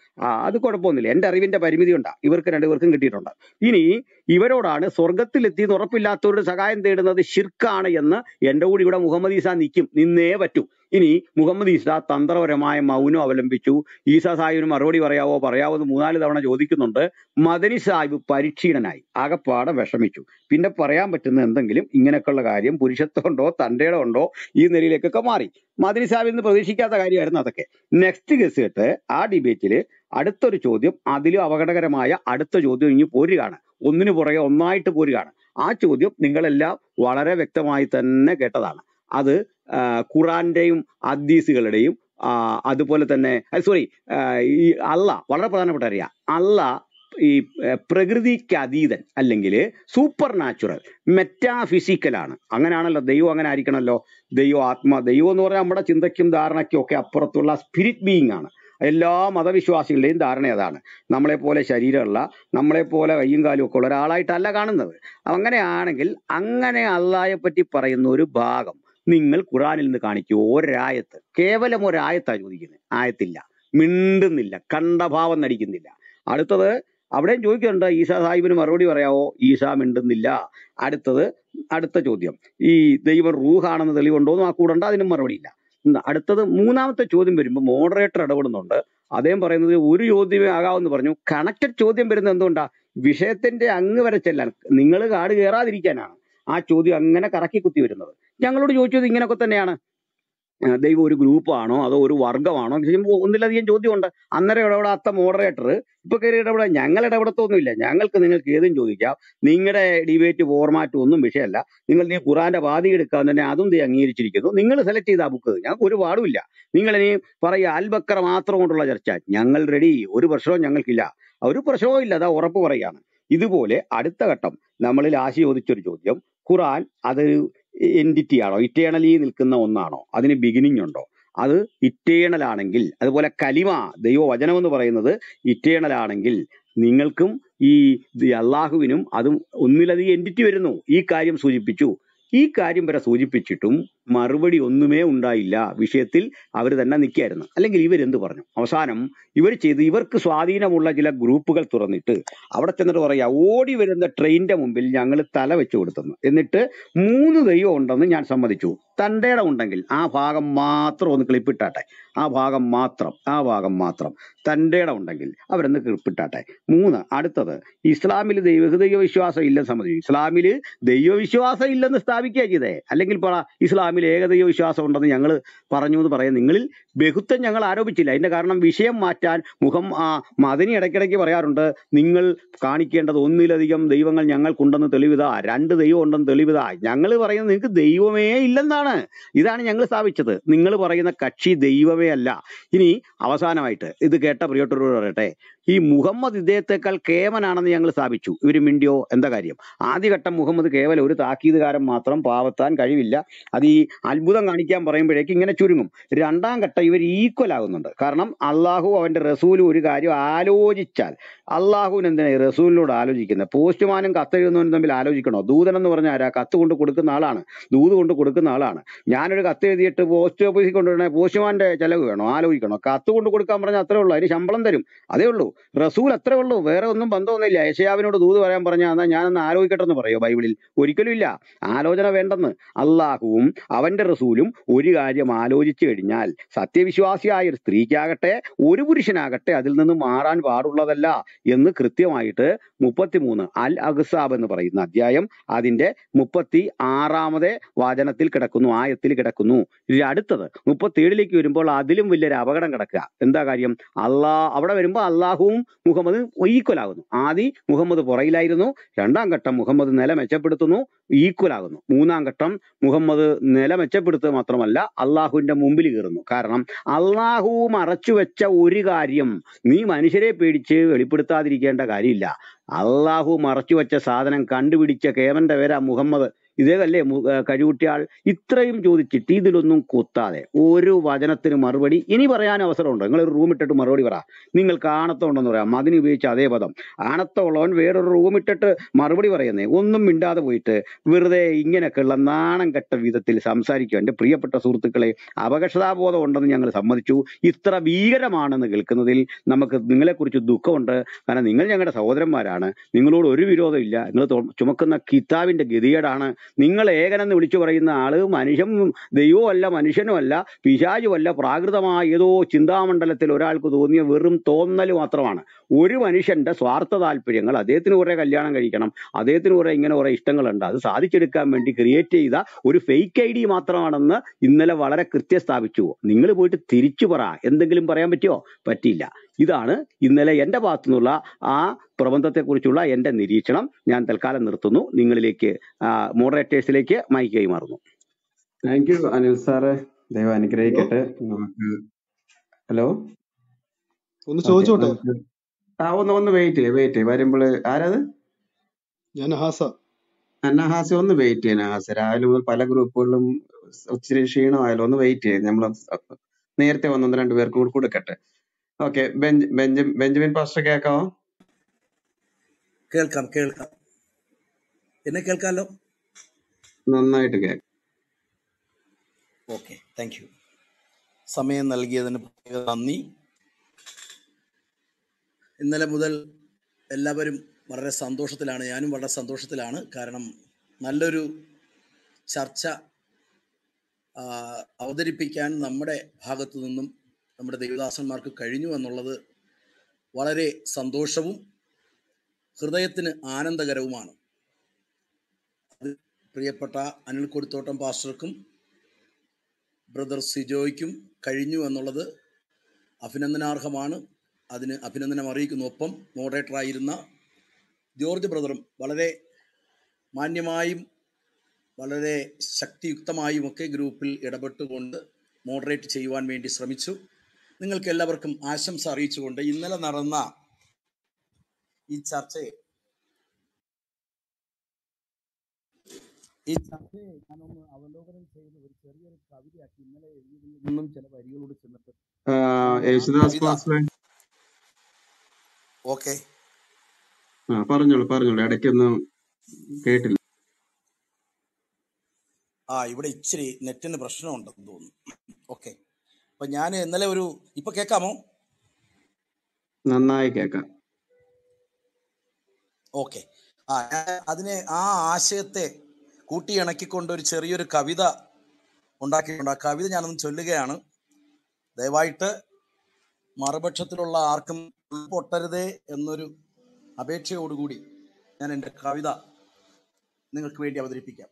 അത് കുഴപ്പമൊന്നുമില്ല. എന്റെ അറിവിന്റെ പരിമിതി ഉണ്ടാ ഇവർക്ക് രണ്ടുപേർക്കും കിട്ടിയിട്ടുണ്ട്. ഇനി ഇവരോടാണ് സ്വർഗത്തിലെത്തിയെന്ന് ഉറപ്പില്ലാത്തവരുടെ സഹായം തേടുന്നത് ഷിർക്കാണ് എന്ന് എന്റെ കൂടി ഇവിടെ മുഹമ്മദ് ഈസ നിൽക്കും നിന്നേ പറ്റൂ. ഇനി മുഹമ്മദ് ഈസ തന്ത്രപരമായ മൗനം അവലംബിച്ചു. ഈസ സാഹിബിന് മറുപടി പറയാവോ? പറയാവോ എന്ന് മൂന്നാൽ തവണ ചോദിക്കുന്നുണ്ട്. മദനി സാഹിബ് പരിക്ഷീണനായി ആകപ്പാടെ വിഷമിച്ചു. പിന്നെ പറയാൻ പറ്റുന്ന എന്തെങ്കിലും ഇങ്ങനെയൊക്കെയുള്ള കാര്യം പുരുഷത്വം തന്റെയുടെ ഉണ്ടോ ഈ നിലയിലേക്കൊക്കെ മാറി. മദനി സാഹിബിൽ നിന്ന് പ്രതീക്ഷിക്കാത്ത കാര്യമായിരുന്നു അതൊക്കെ. നെക്സ്റ്റ് കേസ് കേട്ട് ആ ഡിബേറ്റിൽ അടുത്തൊരു ചോദ്യം അതിലും അപകടകരമായ അടുത്ത ചോദ്യം ഇനി പോരുകയാണ്. ഒന്നിനു പുറകെ ഒന്നായിട്ട് പോരുകയാണ്. ആ ചോദ്യം നിങ്ങളെല്ലാം വളരെ വ്യക്തമായി തന്നെ കേട്ടതാണ്. അത് ഖുറാന്റെയും ഖുറാന്റെയും ഹദീസുകളുടെയും അതുപോലെ തന്നെ സോറി ഈ അല്ല വളരെ പ്രധാനപ്പെട്ട അറിയാം അല്ല ഈ പ്രകൃതിക്ക് അതീതൻ അല്ലെങ്കിൽ സൂപ്പർ നാച്ചുറൽ മെറ്റാഫിസിക്കലാണ് അങ്ങനെയാണല്ലോ ദൈവം അങ്ങനെ ആയിരിക്കണമല്ലോ ദൈവം ആത്മ ദൈവം എന്ന് പറഞ്ഞാൽ നമ്മുടെ ചിന്തയ്ക്കും ധാരണയ്ക്കും ഒക്കെ അപ്പുറത്തുള്ള സ്പിരിറ്റ് ബീയിങ് ആണ്. എല്ലാ മതവിശ്വാസികളുടെയും ധാരണ അതാണ്. നമ്മളെപ്പോലെ ശരീരമുള്ള നമ്മളെപ്പോലെ കയ്യും കാലും ഒക്കെ ഉള്ള ഒരാളായിട്ടല്ല കാണുന്നത്. അങ്ങനെയാണെങ്കിൽ അങ്ങനെ അള്ളായെ പറ്റി പറയുന്ന ഒരു ഭാഗം നിങ്ങൾ ഖുറാനിൽ നിന്ന് കാണിക്കൂ ഒരായത്ത്. കേവലം ഒരായത്താണ് ചോദിക്കുന്നത് ആയത്തില്ല. മിണ്ടുന്നില്ല. കണ്ടഭാവം നടിക്കുന്നില്ല. അടുത്തത് അവിടെയും ചോദിക്കുന്നുണ്ട് ഈസാ സാഹിബിന് മറുപടി പറയാവോ? ഈസാ മിണ്ടുന്നില്ല. അടുത്തത് അടുത്ത ചോദ്യം. ഈ ദൈവം റൂഹാണെന്ന് തെളിവുണ്ടോ എന്ന് ആ കൂടണ്ട അതിനും മറുപടി ഇല്ല അടുത്തത് മൂന്നാമത്തെ ചോദ്യം വരുമ്പോൾ മോഡറേറ്റർ ഇടപെടുന്നുണ്ട്. അദ്ദേഹം പറയുന്നത് ഒരു ചോദ്യമേ ആകാമെന്ന് പറഞ്ഞു. കണക്റ്റഡ് ചോദ്യം വരുന്നത് എന്തുകൊണ്ടാ? വിഷയത്തിന്റെ അങ്ങ് വരെ നിങ്ങൾ കാട് കയറാതിരിക്കാനാണ് ആ ചോദ്യം അങ്ങനെ കറക്കി കുത്തി വരുന്നത്. ഞങ്ങളോട് ചോദിച്ചത് ഇങ്ങനെയൊക്കെ തന്നെയാണ്. ദൈവം ഒരു ഗ്രൂപ്പാണോ? അതോ ഒരു വർഗമാണോ ഒന്നിലധികം ചോദ്യമുണ്ട്. അന്നേരം ഇടപെടാത്ത മോഡറേറ്റർ ഇപ്പൊ കയറി ഇടപെടാൻ ഞങ്ങൾ ഇടപെടത്തൊന്നുമില്ല. ഞങ്ങൾക്ക് നിങ്ങൾക്ക് ഏതും ചോദിക്കാം. നിങ്ങളുടെ ഡിബേറ്റ് ഫോർമാറ്റ് ഒന്നും വിഷയമല്ല. നിങ്ങൾ നീ ഖുറാന്റെ വാദി എടുക്കാൻ തന്നെ അതും നീ അംഗീകരിച്ചിരിക്കുന്നു. നിങ്ങൾ സെലക്ട് ചെയ്ത ബുക്ക് ഞങ്ങൾക്ക് ഒരു പാടുമില്ല. നിങ്ങൾ ഇനി പറയുക അൽബക്കറ മാത്രം കൊണ്ടുള്ള ചർച്ച. ഞങ്ങൾ റെഡി ഒരു പ്രശ്നവും ഞങ്ങൾക്കില്ല. ഒരു പ്രശ്നവും ഇല്ല. അതാ ഉറപ്പ് പറയാണ് ഇതുപോലെ അടുത്ത ഘട്ടം നമ്മളിൽ ആശയോദിച്ചൊരു ചോദ്യം. ഖുറാൻ അതൊരു എന്റിറ്റി ആണോ? ഇറ്റേണലി നിൽക്കുന്ന ഒന്നാണോ? അതിന് ബിഗിനിങ് ഉണ്ടോ? അത് ഇറ്റേണൽ ആണെങ്കിൽ അതുപോലെ കലിമ ദൈവവചനം എന്ന് പറയുന്നത് ഇറ്റേണൽ ആണെങ്കിൽ നിങ്ങൾക്കും ഈ അള്ളാഹുവിനും അതും ഒന്നിലധികം എന്റിറ്റി വരുന്നു. ഈ കാര്യം സൂചിപ്പിച്ചു. ഈ കാര്യം വരെ സൂചിപ്പിച്ചിട്ടും മറുപടി ഒന്നുമേ ഉണ്ടായില്ല. വിഷയത്തിൽ അവർ തന്നെ നിൽക്കായിരുന്നു അല്ലെങ്കിൽ ഇവരെന്ത് പറഞ്ഞു? അവസാനം ഇവർ ചെയ്ത് ഇവർക്ക് സ്വാധീനമുള്ള ചില ഗ്രൂപ്പുകൾ തുറന്നിട്ട് അവിടെ ചെന്നിട്ട് പറയാ ഓടി വരുന്ന ട്രെയിനിന്റെ മുമ്പിൽ ഞങ്ങൾ തല വെച്ചു കൊടുത്തെന്ന്. എന്നിട്ട് മൂന്ന് ദൈവം ഉണ്ടെന്ന് ഞാൻ സമ്മതിച്ചു. തന്റെ ഉണ്ടെങ്കിൽ ആ ഭാഗം മാത്രം ഒന്ന് ക്ലിപ്പിട്ടാട്ടെ. ആ ഭാഗം മാത്രം ആ ഭാഗം മാത്രം. തന്റെ ഉണ്ടെങ്കിൽ അവരൊന്ന് ക്ലിപ്പിട്ടാട്ടെ. മൂന്ന് അടുത്തത് ഇസ്ലാമിൽ ദൈവ ദൈവവിശ്വാസം ഇല്ലെന്ന് സമ്മതിച്ചു. ഇസ്ലാമിൽ ദൈവവിശ്വാസം ഇല്ലെന്ന് സ്ഥാപിക്കുക ചെയ്തേ. അല്ലെങ്കിൽ പറ ഇസ്ലാമിൽ ഏകദൈവ വിശ്വാസം ഉണ്ടെന്ന് ഞങ്ങൾ പറഞ്ഞു എന്ന് പറയാം. നിങ്ങളിൽ ബഹുത്വം ഞങ്ങൾ ആരോപിച്ചില്ല. അതിന്റെ കാരണം വിഷയം മാറ്റാൻ മുഖം മദനി ഇടയ്ക്കിടയ്ക്ക് പറയാറുണ്ട് നിങ്ങൾ കാണിക്കേണ്ടത് ഒന്നിലധികം ദൈവങ്ങൾ ഞങ്ങൾക്കുണ്ടെന്ന് തെളിവിതാ. രണ്ട് ദൈവം ഉണ്ടെന്ന് തെളിവിതാ. ഞങ്ങൾ പറയുന്നത് നിങ്ങൾക്ക് ദൈവമേ ഇല്ലെന്നാണ്. ഇതാണ് ഞങ്ങൾ സ്ഥാപിച്ചത്. നിങ്ങൾ പറയുന്ന കക്ഷി ദൈവമേ അല്ല. ഇനി അവസാനമായിട്ട് ഇത് കേട്ട പ്രിയപ്പെട്ടവരോട് പറയട്ടെ. ഈ മുഹമ്മദ് ഇദ്ദേഹത്തെക്കാൾ കേവനാണെന്ന് ഞങ്ങൾ സ്ഥാപിച്ചു. ഇവർ മിണ്ടിയോ? എന്താ കാര്യം? ആദ്യഘട്ടം മുഹമ്മദ് കേവലം ഒരു താക്കീതുകാരൻ മാത്രം പാവത്താൻ കഴിവില്ല. അത് ഈ അത്ഭുതം കാണിക്കാൻ പറയുമ്പോഴേക്ക് ഇങ്ങനെ ചുരുങ്ങും. രണ്ടാം ഘട്ടം ഇവർ ഈക്വൽ ആകുന്നുണ്ട്. കാരണം അള്ളാഹു അവന്റെ റസൂലും ഒരു കാര്യം ആലോചിച്ചാൽ അള്ളാഹുവിന് എന്തിനാണ് റസൂലിനോട് ആലോചിക്കുന്നത്? പോസ്റ്റ്മാനും കത്തെഴുതുന്നവനും തമ്മിൽ ആലോചിക്കണോ? ദൂതൻ എന്ന് പറഞ്ഞാൽ ആരാ? കത്ത് കൊണ്ട് കൊടുക്കുന്ന ആളാണ്. ദൂത് കൊണ്ട് കൊടുക്കുന്ന ആളാണ്. ഞാനൊരു കത്ത് എഴുതിയിട്ട് പോസ്റ്റ് ഓഫീസിൽ കൊണ്ടുവരണേ പോസ്റ്റ്മാന്റെ ചിലവ് വേണോ? ആലോചിക്കണോ? കത്ത് കൊണ്ട് കൊടുക്കാൻ പറഞ്ഞാൽ അത്രേ ഉള്ളൂ. അതിന് ശമ്പളം തരും. അതേ ഉള്ളൂ. റസൂൽ അത്രേ ഉള്ളൂ. വേറെ ഒന്നും ബന്ധമൊന്നുമില്ല. യശയാവിനോട് ദൂത് പറയാൻ പറഞ്ഞാൽ ഞാൻ ഞാനൊന്ന് ആലോചിക്കട്ടെ എന്ന് പറയോ ബൈബിളിൽ? ഒരിക്കലും ഇല്ല. ആലോചന വേണ്ടെന്ന്. അള്ളാഹുവും അവന്റെ റസൂലും ഒരു കാര്യം ആലോചിച്ചു കഴിഞ്ഞാൽ സത്യവിശ്വാസിയായ ഒരു സ്ത്രീക്കാകട്ടെ ഒരു പുരുഷനാകട്ടെ അതിൽ നിന്ന് മാറാൻ പാടുള്ളതല്ല എന്ന് കൃത്യമായിട്ട് മുപ്പത്തിമൂന്ന് അൽ അഗസാബ് എന്ന് പറയുന്ന അധ്യായം അതിന്റെ മുപ്പത്തി ആറാമതെ വാചനത്തിൽ കിടക്കുന്നു ആയത്തിൽ കിടക്കുന്നു. അടുത്തത് മുപ്പത്തേഴിലേക്ക് വരുമ്പോൾ അതിലും വലിയൊരു അപകടം കിടക്കുക. എന്താ കാര്യം? അള്ളാ അവിടെ വരുമ്പോൾ അള്ളാഹുവും മുഹമ്മദ് ഈക്വൽ ആകുന്നു. ആദി മുഹമ്മദ് പുറയിലായിരുന്നു. രണ്ടാം ഘട്ടം മുഹമ്മദ് നില മെച്ചപ്പെടുത്തുന്നു ഈക്വൽ ആകുന്നു. മൂന്നാം ഘട്ടം മുഹമ്മദ് നില മെച്ചപ്പെടുത്തുക മാത്രമല്ല അള്ളാഹുവിന്റെ മുമ്പിൽ കയറുന്നു. കാരണം അള്ളാഹു മറച്ചു വെച്ച ഒരു കാര്യം നീ മനുഷ്യരെ പേടിച്ച് വെളിപ്പെടുത്താതിരിക്കേണ്ട കാര്യമില്ല. അള്ളാഹു മറച്ചു വെച്ച സാധനം കണ്ടുപിടിച്ച കേവന്റെ പേരാ മുഹമ്മദ്. ഇതേതല്ലേ കഴിവുട്ടിയാൾ ഇത്രയും ചോദിച്ചിട്ട് ഇതിലൊന്നും കുത്താതെ ഒരു വചനത്തിന് മറുപടി ഇനി പറയാൻ അവസരമുണ്ടോ? നിങ്ങൾ റൂം ഇട്ടിട്ട് മറുപടി പറ. നിങ്ങൾക്ക് ആണത്തം ഉണ്ടെന്ന് പറയാം. അതിന് ഉപയോഗിച്ച അതേ പദം. ആണത്തമുള്ളവൻ വേറൊരു റൂം ഇട്ടിട്ട് മറുപടി പറയുന്നേ. ഒന്നും മിണ്ടാതെ പോയിട്ട് വെറുതെ ഇങ്ങനെയൊക്കെയുള്ള നാണം കെട്ട വിധത്തിൽ സംസാരിക്കുക എന്റെ പ്രിയപ്പെട്ട സുഹൃത്തുക്കളെ അപകർഷതാബോധം ഉണ്ടെന്ന് ഞങ്ങൾ സമ്മതിച്ചു. ഇത്ര ഭീകരമാണെന്ന് കേൾക്കുന്നതിൽ നമുക്ക് നിങ്ങളെക്കുറിച്ച് ദുഃഖമുണ്ട്. കാരണം നിങ്ങൾ ഞങ്ങളുടെ സഹോദരന്മാരാണ്. നിങ്ങളോട് ഒരു വിരോധമില്ല. നിങ്ങൾ ചുമക്കുന്ന കിതാവിന്റെ ഗതികേടാണ്. നിങ്ങൾ ഏകനെന്ന് വിളിച്ചു പറയുന്ന ആൾ മനുഷ്യൻ ദൈവമല്ല മനുഷ്യനുമല്ല പിശാചുമല്ല പ്രാകൃതമായ ഏതോ ചിന്താമണ്ഡലത്തിൽ ഒരാൾക്ക് തോന്നിയ വെറും തോന്നൽ മാത്രമാണ്. ഒരു മനുഷ്യന്റെ സ്വാർത്ഥ താല്പര്യങ്ങൾ അദ്ദേഹത്തിന് കുറേ കല്യാണം കഴിക്കണം അദ്ദേഹത്തിന് കുറേ ഇങ്ങനെ കുറേ ഇഷ്ടങ്ങളുണ്ട്. അത് സാധിച്ചെടുക്കാൻ വേണ്ടി ക്രിയേറ്റ് ചെയ്ത ഒരു ഫേക്ക് ഐ ഡി മാത്രമാണെന്ന് ഇന്നലെ വളരെ കൃത്യം സ്ഥാപിച്ചു നിങ്ങൾ പോയിട്ട് തിരിച്ചു പറ. എന്തെങ്കിലും പറയാൻ പറ്റുമോ പറ്റിയില്ല. ഇതാണ് ഇന്നലെ എന്റെ ഭാഗത്തു നിന്നുള്ള ആ പ്രബന്ധത്തെക്കുറിച്ചുള്ള എന്റെ നിരീക്ഷണം. ഞാൻ തൽക്കാലം നിർത്തുന്നു. നിങ്ങളിലേക്ക് മോഡറേറ്റേഴ്സിലേക്ക് മൈക്ക് കൈമാറുന്നു. താങ്ക് യു അനിൽ സാറെ. ദൈവം അനുഗ്രഹിക്കട്ടെ. നമുക്ക് ഹലോ? ഒന്ന് ചോദിച്ചോട്ടെ? ആ ഒന്ന് ഒന്ന് വെയിറ്റ് വെയിറ്റ് വരുമ്പോൾ ആരാത്? ഞാൻ ഹാസ അന്നഹാസ ഒന്ന് വെയിറ്റ് ചെയ്യണം ഹാസ രാവിലെ മുതൽ പല ഗ്രൂപ്പുകളിലും ഇച്ചിരി ക്ഷീണമായാലും ഒന്ന് വെയിറ്റ് ചെയ്യും. നമ്മൾ നേരത്തെ വന്ന ഒന്ന് രണ്ട് പേർക്കും കൂടി കൊടുക്കട്ടെ. ഓക്കെ ബെഞ്ച് ബെഞ്ച് ബെഞ്ചമിൻ പാസ്റ്റർ കേൾക്കാമോ? കേൾക്കാം കേൾക്കാം. എന്നെ കേൾക്കാമല്ലോ നന്നായിട്ട് കേൾക്കാം. ഓക്കെ താങ്ക് യു സമയം നൽകിയതിന് നന്ദി. ഇന്നലെ മുതൽ എല്ലാവരും വളരെ സന്തോഷത്തിലാണ് ഞാനും വളരെ സന്തോഷത്തിലാണ്. കാരണം നല്ലൊരു ചർച്ച അവതരിപ്പിക്കാൻ നമ്മുടെ ഭാഗത്തു നിന്നും നമ്മുടെ ദേവദാസന്മാർക്ക് കഴിഞ്ഞു എന്നുള്ളത് വളരെ സന്തോഷവും ഹൃദയത്തിന് ആനന്ദകരവുമാണ്. അത് പ്രിയപ്പെട്ട അനിൽ കൊടുത്തോട്ടം പാസ്റ്റർക്കും ബ്രദർ സിജോയ്ക്കും കഴിഞ്ഞു എന്നുള്ളത് അഭിനന്ദനാർഹമാണ്. അതിന് അഭിനന്ദനം അറിയിക്കുന്നു. ഒപ്പം മോഡറേറ്ററായിരുന്ന ജോർജ് ബ്രദറും വളരെ മാന്യമായും വളരെ ശക്തിയുക്തമായും ഒക്കെ ഗ്രൂപ്പിൽ ഇടപെട്ടുകൊണ്ട് മോഡറേറ്റ് ചെയ്യുവാൻ വേണ്ടി ശ്രമിച്ചു. നിങ്ങൾക്ക് എല്ലാവർക്കും ആശംസ അറിയിച്ചുകൊണ്ട് ഇന്നലെ നടന്ന ഈ ചർച്ചയെ ഈ ചർച്ചയെ ഞാനൊന്ന് അവലോകനം ചെയ്യുന്ന ഒരു ചെറിയൊരു കവിതയാക്കി ഇന്നലെ എഴുതിയതിൽ നിന്നും ചില വരികളോട് ചെന്നിട്ട് ഓക്കെ. പറഞ്ഞോളൂ പറഞ്ഞോളൂ. ഇടയ്ക്കൊന്നും കേട്ടില്ല. ആ ഇവിടെ ഇച്ചിരി നെറ്റിന് പ്രശ്നമുണ്ടെന്ന് തോന്നുന്നു. ഓക്കെ. അപ്പൊ ഞാൻ ഇന്നലെ ഒരു ഇപ്പൊ കേക്കാമോ? നന്നായി കേൾക്കാം ഓക്കെ. ആ അതിനെ ആ ആശയത്തെ കൂട്ടിയിണക്കിക്കൊണ്ട് ഒരു ചെറിയൊരു കവിത ഉണ്ടാക്കിയിട്ടുണ്ട്. ആ കവിത ഞാനൊന്ന് ചൊല്ലുകയാണ്. ദയവായിട്ട് മറുപക്ഷത്തിലുള്ള ആർക്കും പൊട്ടരുതേ എന്നൊരു അപേക്ഷയോടുകൂടി ഞാൻ എന്റെ കവിത നിങ്ങൾക്ക് വേണ്ടി അവതരിപ്പിക്കാം.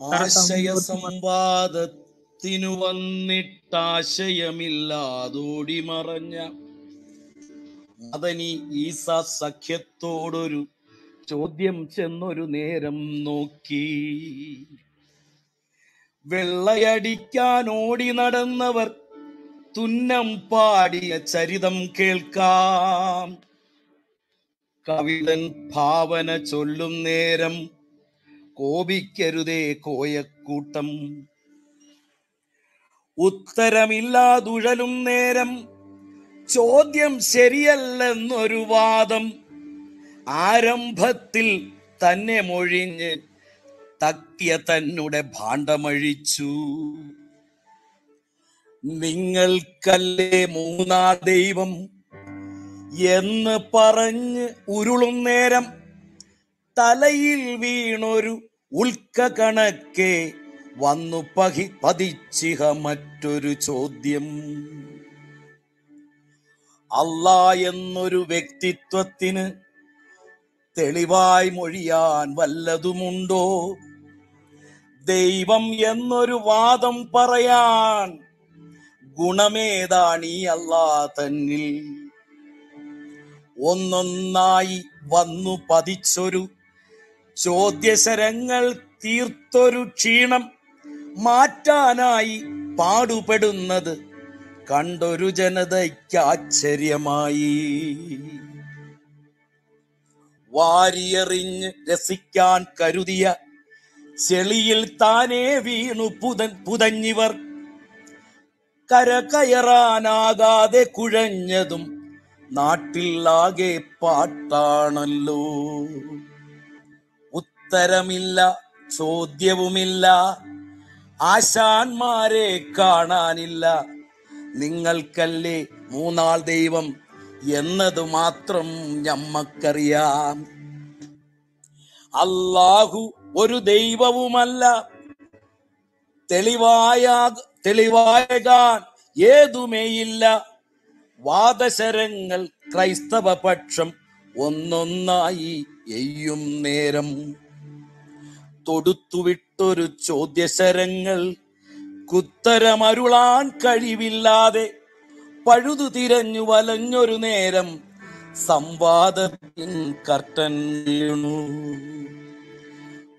ആശയ സംവാദത്തിനു വന്നിട്ടാശയമില്ലാതോടി മറഞ്ഞ മദനി ഈസ സഖ്യത്തോടൊരു ചോദ്യം ചെന്നൊരു നേരം നോക്കി. വെള്ളയടിക്കാൻ ഓടി നടന്നവർ തുന്നം പാടിയ ചരിതം കേൾക്കാം. കവിതൻ ഭാവന ചൊല്ലും നേരം കോപിക്കരുതേ കോയക്കൂട്ടം. ഉത്തരമില്ലാതുഴലും നേരം ചോദ്യം ശരിയല്ലെന്നൊരു വാദം. ആരംഭത്തിൽ തന്നെ മൊഴിഞ്ഞ് തക്കിയ തന്നെ ഭാണ്ഡമഴിച്ചു. നിങ്ങൾക്കല്ലേ മൂന്നാ ദൈവം എന്ന് പറഞ്ഞ് ഉരുളും നേരം തലയിൽ വീണൊരു ഉൽക്ക കണക്കെ വന്നു പഹി പതിച്ചിഹ മറ്റൊരു ചോദ്യം. അല്ല എന്നൊരു വ്യക്തിത്വത്തിന് തെളിവായി മൊഴിയാൻ വല്ലതുമുണ്ടോ? ദൈവം എന്നൊരു വാദം പറയാൻ ഗുണമേതാണീ അല്ലാ തന്നിൽ? ഒന്നൊന്നായി വന്നു പതിച്ചൊരു ചോദ്യശരങ്ങൾ തീർത്തൊരു ക്ഷീണം മാറ്റാനായി പാടുപെടുന്നത് കണ്ടൊരു ജനതയ്ക്ക് ആശ്ചര്യമായി. വാരിയെറിഞ്ഞ് രസിക്കാൻ കരുതിയ ചെളിയിൽ താനേ വീണു പുതൻ പുതഞ്ഞിവർ. കരകയറാനാകാതെ കുഴഞ്ഞതും നാട്ടിലാകെ പാട്ടാണല്ലോ. ഉത്തരമില്ല ചോദ്യവുമില്ല ആശാന്മാരെ കാണാനില്ല. നിങ്ങൾക്കല്ലേ മൂന്നാൾ ദൈവം എന്നത് മാത്രം ഞമ്മക്കറിയാം. അല്ലാഹു ഒരു ദൈവവുമല്ല. തെളിവായ തെളിവായകാൻ ഏതുമേയില്ല. വാദശരങ്ങൾ ക്രൈസ്തവ പക്ഷം ഒന്നൊന്നായി എയ്യും നേരം. തൊടുത്തുവിട്ടൊരു ചോദ്യശരങ്ങൾ. കുത്തരമരുളാൻ കഴിവില്ലാതെ പഴുതു തിരഞ്ഞു വലഞ്ഞൊരു നേരം സംവാദത്തിൽ കർട്ടൻ വീണു.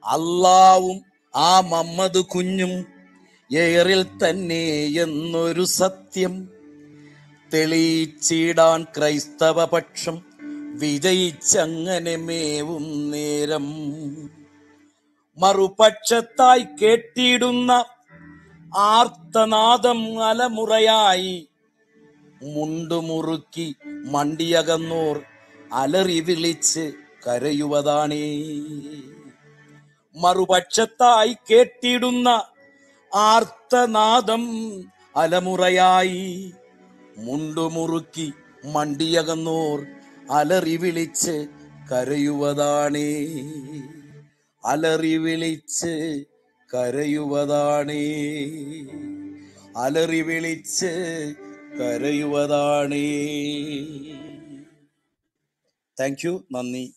അല്ലാവും ആ മമ്മദ് കുഞ്ഞും ഏറിൽ തന്നെ എന്നൊരു സത്യം. തെളിയിച്ചിടാൻ ക്രൈസ്തവ പക്ഷം വിജയിച്ചങ്ങനെ മേവും നേരം. മറുപക്ഷത്തായി കേട്ടിടുന്ന ആർത്തനാദം അലമുറയായി മുണ്ടുമുറുക്കി മണ്ടിയകന്നോർ അലറി വിളിച്ച് കരയുവതാണേ. മറുപക്ഷത്തായി കേട്ടിടുന്ന ആർത്തനാദം അലമുറയായി മുണ്ടുമുറുക്കി മണ്ടിയകന്നോർ അലറി വിളിച്ച് കരയുവതാണേ. അലറി വിളിച്ച് കരയുവതാണേ. അലറി വിളിച്ച് കരയുവതാണേ. താങ്ക് യു നന്ദി.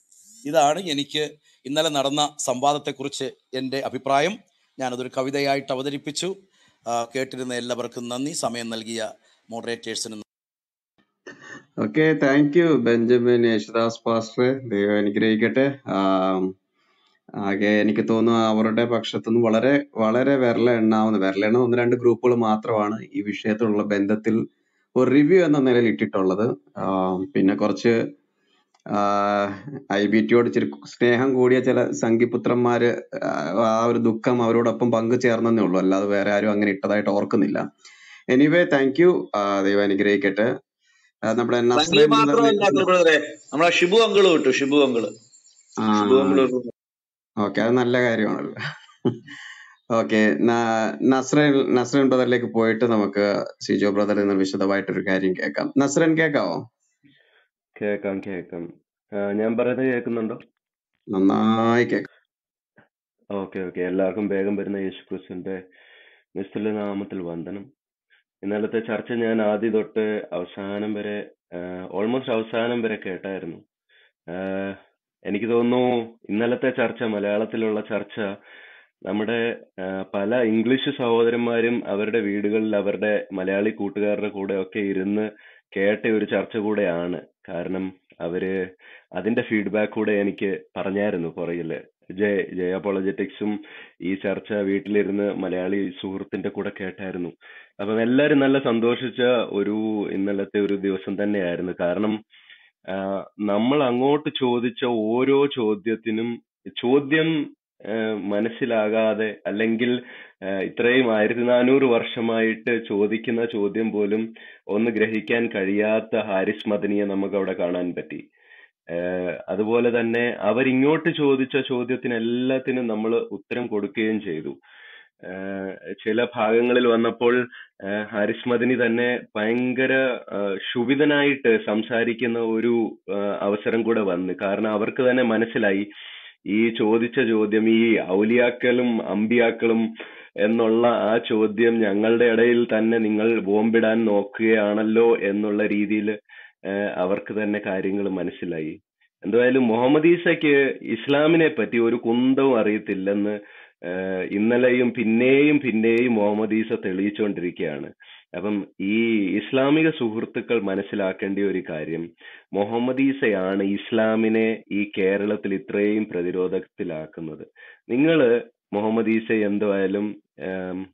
ഇതാണ് എനിക്ക് ഇന്നലെ നടന്ന സംവാദത്തെക്കുറിച്ച് എന്റെ അഭിപ്രായം. ഞാനതൊരു കവിതയായിട്ട് അവതരിപ്പിച്ചു. കേട്ടിരുന്ന എല്ലാവർക്കും നന്ദി. സമയം നൽകിയ മോഡറേറ്റേഴ്സിന് okay thank you Benjamin Yesudas pastor ദൈവം അനുഗ്രഹിക്കട്ടെ. ആകെ എനിക്ക് തോന്നുന്നു അവരുടെ പക്ഷത്തുനിന്ന് വളരെ വളരെ വിരല എണ്ണാവുന്ന വിരല എണ്ണ ഒന്ന് രണ്ട് ഗ്രൂപ്പുകൾ മാത്രമാണ് ഈ വിഷയത്തിലുള്ള ബന്ധത്തിൽ ഒരു റിവ്യൂ എന്ന നിലയിൽ ഇട്ടിട്ടുള്ളത്. പിന്നെ കുറച്ച് ഐ ബി ടിയോട് ഇച്ചിരി സ്നേഹം കൂടിയ ചില സംഘിപുത്രന്മാര് ആ ഒരു ദുഃഖം അവരോടൊപ്പം പങ്കു പങ്കുചേർന്നേ ഉള്ളൂ. അല്ലാതെ വേറെ ആരും അങ്ങനെ ഇട്ടതായിട്ട് ഓർക്കുന്നില്ല. എനിവേ താങ്ക് യു ദൈവം അനുഗ്രഹിക്കട്ടെ. നമ്മുടെ നമ്മളെ ഷിബു അങ്കിൾ കിട്ടു Shibu uncle. Shibu uncle okay അത് നല്ല കാര്യമാണല്ലോ. ഓക്കെ നസ്രൻ നസ്രൻ ബ്രദറിലേക്ക് പോയിട്ട് നമുക്ക് സിജോ ബ്രദറിൽ നിന്ന് വിശദമായിട്ടൊരു കാര്യം കേൾക്കാം. നസ്രൻ കേൾക്കാവോ? കേൾക്കാം കേൾക്കാം. ആ, ഞാൻ പറയുന്നത് കേൾക്കുന്നുണ്ടോ? നന്നായി കേൾക്കാം. Okay okay. എല്ലാവർക്കും വേഗം വരുന്ന യേശു ക്രിസ്തുവിന്റെ നിസ്തുല നാമത്തിൽ വന്ദനം. ഇന്നലത്തെ ചർച്ച ഞാൻ ആദ്യം തൊട്ട് അവസാനം വരെ ഓൾമോസ്റ്റ് അവസാനം വരെ കേട്ടായിരുന്നു. എനിക്ക് തോന്നുന്നു ഇന്നലത്തെ ചർച്ച മലയാളത്തിലുള്ള ചർച്ച നമ്മുടെ പല ഇംഗ്ലീഷ് സഹോദരന്മാരും അവരുടെ വീടുകളിൽ അവരുടെ മലയാളി കൂട്ടുകാരുടെ കൂടെ ഒക്കെ ഇരുന്ന് കേട്ട ഒരു ചർച്ച കൂടെയാണ്. കാരണം അവർ അതിന്റെ ഫീഡ്ബാക്ക് കൂടെ എനിക്ക് പറഞ്ഞായിരുന്നു പുറകിൽ. ജയ ജയ ഈ ചർച്ച വീട്ടിലിരുന്ന് മലയാളി സുഹൃത്തിന്റെ കൂടെ കേട്ടായിരുന്നു. അപ്പം എല്ലാരും നല്ല സന്തോഷിച്ച ഒരു ഇന്നലത്തെ ഒരു ദിവസം തന്നെയായിരുന്നു. കാരണം നമ്മൾ അങ്ങോട്ട് ചോദിച്ച ഓരോ ചോദ്യത്തിനും ചോദ്യം മനസ്സിലാകാതെ അല്ലെങ്കിൽ ഇത്രയും ആയിരത്തി നാനൂറ് വർഷമായിട്ട് ചോദിക്കുന്ന ചോദ്യം പോലും ഒന്ന് ഗ്രഹിക്കാൻ കഴിയാത്ത ഹാരിസ് മദനിയെ നമുക്ക് അവിടെ കാണാൻ പറ്റി. അതുപോലെ തന്നെ അവരിങ്ങോട്ട് ചോദിച്ച ചോദ്യത്തിന് എല്ലാത്തിനും നമ്മൾ ഉത്തരം കൊടുക്കുകയും ചെയ്തു. ചില ഭാഗങ്ങളിൽ വന്നപ്പോൾ ഹാരിസ് മദനി തന്നെ ഭയങ്കര ക്ഷുഭിതനായിട്ട് സംസാരിക്കുന്ന ഒരു അവസരം കൂടെ വന്ന്. കാരണം അവർക്ക് തന്നെ മനസ്സിലായി ഈ ചോദിച്ച ചോദ്യം ഈ ഔലിയാക്കളും അമ്പിയാക്കളും എന്നുള്ള ആ ചോദ്യം ഞങ്ങളുടെ ഇടയിൽ തന്നെ നിങ്ങൾ ബോംബിടാൻ നോക്കുകയാണല്ലോ എന്നുള്ള രീതിയിൽ അവർക്ക് തന്നെ കാര്യങ്ങൾ മനസ്സിലായി. എന്തായാലും മുഹമ്മദ് ഈസയ്ക്ക് ഇസ്ലാമിനെ പറ്റി ഒരു കുന്തവും അറിയത്തില്ലെന്ന് ഇന്നലെയും പിന്നെയും പിന്നെയും മുഹമ്മദ് ഈസ തെളിയിച്ചുകൊണ്ടിരിക്കുകയാണ് അപ്പം ഈ ഇസ്ലാമിക സുഹൃത്തുക്കൾ മനസ്സിലാക്കേണ്ട ഒരു കാര്യം മുഹമ്മദ് ഈസയാണ് ഇസ്ലാമിനെ ഈ കേരളത്തിൽ ഇത്രയും പ്രതിരോധത്തിലാക്കുന്നത്. നിങ്ങൾ മുഹമ്മദ് ഈസ എന്തായാലും ആം,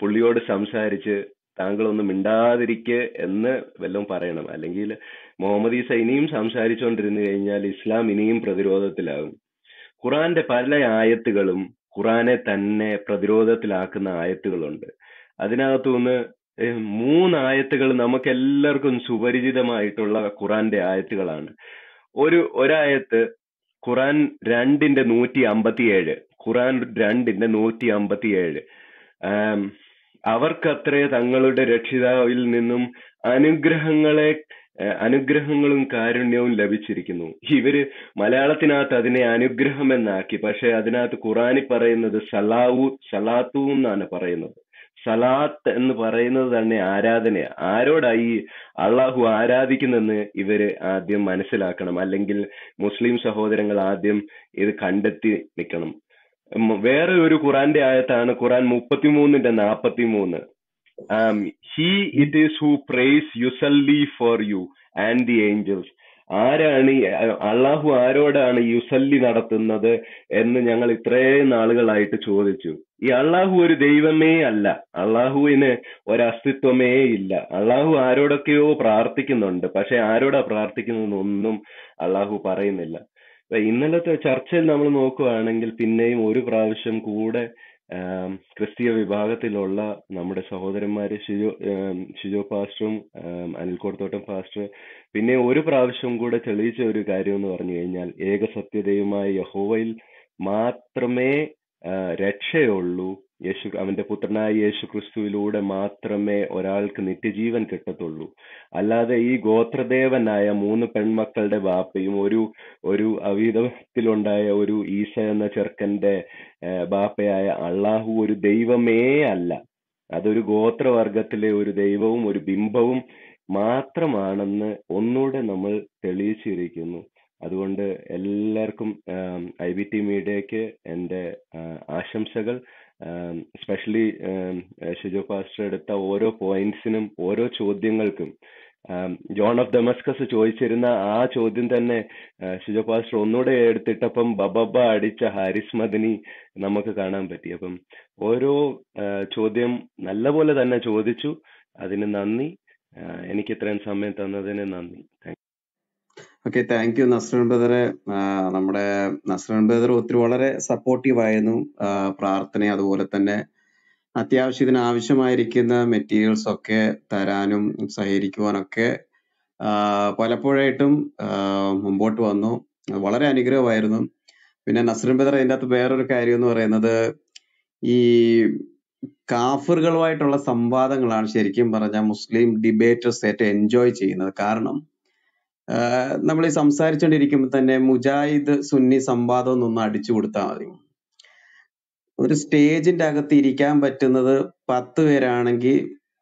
പുള്ളിയോട് സംസാരിച്ച് താങ്കളൊന്നും മിണ്ടാതിരിക്കെ എന്ന് വല്ലതും പറയണം. അല്ലെങ്കിൽ മുഹമ്മദ് ഈസ ഇനിയും സംസാരിച്ചുകൊണ്ടിരുന്നു കഴിഞ്ഞാൽ ഇസ്ലാം ഇനിയും പ്രതിരോധത്തിലാകും. ഖുറാന്റെ പല ആയത്തുകളും ഖുറാനെ തന്നെ പ്രതിരോധത്തിലാക്കുന്ന ആയത്തുകളുണ്ട്. അതിനകത്തുനിന്ന് മൂന്നായത്തുകൾ നമുക്ക് എല്ലാവർക്കും സുപരിചിതമായിട്ടുള്ള ഖുറാന്റെ ആയത്തുകളാണ്. ഒരു ഒരായത്ത് ഖുറാൻ രണ്ടിന്റെ നൂറ്റി അമ്പത്തിയേഴ് ഖുറാൻ രണ്ടിന്റെ നൂറ്റി അമ്പത്തിയേഴ് അവർക്കത്രേ തങ്ങളുടെ രക്ഷിതാവിൽ നിന്നും അനുഗ്രഹങ്ങളെ അനുഗ്രഹങ്ങളും കാരുണ്യവും ലഭിച്ചിരിക്കുന്നു. ഇവർ മലയാളത്തിനകത്ത് അതിനെ അനുഗ്രഹം എന്നാക്കി പക്ഷെ അതിനകത്ത് ഖുറാനി പറയുന്നത് സലാവു സലാത്തു എന്നാണ് പറയുന്നത്. സലാത്ത് എന്ന് പറയുന്നത് തന്നെ ആരാധനയാണ് ആരോടായി അള്ളാഹു ആരാധിക്കുന്നെന്ന് ഇവർ ആദ്യം മനസ്സിലാക്കണം. അല്ലെങ്കിൽ മുസ്ലിം സഹോദരങ്ങൾ ആദ്യം ഇത് കണ്ടെത്തി നിൽക്കണം. വേറെ ഒരു ഖുറാന്റെ ആയത്താണ് ഖുറാൻ മുപ്പത്തിമൂന്നിന്റെ നാപ്പത്തിമൂന്ന്. Um, he it is who prays usually for you and the angels. ആരാണ് അള്ളാഹു ആരോടാണ് യുസല്ലി നടത്തുന്നത് എന്ന് ഞങ്ങൾ ഇത്രയും നാളുകളായിട്ട് ചോദിച്ചു. ഈ അള്ളാഹു ഒരു ദൈവമേ അല്ല. അള്ളാഹുവിന് ഒരസ്തിത്വമേ ഇല്ല. അള്ളാഹു ആരോടൊക്കെയോ പ്രാർത്ഥിക്കുന്നുണ്ട്. പക്ഷെ ആരോടാ പ്രാർത്ഥിക്കുന്നതെന്നൊന്നും അള്ളാഹു പറയുന്നില്ല. ഇന്നലത്തെ ചർച്ചയിൽ നമ്മൾ നോക്കുകയാണെങ്കിൽ പിന്നെയും ഒരു പ്രാവശ്യം കൂടെ ക്രിസ്തീയ വിഭാഗത്തിലുള്ള നമ്മുടെ സഹോദരന്മാര് ഷിജോ ഷിജോ പാസ്റ്ററും അനിൽക്കോടത്തോട്ടം പാസ്റ്റർ പിന്നെ ഒരു പ്രാവശ്യം കൂടെ തെളിയിച്ച ഒരു കാര്യം എന്ന് പറഞ്ഞു കഴിഞ്ഞാൽ ഏകസത്യതയുമായ യഹോവയിൽ മാത്രമേ രക്ഷയുള്ളൂ യേശു അവന്റെ പുത്രനായ യേശു ക്രിസ്തുവിലൂടെ മാത്രമേ ഒരാൾക്ക് നിത്യജീവൻ കിട്ടത്തുള്ളൂ. അല്ലാതെ ഈ ഗോത്രദേവനായ മൂന്ന് പെൺമക്കളുടെ ബാപ്പയും ഒരു ഒരു അവീതത്തിലുണ്ടായ ഒരു ഈശ എന്ന ചെറുക്കന്റെ ബാപ്പയായ അള്ളാഹു ഒരു ദൈവമേ അല്ല. അതൊരു ഗോത്രവർഗത്തിലെ ഒരു ദൈവവും ഒരു ബിംബവും മാത്രമാണെന്ന് ഒന്നുകൂടെ നമ്മൾ തെളിയിച്ചിരിക്കുന്നു. അതുകൊണ്ട് എല്ലാവർക്കും ഐ ബി ടി മീഡിയയ്ക്ക് എന്റെ ആശംസകൾ. സ്പെഷ്യലി ഷിജോ പാസ്റ്റർ എടുത്ത ഓരോ പോയിന്റ്സിനും ഓരോ ചോദ്യങ്ങൾക്കും. ജോൺ ഓഫ് ഡെമസ്കസ് ചോദിച്ചിരുന്ന ആ ചോദ്യം തന്നെ ഷിജു പാസ്റ്റർ ഒന്നുകൂടെ എടുത്തിട്ടപ്പം ബബബ അടിച്ച ഹാരിസ് മദനി നമുക്ക് കാണാൻ പറ്റി. അപ്പം ഓരോ ചോദ്യം നല്ലപോലെ തന്നെ ചോദിച്ചു. അതിന് നന്ദി. എനിക്ക് ഇത്രയും സമയം തന്നതിന് നന്ദി. Thank okay thank you Nasran ബദറെ നമ്മുടെ നസ്രൻ ബദർ ഒത്തിരി വളരെ സപ്പോർട്ടീവ് ആയിരുന്നു. പ്രാർത്ഥന അതുപോലെ തന്നെ അത്യാവശ്യം ഇതിന് ആവശ്യമായിരിക്കുന്ന മെറ്റീരിയൽസ് ഒക്കെ തരാനും സഹകരിക്കുവാനൊക്കെ പലപ്പോഴായിട്ടും മുമ്പോട്ട് വന്നു. വളരെ അനുഗ്രഹമായിരുന്നു. പിന്നെ നസ്രൻ ബദർ അതിന്റെ അകത്ത് വേറൊരു കാര്യം എന്ന് പറയുന്നത് ഈ കാഫറുകളുമായിട്ടുള്ള സംവാദങ്ങളാണ് ശരിക്കും പറഞ്ഞാൽ മുസ്ലിം ഡിബേറ്റേഴ്സ് ഏറ്റവും എൻജോയ് ചെയ്യുന്നത്. കാരണം നമ്മൾ ഈ സംസാരിച്ചുകൊണ്ടിരിക്കുമ്പോൾ തന്നെ മുജാഹിദ് സുന്നി സംവാദം എന്നൊന്ന് അടിച്ചു കൊടുത്താൽ മതി. ഒരു സ്റ്റേജിന്റെ അകത്ത് ഇരിക്കാൻ പറ്റുന്നത് പത്ത് പേരാണെങ്കിൽ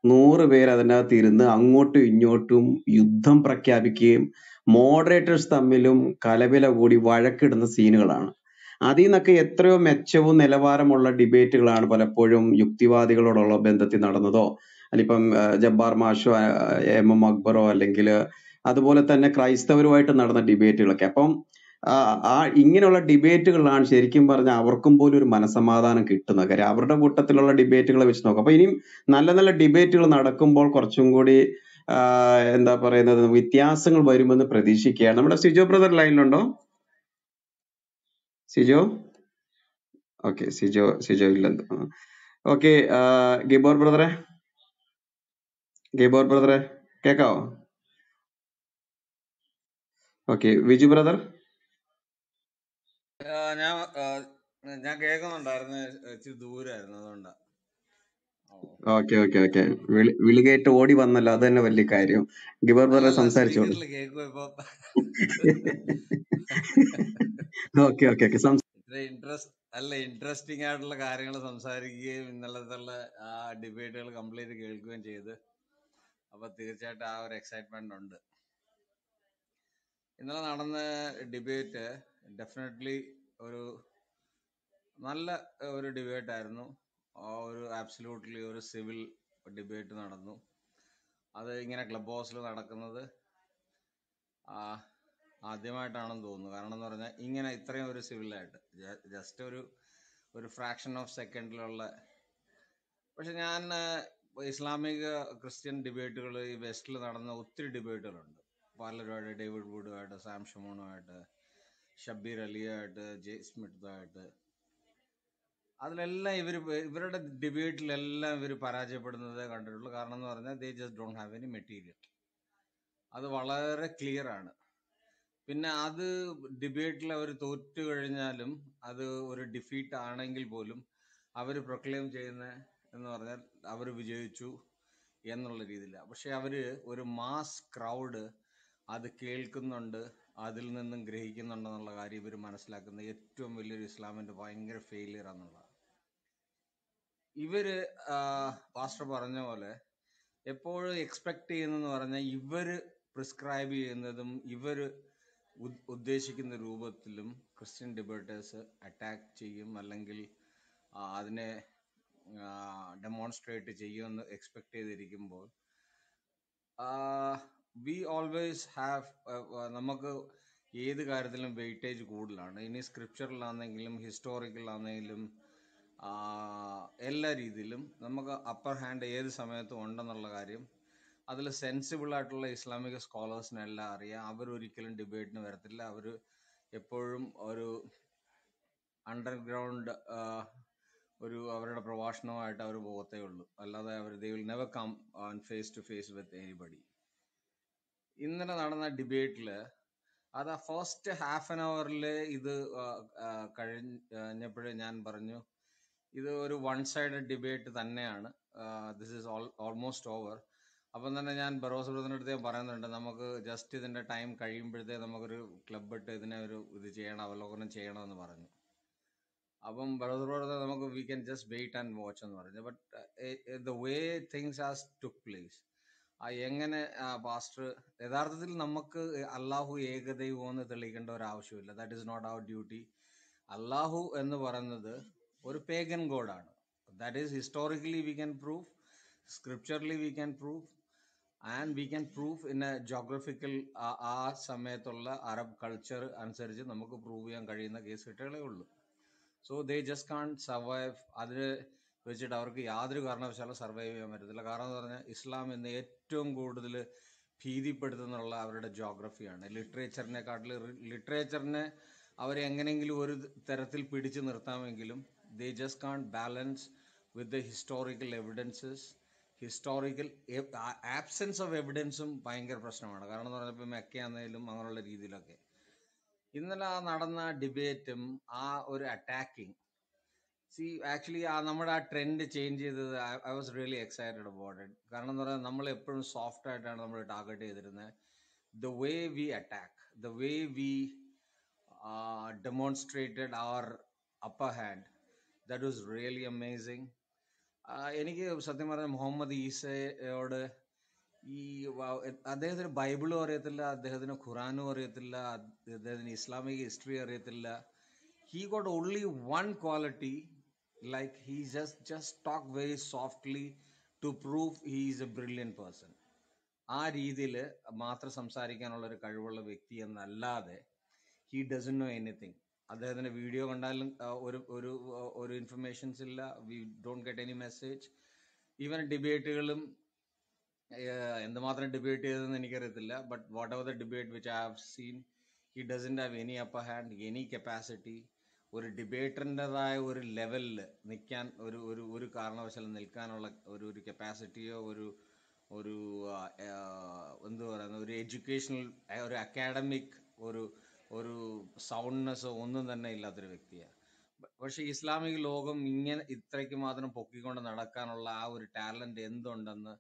നൂറ് പേർ അതിനകത്ത് ഇരുന്ന് അങ്ങോട്ടും ഇങ്ങോട്ടും യുദ്ധം പ്രഖ്യാപിക്കുകയും മോഡറേറ്റേഴ്സ് തമ്മിലും കലവില കൂടി വഴക്കിടുന്ന സീനുകളാണ്. അതിൽ നിന്നൊക്കെ എത്രയോ മെച്ചവും നിലവാരമുള്ള ഡിബേറ്റുകളാണ് പലപ്പോഴും യുക്തിവാദികളോടുള്ള ബന്ധത്തിൽ നടന്നതോ അല്ലിപ്പം ജബ്ബാർ മാഷോ എം എം അക്ബറോ അല്ലെങ്കിൽ അതുപോലെ തന്നെ ക്രൈസ്തവരുമായിട്ട് നടന്ന ഡിബേറ്റുകളൊക്കെ. അപ്പം ആ ഇങ്ങനെയുള്ള ഡിബേറ്റുകളാണ് ശരിക്കും പറഞ്ഞാൽ അവർക്കും പോലും ഒരു മനസമാധാനം കിട്ടുന്നത്. കാര്യം അവരുടെ കൂട്ടത്തിലുള്ള ഡിബേറ്റുകളെ വെച്ച് നോക്കാം. അപ്പൊ ഇനിയും നല്ല നല്ല ഡിബേറ്റുകൾ നടക്കുമ്പോൾ കുറച്ചും കൂടി എന്താ പറയുന്നത് വ്യത്യാസങ്ങൾ വരുമെന്ന് പ്രതീക്ഷിക്കുകയാണ്. നമ്മുടെ സിജോ ബ്രദർ ലൈനിലുണ്ടോ? സിജോ? ഓക്കെ സിജോ സിജോ ഇല്ലെന്ന് ഓക്കെ ഗിബോർ ബ്രദറെ? ഗിബോർ ബ്രദറെ കേക്കാവോ? Okay Viju brother? ആ, ഞാൻ ആ, ഞാൻ കേൾക്കുന്നുണ്ടായിരുന്നു ഇച്ചിരി ദൂരായിരുന്നു അതുകൊണ്ടാ. ഓ ഓക്കെ ഓക്കെ ഓക്കെ. വിളി ഓടി വന്നല്ലോ അത് തന്നെ വലിയ കാര്യം. ഗിബർ ബ്രദർ അല്ലല്ല സംസാരിച്ചോളൂ. സ്പീക്കറിൽ കേൾക്കും ഇപ്പൊ. Okay okay okay. ഇത്ര ഇൻട്രസ്റ്റ് അല്ല ഇൻട്രസ്റ്റിംഗ് ആയിട്ടുള്ള കാര്യങ്ങൾ സംസാരിക്കുകയും ഇന്നലത്തുള്ള ആ ഡിബേറ്റുകൾ കംപ്ലീറ്റ് കേൾക്കുകയും ചെയ്ത്. അപ്പൊ തീർച്ചയായിട്ടും ആ ഒരു എക്സൈറ്റ്മെന്റ് ഉണ്ട്. ഇന്നലെ നടന്ന ഡിബേറ്റ് ഡെഫിനറ്റ്ലി ഒരു നല്ല ഒരു ഡിബേറ്റ് ആയിരുന്നു. ഒരു ആബ്സലൂട്ട്ലി ഒരു സിവിൽ ഡിബേറ്റ് നടന്നു. അത് ഇങ്ങനെ ക്ലബ് ഹൗസിൽ നടക്കുന്നത് ആദ്യമായിട്ടാണെന്ന് തോന്നുന്നു. കാരണം എന്ന് പറഞ്ഞാൽ ഇങ്ങനെ ഇത്രയും ഒരു സിവിലായിട്ട് ജസ്റ്റ് ഒരു ഒരു ഫ്രാക്ഷൻ ഓഫ് സെക്കൻഡിലുള്ള പക്ഷെ ഞാൻ ഇസ്ലാമിക ക്രിസ്ത്യൻ ഡിബേറ്റുകൾ ഈ വെസ്റ്റിൽ നടന്ന ഒത്തിരി ഡിബേറ്റുകളുണ്ട് പലരുമായിട്ട് ഡേവിഡ് വുഡുമായിട്ട് സാം ഷമോണുമായിട്ട് ഷബീർ അലിയായിട്ട് ജെ സ്മിത്തുമായിട്ട് അതിലെല്ലാം ഇവർ ഇവരുടെ ഡിബേറ്റിലെല്ലാം ഇവർ പരാജയപ്പെടുന്നത് കണ്ടിട്ടുള്ളൂ. കാരണം എന്ന് പറഞ്ഞാൽ they just don't have any material അത് വളരെ ക്ലിയർ ആണ്. പിന്നെ അത് ഡിബേറ്റിൽ അവർ തോറ്റു കഴിഞ്ഞാലും അത് ഒരു ഡിഫീറ്റ് ആണെങ്കിൽ പോലും അവർ പ്രൊക്ലെയിം ചെയ്യുന്ന എന്ന് പറഞ്ഞാൽ അവർ വിജയിച്ചു എന്നുള്ള രീതിയിലാണ്. പക്ഷെ അവർ ഒരു മാസ് ക്രൗഡ് അത് കേൾക്കുന്നുണ്ട് അതിൽ നിന്നും ഗ്രഹിക്കുന്നുണ്ടെന്നുള്ള കാര്യം ഇവർ മനസ്സിലാക്കുന്ന ഏറ്റവും വലിയൊരു ഇസ്ലാമിന്റെ ഭയങ്കര ഫെയിലിയർ എന്നുള്ളതാണ് ഇവർ പാസ്റ്റർ പറഞ്ഞ പോലെ എപ്പോഴും എക്സ്പെക്ട് ചെയ്യുന്നതെന്ന് പറഞ്ഞാൽ ഇവർ പ്രിസ്ക്രൈബ് ചെയ്യുന്നതും ഇവർ ഉദ്ദേശിക്കുന്ന രൂപത്തിലും ക്രിസ്ത്യൻ ഡിബേറ്റേഴ്സ് അറ്റാക്ക് ചെയ്യും അല്ലെങ്കിൽ അതിനെ ഡെമോൺസ്ട്രേറ്റ് ചെയ്യുമെന്ന് എക്സ്പെക്ട് ചെയ്തിരിക്കുമ്പോൾ വി ഓൾവേസ് ഹാവ് നമുക്ക് ഏത് കാര്യത്തിലും വെയിറ്റേജ് കൂടുതലാണ്. ഇനി സ്ക്രിപ്ചറിലാണെങ്കിലും ഹിസ്റ്റോറിക്കലാണെങ്കിലും എല്ലാ രീതിയിലും നമുക്ക് അപ്പർ ഹാൻഡ് ഏത് സമയത്തും ഉണ്ടെന്നുള്ള കാര്യം അതിൽ സെൻസിബിൾ ആയിട്ടുള്ള ഇസ്ലാമിക സ്കോളേഴ്സിനെല്ലാം അറിയാം. അവരൊരിക്കലും ഡിബേറ്റിന് വരത്തില്ല. അവർ എപ്പോഴും ഒരു അണ്ടർഗ്രൗണ്ട് ഒരു അവരുടെ പ്രഭാഷണമായിട്ട് അവർ പോകത്തേ ഉള്ളൂ. അല്ലാതെ അവർ they will never come on face to face with anybody ഇന്നലെ നടന്ന ഡിബേറ്റിൽ അത് ആ ഫസ്റ്റ് ഹാഫ് ആൻ അവറിൽ ഇത് കഴിഞ്ഞപ്പോഴേ ഞാൻ പറഞ്ഞു ഇത് ഒരു വൺ സൈഡ് ഡിബേറ്റ് തന്നെയാണ് ദിസ് ഈസ് ഓൾമോസ്റ്റ് ഓവർ അപ്പം തന്നെ ഞാൻ ബറോസ് ബ്രദറിന്റെ അടുത്ത് പറയുന്നുണ്ട് നമുക്ക് ജസ്റ്റ് ഇതിന്റെ ടൈം കഴിയുമ്പോഴത്തേ നമുക്കൊരു ക്ലബ് ഇട്ട് ഇതിനെ ഒരു ഇത് ചെയ്യണം അവലോകനം ചെയ്യണമെന്ന് പറഞ്ഞു. അപ്പം ബറോസ് ബ്രദർ നമുക്ക് we can just wait and watch എന്ന് പറഞ്ഞു. But the way things as took place എങ്ങനെ പാസ്റ്റർ യഥാർത്ഥത്തിൽ നമുക്ക് അള്ളാഹു ഏകദൈവം എന്ന് തെളിയിക്കേണ്ട ഒരു ആവശ്യമില്ല that is not our duty അള്ളാഹു എന്ന് പറയുന്നത് ഒരു pagan ഗോഡാണ് that is historically we can proof scripturally we can proof and we can proof in a geographical ആ സമയത്തുള്ള അറബ് കൾച്ചർ അനുസരിച്ച് നമുക്ക് പ്രൂവ് ചെയ്യാൻ കഴിയുന്ന കേസ് കെട്ടുകളേ ഉള്ളൂ. So they just can't survive അതിന് വെച്ചിട്ട് അവർക്ക് യാതൊരു കാരണവശാലും സർവൈവ് ചെയ്യാൻ പറ്റത്തില്ല. കാരണം എന്ന് പറഞ്ഞാൽ ഇസ്ലാം എന്ന് ഏറ്റവും കൂടുതൽ ഭീതിപ്പെടുത്തുന്നുള്ള അവരുടെ ജോഗ്രഫിയാണ് ലിറ്ററേച്ചറിനെക്കാട്ടിൽ ലിറ്ററേച്ചറിനെ അവരെ എങ്ങനെയെങ്കിലും ഒരു തരത്തിൽ പിടിച്ചു നിർത്താമെങ്കിലും they just can't balance with the historical evidences historical absence of എവിഡൻസും ഭയങ്കര പ്രശ്നമാണ്. കാരണം എന്ന് പറഞ്ഞപ്പോൾ മെക്കയാന്നേലും അങ്ങനെയുള്ള രീതിയിലൊക്കെ. ഇന്നലെ ആ നടന്ന ഡിബേറ്റും ആ ഒരു അറ്റാക്കിങ് സി ആക്ച്വലി ആ നമ്മുടെ ആ ട്രെൻഡ് ചേഞ്ച് ചെയ്തത് I was really excited about it കാരണം എന്ന് പറഞ്ഞാൽ നമ്മൾ എപ്പോഴും സോഫ്റ്റ് ആയിട്ടാണ് നമ്മൾ ടാർഗറ്റ് ചെയ്തിരുന്നത് the way we attack the way we demonstrated our upper hand that was really amazing എനിക്ക് സത്യം പറഞ്ഞാൽ മുഹമ്മദ് ഈസയോട് ഈ അദ്ദേഹത്തിന് ബൈബിളും അറിയത്തില്ല അദ്ദേഹത്തിന് ഖുറാനും അറിയത്തില്ല അദ്ദേഹത്തിന് ഇസ്ലാമിക ഹിസ്റ്ററി അറിയത്തില്ല. He got only one quality like he just just talk very softly to prove he is a brilliant person. ആ രീതിയിൽ മാത്രം സംസാരിക്കാനുള്ള ഒരു കഴിവുള്ള വ്യക്തി എന്നല്ലാതെ ഹി ഡസൻ നോ എനിത്തിങ് അദ്ദേഹത്തിന്റെ വീഡിയോ കണ്ടാലും ഒരു ഒരു ഒരു ഇൻഫർമേഷൻസ് ഇല്ല. We don't get any message even ഡിബേറ്റുകളും എന്തുമാത്രം ഡിബേറ്റ് ചെയ്തതെന്ന് എനിക്കറിയത്തില്ല. But whatever the debate which I have seen he doesn't have any upper hand any capacity ഒരു ഡിബേറ്ററിന്റെതായ ഒരു ലെവലിൽ നിൽക്കാൻ ഒരു ഒരു ഒരു കാരണവശാലും നിൽക്കാനുള്ള ഒരു ഒരു കപ്പാസിറ്റിയോ ഒരു ഒരു എന്ത് പറയുന്ന ഒരു എഡ്യൂക്കേഷണൽ ഒരു അക്കാഡമിക് ഒരു ഒരു സൗണ്ട്നെസ്സോ ഒന്നും തന്നെ ഇല്ലാത്തൊരു വ്യക്തിയാണ് പക്ഷെ ഇസ്ലാമിക ലോകം ഇങ്ങനെ ഇത്രയ്ക്ക് മാത്രം പൊക്കിക്കൊണ്ട് നടക്കാനുള്ള ആ ഒരു talent എന്തുണ്ടെന്ന്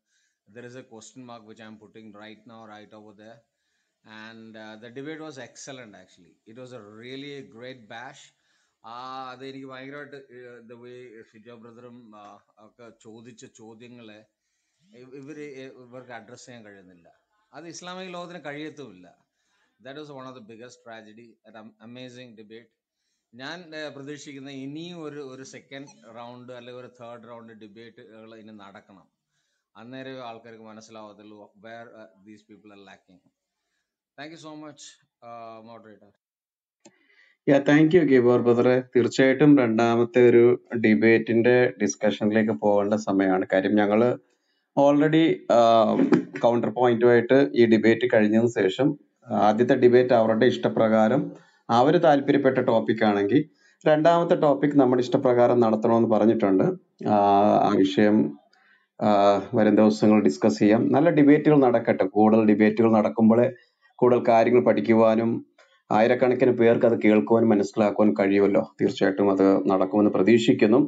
there is a question mark which I'm putting right no right over the and the debate was excellent actually it was a really a great bash ആ അത് എനിക്ക് ഭയങ്കരമായിട്ട് വേ ഷിജോ ബ്രദറും ഒക്കെ ചോദിച്ച ചോദ്യങ്ങളെ ഇവർ ഇവർക്ക് അഡ്രസ് ചെയ്യാൻ കഴിയുന്നില്ല. അത് ഇസ്ലാമിക ലോകത്തിന് കഴിയത്തുമില്ല. That was one of the biggest tragedy amazing debate ഞാൻ പ്രതീക്ഷിക്കുന്ന ഇനിയും ഒരു ഒരു സെക്കൻഡ് റൗണ്ട് അല്ലെങ്കിൽ ഒരു തേർഡ് റൗണ്ട് ഡിബേറ്റുകൾ ഇനി നടക്കണം. അന്നേരം ആൾക്കാർക്ക് മനസ്സിലാവത്തുള്ളൂ where these people are lacking thank you so much moderator yeah thank you Gibor ബ്രദറെ തീർച്ചയായിട്ടും രണ്ടാമത്തെ ഒരു ഡിബേറ്റിന്റെ ഡിസ്കഷനിലേക്ക് പോകേണ്ട സമയമാണ്. കാര്യം ഞങ്ങൾ ഓൾറെഡി കൗണ്ടർ പോയിന്റുമായിട്ട് ഈ ഡിബേറ്റ് കഴിഞ്ഞതിന് ശേഷം ആദ്യത്തെ ഡിബേറ്റ് അവരുടെ ഇഷ്ടപ്രകാരം അവർ താല്പര്യപ്പെട്ട ടോപ്പിക് ആണെങ്കിൽ രണ്ടാമത്തെ ടോപ്പിക് നമ്മുടെ ഇഷ്ടപ്രകാരം നടത്തണമെന്ന് പറഞ്ഞിട്ടുണ്ട്. ആ വിഷയം വരും ദിവസങ്ങൾ ഡിസ്കസ് ചെയ്യാം. നല്ല ഡിബേറ്റുകൾ നടക്കട്ടെ. കൂടുതൽ ഡിബേറ്റുകൾ നടക്കുമ്പോഴേ കൂടുതൽ കാര്യങ്ങൾ പഠിക്കുവാനും ആയിരക്കണക്കിന് പേർക്ക് അത് കേൾക്കുവാനും മനസ്സിലാക്കുവാനും കഴിയുമല്ലോ. തീർച്ചയായിട്ടും അത് നടക്കുമെന്ന് പ്രതീക്ഷിക്കുന്നു.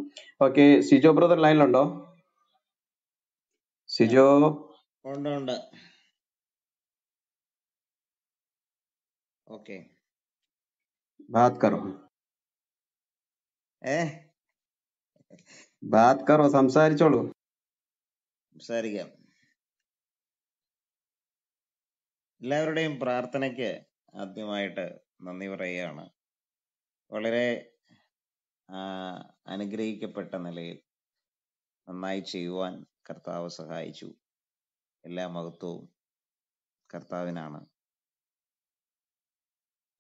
ഓക്കെ സിജോ ബ്രദർ ലൈനിലുണ്ടോ? സിജോ? ഉണ്ട് ഉണ്ട്. ഓക്കെ ബാത് കറോ ഏ? ബാത് കറോ സംസാരിച്ചോളൂ. സംസാരിക്കാം. എല്ലാവരുടെയും പ്രാർത്ഥനയ്ക്ക് ആദ്യമായിട്ട് നന്ദി പറയുകയാണ്. വളരെ അനുഗ്രഹിക്കപ്പെട്ട നിലയിൽ നന്നായി ചെയ്യുവാൻ കർത്താവ് സഹായിച്ചു. എല്ലാ മഹത്വവും കർത്താവിനാണ്.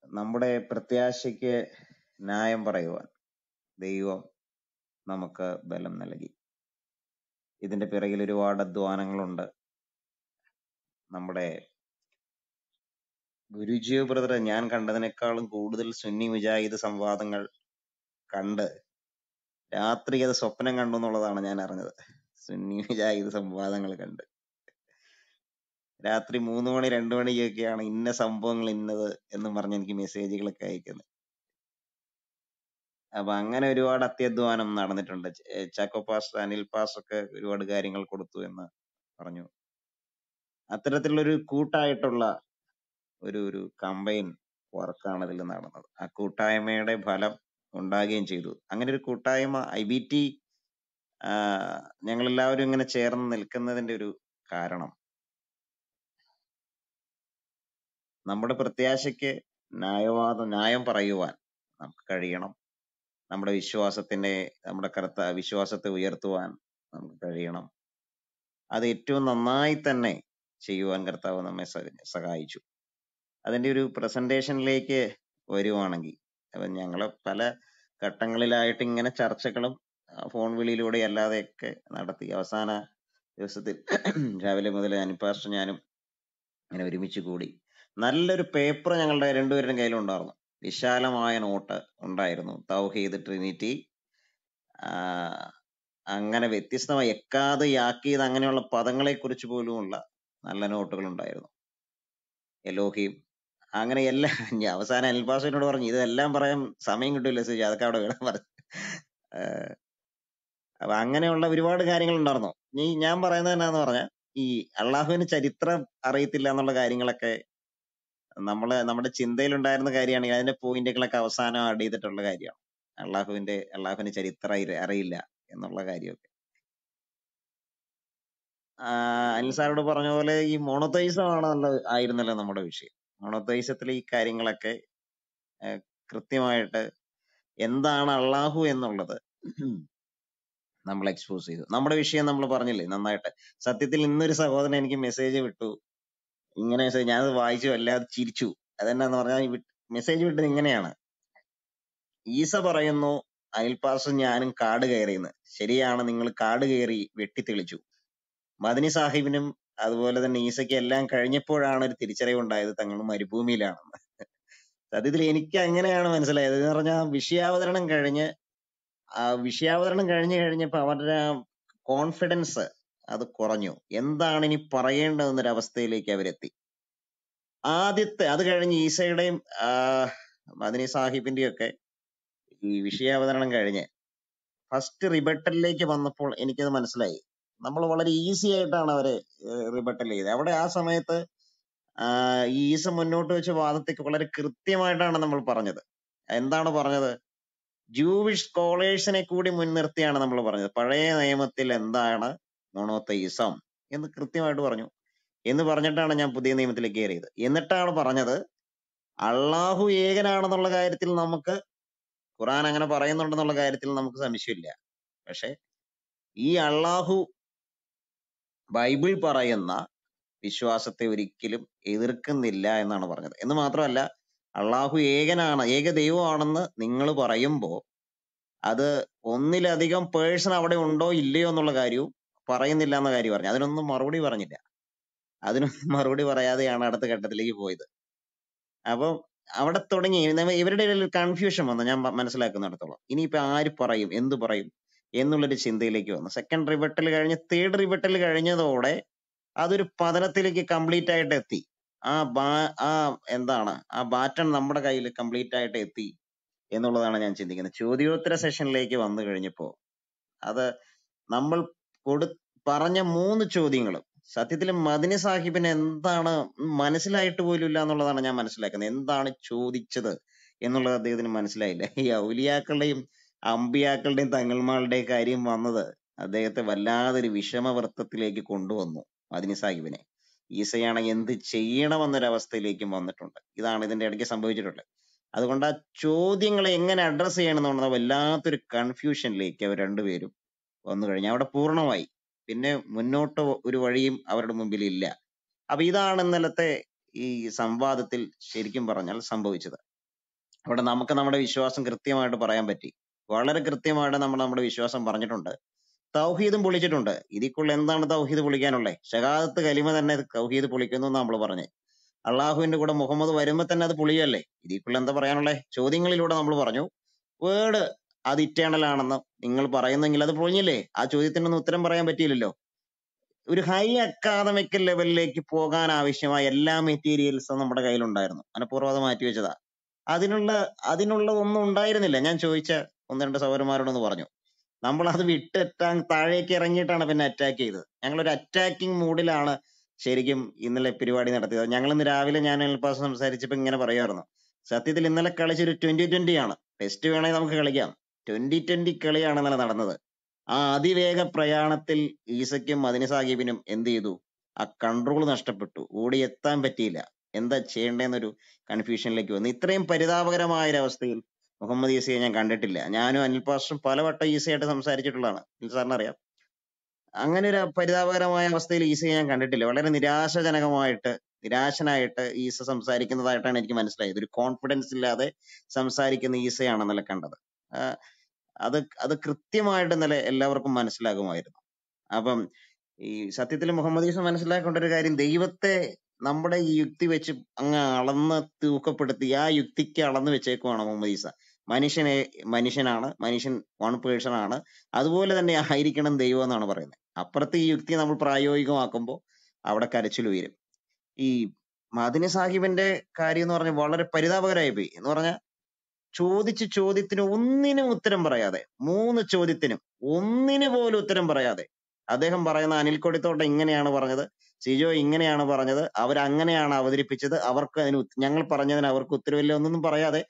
നമ്മുടെ പ്രത്യാശയ്ക്ക് ന്യായം പറയുവാൻ ദൈവം നമുക്ക് ബലം നൽകി. ഇതിന്റെ പിറകിൽ ഒരുപാട് അധ്വാനങ്ങളുണ്ട്. നമ്മുടെ ഗുരുജിയോ ബ്രദർ ഞാൻ കണ്ടതിനേക്കാളും കൂടുതൽ സുന്നി മുജാഹിദ് സംവാദങ്ങൾ കണ്ട് രാത്രി അത് സ്വപ്നം കണ്ടു എന്നുള്ളതാണ് ഞാൻ അറിഞ്ഞത്. സുന്നി മുജാഹിദ് സംവാദങ്ങൾ കണ്ട്. രാത്രി മൂന്ന് മണി രണ്ട് മണിക്കൊക്കെയാണ് ഇന്ന സംഭവങ്ങൾ ഇന്നത് എന്ന് പറഞ്ഞ് എനിക്ക് മെസ്സേജുകളൊക്കെ അയക്കുന്നത്. അപ്പൊ അങ്ങനെ ഒരുപാട് അത്യധ്വാനം നടന്നിട്ടുണ്ട്. ചാക്കോ പാസ് അനിൽ പാസ് ഒക്കെ ഒരുപാട് കാര്യങ്ങൾ കൊടുത്തു എന്ന് പറഞ്ഞു. അത്തരത്തിലുള്ള ഒരു കൂട്ടായിട്ടുള്ള ഒരു ഒരു കമ്പൈൻ വർക്കാണ് ഇതിൽ നടന്നത്. ആ കൂട്ടായ്മയുടെ ഫലം ഉണ്ടാകുകയും ചെയ്തു. അങ്ങനെ ഒരു കൂട്ടായ്മ ഐ ബി ടി ഞങ്ങളെല്ലാവരും ഇങ്ങനെ ചേർന്ന് നിൽക്കുന്നതിന്റെ ഒരു കാരണം. നമ്മുടെ പ്രത്യാശയ്ക്ക് ന്യായവാദം ന്യായം പറയുവാൻ നമുക്ക് കഴിയണം. നമ്മുടെ വിശ്വാസത്തിന്റെ നമ്മുടെ കർത്ത വിശ്വാസത്തെ ഉയർത്തുവാൻ നമുക്ക് കഴിയണം. അത് ഏറ്റവും നന്നായി തന്നെ ചെയ്യുവാൻ കർത്താവ് നമ്മെ സഹായിച്ചു. അതിന്റെ ഒരു പ്രസന്റേഷനിലേക്ക് വരുവാണെങ്കിൽ അപ്പം ഞങ്ങൾ പല ഘട്ടങ്ങളിലായിട്ട് ഇങ്ങനെ ചർച്ചകളും ഫോൺ വിളിയിലൂടെ അല്ലാതെയൊക്കെ നടത്തി. അവസാന ദിവസത്തിൽ രാവിലെ മുതൽ അനിപ്പാസ്റ്റർ ഞാനും ഇങ്ങനെ ഒരുമിച്ച് കൂടി നല്ലൊരു പേപ്പർ ഞങ്ങളുടെ രണ്ടുപേരുടെയും കയ്യിലുണ്ടായിരുന്നു. വിശാലമായ നോട്ട് ഉണ്ടായിരുന്നു. തൗഹീദ് ട്രിനിറ്റി. അങ്ങനെ വ്യത്യസ്തമായ എക്കാത് യാക്കീത് അങ്ങനെയുള്ള പദങ്ങളെ കുറിച്ച് പോലുമുള്ള നല്ല നോട്ടുകൾ ഉണ്ടായിരുന്നു എലോഹിം അങ്ങനെ എല്ലാം *laughs* ഞാൻ അവസാനം അൽഫാസിനോട് പറഞ്ഞു ഇതെല്ലാം പറയാൻ സമയം കിട്ടൂല സുജി അതൊക്കെ അവിടെ വേണം. പറഞ്ഞു. അപ്പൊ അങ്ങനെയുള്ള ഒരുപാട് കാര്യങ്ങൾ ഉണ്ടായിരുന്നു നീ ഞാൻ പറയുന്നത് എന്നാന്ന് പറഞ്ഞ ഈ അള്ളാഹുവിന് ചരിത്രം അറിയത്തില്ല എന്നുള്ള കാര്യങ്ങളൊക്കെ നമ്മൾ നമ്മുടെ ചിന്തയിൽ ഉണ്ടായിരുന്ന കാര്യമാണെങ്കിൽ അതിന്റെ പോയിന്റുകളൊക്കെ അവസാനം ആഡ് ചെയ്തിട്ടുള്ള കാര്യമാണ്. അള്ളാഹുവിന്റെ അള്ളാഹുവിന് ചരിത്രം അറിയില്ല എന്നുള്ള കാര്യമൊക്കെ. അനിൽ സാറോട് പറഞ്ഞ പോലെ ഈ മോണോത്തൈസം ആണല്ലോ ആയിരുന്നല്ലോ നമ്മുടെ വിഷയം. മോണോത്തൈസത്തിലെ ഈ കാര്യങ്ങളൊക്കെ കൃത്യമായിട്ട് എന്താണ് അള്ളാഹു എന്നുള്ളത് നമ്മൾ എക്സ്പോസ് ചെയ്തു. നമ്മുടെ വിഷയം നമ്മൾ പറഞ്ഞില്ലേ നന്നായിട്ട്. സത്യത്തിൽ ഇന്നൊരു സഹോദരൻ എനിക്ക് മെസ്സേജ് വിട്ടു. ഇങ്ങനെ ഞാൻ വായിച്ചു അല്ലാതെ ചിരിച്ചു. അതെന്നാന്ന് പറഞ്ഞാൽ മെസ്സേജ് വിട്ടത് ഇങ്ങനെയാണ്. ഈസ പറയുന്നു അനിൽ പാർസും ഞാനും കാട് കയറിയെന്ന്. ശരിയാണ് നിങ്ങൾ കാട് കയറി വെട്ടി തെളിച്ചു മദനി സാഹിബിനും അതുപോലെ തന്നെ ഈസയ്ക്ക് എല്ലാം കഴിഞ്ഞപ്പോഴാണ് ഒരു തിരിച്ചറിവ് ഉണ്ടായത് തങ്ങൾ മരുഭൂമിയിലാണെന്ന്. സത്യത്തിൽ എനിക്ക് അങ്ങനെയാണ് മനസ്സിലായത്. എന്ന് പറഞ്ഞാൽ വിഷയാവതരണം കഴിഞ്ഞ് ആ വിഷയാവതരണം കഴിഞ്ഞു കഴിഞ്ഞപ്പോൾ അവരുടെ കോൺഫിഡൻസ് അത് കുറഞ്ഞു. എന്താണ് ഇനി പറയേണ്ടതെന്നൊരു അവസ്ഥയിലേക്ക് അവരെത്തി. ആദ്യത്തെ അത് കഴിഞ്ഞ് ഈസയുടെയും മദനി സാഹിബിന്റെയും ഒക്കെ ഈ വിഷയാവതരണം കഴിഞ്ഞ് ഫസ്റ്റ് റിബട്ടലിലേക്ക് വന്നപ്പോൾ എനിക്കത് മനസ്സിലായി. നമ്മൾ വളരെ ഈസി ആയിട്ടാണ് അവരെ റിബട്ടൽ ചെയ്തത്. അവിടെ ആ സമയത്ത് ഈസ മുന്നോട്ട് വെച്ച വാദത്തേക്ക് വളരെ കൃത്യമായിട്ടാണ് നമ്മൾ പറഞ്ഞത്. എന്താണ് പറഞ്ഞത്? ജൂവിഷ് സ്കോളേഴ്സിനെ കൂടി മുൻനിർത്തിയാണ് നമ്മൾ പറഞ്ഞത്. പഴയ നിയമത്തിൽ എന്താണ്? മൊണോത്തയിസം എന്ന് കൃത്യമായിട്ട് പറഞ്ഞു. എന്ന് പറഞ്ഞിട്ടാണ് ഞാൻ പുതിയ നിയമത്തിലേക്ക് കയറിയത്. എന്നിട്ടാണ് പറഞ്ഞത് അള്ളാഹു ഏകനാണെന്നുള്ള കാര്യത്തിൽ നമുക്ക് ഖുറാൻ അങ്ങനെ പറയുന്നുണ്ടെന്നുള്ള കാര്യത്തിൽ നമുക്ക് സംശയമില്ല. പക്ഷെ ഈ അള്ളാഹു ബൈബിൾ പറയുന്ന വിശ്വാസത്തെ ഒരിക്കലും എതിർക്കുന്നില്ല എന്നാണ് പറഞ്ഞത്. എന്ന് മാത്രമല്ല അള്ളാഹു ഏകനാണ് ഏക ദൈവമാണെന്ന് നിങ്ങൾ പറയുമ്പോൾ അത് ഒന്നിലധികം പേഴ്സൺ അവിടെ ഉണ്ടോ ഇല്ലയോ എന്നുള്ള കാര്യവും പറയുന്നില്ല എന്ന കാര്യം പറഞ്ഞു. അതിനൊന്നും മറുപടി പറഞ്ഞില്ല. അതിനൊന്നും മറുപടി പറയാതെയാണ് അടുത്ത ഘട്ടത്തിലേക്ക് പോയത്. അപ്പം അവിടെ തുടങ്ങി ഇവരുടെ ഇടയിൽ കൺഫ്യൂഷൻ വന്നു. ഞാൻ മനസ്സിലാക്കുന്നിടത്തോളം. ഇനിയിപ്പോ ആര് പറയും? എന്ത് പറയും? എന്നുള്ളൊരു ചിന്തയിലേക്ക് വന്നു. സെക്കൻഡ് റിവട്ടൽ കഴിഞ്ഞ് തേർഡ് റിവട്ടൽ കഴിഞ്ഞതോടെ അതൊരു പതനത്തിലേക്ക് കംപ്ലീറ്റ് ആയിട്ട് എത്തി. ആ ബാ ആ എന്താണ് ആ ബാറ്റൺ നമ്മുടെ കയ്യിൽ കംപ്ലീറ്റ് ആയിട്ട് എത്തി എന്നുള്ളതാണ് ഞാൻ ചിന്തിക്കുന്നത്. ചോദ്യോത്തര സെഷനിലേക്ക് വന്നു കഴിഞ്ഞപ്പോൾ അത് നമ്മൾ കൊടു പറഞ്ഞ മൂന്ന് ചോദ്യങ്ങളും സത്യത്തിൽ മദിനി സാഹിബിന് എന്താണ് മനസ്സിലായിട്ട് പോലും ഇല്ല എന്നുള്ളതാണ് ഞാൻ മനസ്സിലാക്കുന്നത്. എന്താണ് ചോദിച്ചത് എന്നുള്ളത് അദ്ദേഹത്തിന് മനസ്സിലായില്ല. ഈ ഔലിയാക്കളുടെയും അമ്പിയാക്കളുടെയും തങ്ങൾമാരുടെയും കാര്യം വന്നത് അദ്ദേഹത്തെ വല്ലാതൊരു വിഷമവൃത്തത്തിലേക്ക് കൊണ്ടുവന്നു മദിനി സാഹിബിനെ ഈസയാണ് എന്ത് ചെയ്യണമെന്നൊരവസ്ഥയിലേക്കും വന്നിട്ടുണ്ട്. ഇതാണ് ഇതിന്റെ ഇടയ്ക്ക് സംഭവിച്ചിട്ടുള്ളത്. അതുകൊണ്ട് ആ ചോദ്യങ്ങളെ എങ്ങനെ അഡ്രസ്സ് ചെയ്യണം എന്നുള്ളത് വല്ലാത്തൊരു കൺഫ്യൂഷനിലേക്ക് അവർ രണ്ടുപേരും വന്നു കഴിഞ്ഞു. അവിടെ പൂർണമായി. പിന്നെ മുന്നോട്ട് ഒരു വഴിയും അവരുടെ മുമ്പിൽ ഇല്ല. അപ്പൊ ഇതാണ് ഇന്നലത്തെ ഈ സംവാദത്തിൽ ശരിക്കും പറഞ്ഞാൽ സംഭവിച്ചത്. അവിടെ നമുക്ക് നമ്മുടെ വിശ്വാസം കൃത്യമായിട്ട് പറയാൻ പറ്റി. വളരെ കൃത്യമായിട്ട് നമ്മൾ നമ്മുടെ വിശ്വാസം പറഞ്ഞിട്ടുണ്ട്. തൗഹീദും പൊളിച്ചിട്ടുണ്ട്. ഇതിക്കുള്ള എന്താണ് തൗഹീദ് പൊളിക്കാനുള്ളത് ഷഹാദത്ത് കലിമ തന്നെ തൗഹീദ് പൊളിക്കുന്നു നമ്മൾ പറഞ്ഞു. അള്ളാഹുവിന്റെ കൂടെ മുഹമ്മദ് വരുമ്പോ തന്നെ അത് പൊളിയല്ലേ? ഇതിക്കുള്ള എന്താ പറയാനുള്ളത് ചോദ്യങ്ങളിലൂടെ നമ്മൾ പറഞ്ഞു. വേർഡ് അത് ഇറ്റേണൽ ആണെന്ന് നിങ്ങൾ പറയുന്നെങ്കിൽ അത് പൊളിഞ്ഞില്ലേ? ആ ചോദ്യത്തിനൊന്നും ഉത്തരം പറയാൻ പറ്റിയില്ലല്ലോ. ഒരു ഹൈ അക്കാദമിക് ലെവലിലേക്ക് പോകാൻ ആവശ്യമായ എല്ലാ മെറ്റീരിയൽസും നമ്മുടെ കയ്യിലുണ്ടായിരുന്നു. മനഃപൂർവം അത് മാറ്റി വെച്ചതാ അതിനുള്ള അതിനുള്ള ഒന്നും ഉണ്ടായിരുന്നില്ല. ഞാൻ ചോദിച്ച ഒന്ന് രണ്ട് സഹോദരന്മാരോടൊന്ന് പറഞ്ഞു. നമ്മൾ അത് വിട്ടെറ്റാൻ താഴേക്ക് ഇറങ്ങിയിട്ടാണ് പിന്നെ അറ്റാക്ക് ചെയ്തത്. ഞങ്ങൾ ഒരു അറ്റാക്കിംഗ് മൂഡിലാണ് ശരിക്കും ഇന്നലെ പരിപാടി നടത്തിയത്. ഞങ്ങൾ ഇന്ന് രാവിലെ ഞാൻ എൽപാസ് സംസാരിച്ചപ്പോ ഇങ്ങനെ പറയുമായിരുന്നു സത്യത്തിൽ ഇന്നലെ കളിച്ചൊരു ട്വന്റി ട്വന്റി ആണ്. ടെസ്റ്റ് വേണമെങ്കിൽ നമുക്ക് കളിക്കാം. ട്വന്റി ട്വന്റി കളിയാണ് ഇന്നലെ നടന്നത്. ആ അതിവേഗ പ്രയാണത്തിൽ ഈസയ്ക്കും മദിനി സാഹിബിനും എന്ത് ചെയ്തു? ആ കൺട്രോൾ നഷ്ടപ്പെട്ടു. ഓടി എത്താൻ പറ്റിയില്ല. എന്താ ചെയ്യേണ്ടതെന്നൊരു കൺഫ്യൂഷനിലേക്ക് വന്നു. ഇത്രയും പരിതാപകരമായ അവസ്ഥയിൽ മുഹമ്മദ് ഈസയെ ഞാൻ കണ്ടിട്ടില്ല. ഞാനും അനിൽ പാസ്റ്ററും പലവട്ടം ഈസയായിട്ട് സംസാരിച്ചിട്ടുള്ളതാണ്. അനിൽ സാറിന് അറിയാം. അങ്ങനെ ഒരു പരിതാപകരമായ അവസ്ഥയിൽ ഈസയെ ഞാൻ കണ്ടിട്ടില്ല. വളരെ നിരാശാജനകമായിട്ട് നിരാശനായിട്ട് ഈസ സംസാരിക്കുന്നതായിട്ടാണ് എനിക്ക് മനസ്സിലായത്. ഒരു കോൺഫിഡൻസ് ഇല്ലാതെ സംസാരിക്കുന്ന ഈസയാണെന്നല്ല കണ്ടത്. അത് അത് കൃത്യമായിട്ട് ഇന്നലെ എല്ലാവർക്കും മനസ്സിലാകുമായിരുന്നു. അപ്പം ഈ സത്യത്തിൽ മുഹമ്മദ് ഈസ മനസ്സിലാക്കേണ്ട ഒരു കാര്യം ദൈവത്തെ നമ്മുടെ ഈ യുക്തി വെച്ച് അങ്ങ് അളന്ന് തൂക്കപ്പെടുത്തി ആ യുക്തിക്ക് അളന്ന് വെച്ചേക്കുവാണ് മുഹമ്മദ് ഈസ. മനുഷ്യനെ മനുഷ്യനാണ് മനുഷ്യൻ വൺ പേഴ്സൺ ആണ്. അതുപോലെ തന്നെ ആയിരിക്കണം ദൈവം എന്നാണ് പറയുന്നത്. അപ്പുറത്ത് ഈ യുക്തി നമ്മൾ പ്രായോഗികമാക്കുമ്പോൾ അവിടെ കരച്ചിൽ ഉയരും. ഈ മദിനി സാഹിബിന്റെ കാര്യം എന്ന് പറഞ്ഞാൽ വളരെ പരിതാപകരമായി പോയി. എന്ന് പറഞ്ഞാൽ ചോദിച്ച് ചോദ്യത്തിന് ഒന്നിനും ഉത്തരം പറയാതെ മൂന്ന് ചോദ്യത്തിനും ഒന്നിന് പോലും ഉത്തരം പറയാതെ അദ്ദേഹം പറയുന്ന അനിൽ കൊടിത്തോട്ടം ഇങ്ങനെയാണ് പറഞ്ഞത് സിജോ ഇങ്ങനെയാണ് പറഞ്ഞത് അവരങ്ങനെയാണ് അവതരിപ്പിച്ചത് അവർക്ക് അതിന് ഞങ്ങൾ പറഞ്ഞതിന് അവർക്ക് ഉത്തരവില്ല എന്നൊന്നും പറയാതെ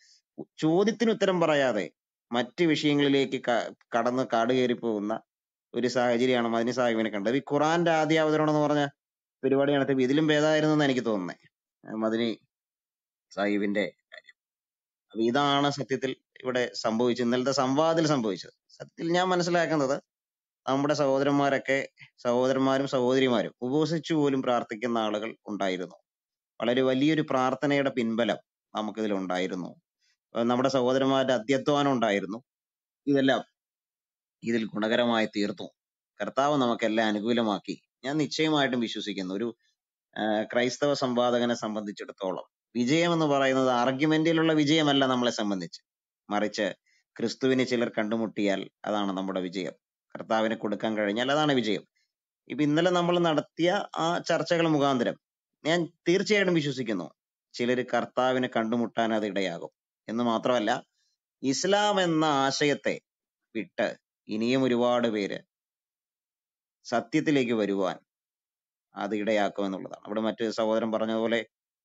ചോദ്യത്തിന് ഉത്തരം പറയാതെ മറ്റ് വിഷയങ്ങളിലേക്ക് കടന്ന് കാട് കയറി പോകുന്ന ഒരു സാഹചര്യമാണ് മദിനി സാഹിബിനെ കണ്ടത്. ഈ ഖുറാന്റെ ആദ്യ അവതരണം എന്ന് പറഞ്ഞ പരിപാടി ഇതിലും ഭേദമായിരുന്നു എന്ന് എനിക്ക് തോന്നുന്നത് മദിനി സാഹിബിന്റെ കാര്യം. അപ്പൊ ഇതാണ് സത്യത്തിൽ ഇവിടെ സംഭവിച്ചത്. ഇന്നലത്തെ സംവാദത്തിൽ സംഭവിച്ചത്. സത്യത്തിൽ ഞാൻ മനസ്സിലാക്കുന്നത് നമ്മുടെ സഹോദരന്മാരൊക്കെ സഹോദരന്മാരും സഹോദരിമാരും ഉപവസിച്ചു പോലും പ്രാർത്ഥിക്കുന്ന ആളുകൾ ഉണ്ടായിരുന്നു. വളരെ വലിയൊരു പ്രാർത്ഥനയുടെ പിൻബലം നമുക്കിതിൽ ഉണ്ടായിരുന്നു. നമ്മുടെ സഹോദരന്മാരുടെ അധ്യധ്വാനം ഉണ്ടായിരുന്നു. ഇതെല്ലാം ഇതിൽ ഗുണകരമായി തീർത്തു. കർത്താവ് നമുക്കെല്ലാം അനുകൂലമാക്കി. ഞാൻ നിശ്ചയമായിട്ടും വിശ്വസിക്കുന്നു. ഒരു ക്രൈസ്തവ സംവാദകനെ സംബന്ധിച്ചിടത്തോളം വിജയം എന്ന് പറയുന്നത് ആർഗ്യുമെന്റിലുള്ള വിജയമല്ല നമ്മളെ സംബന്ധിച്ച്. മറിച്ച് ക്രിസ്തുവിനെ ചിലർ കണ്ടുമുട്ടിയാൽ അതാണ് നമ്മുടെ വിജയം. കർത്താവിനെ കൊടുക്കാൻ കഴിഞ്ഞാൽ അതാണ് വിജയം. ഇപ്പൊ ഇന്നലെ നമ്മൾ നടത്തിയ ആ ചർച്ചകൾ മുഖാന്തരം ഞാൻ തീർച്ചയായിട്ടും വിശ്വസിക്കുന്നു. ചിലർ കർത്താവിനെ കണ്ടുമുട്ടാൻ അത് ഇടയാകും. എന്ന് മാത്രമല്ല ഇസ്ലാം എന്ന ആശയത്തെ വിട്ട് ഇനിയും ഒരുപാട് പേര് സത്യത്തിലേക്ക് വരുവാൻ അത് ഇടയാക്കും എന്നുള്ളതാണ്. അവിടെ മറ്റു സഹോദരൻ പറഞ്ഞതുപോലെ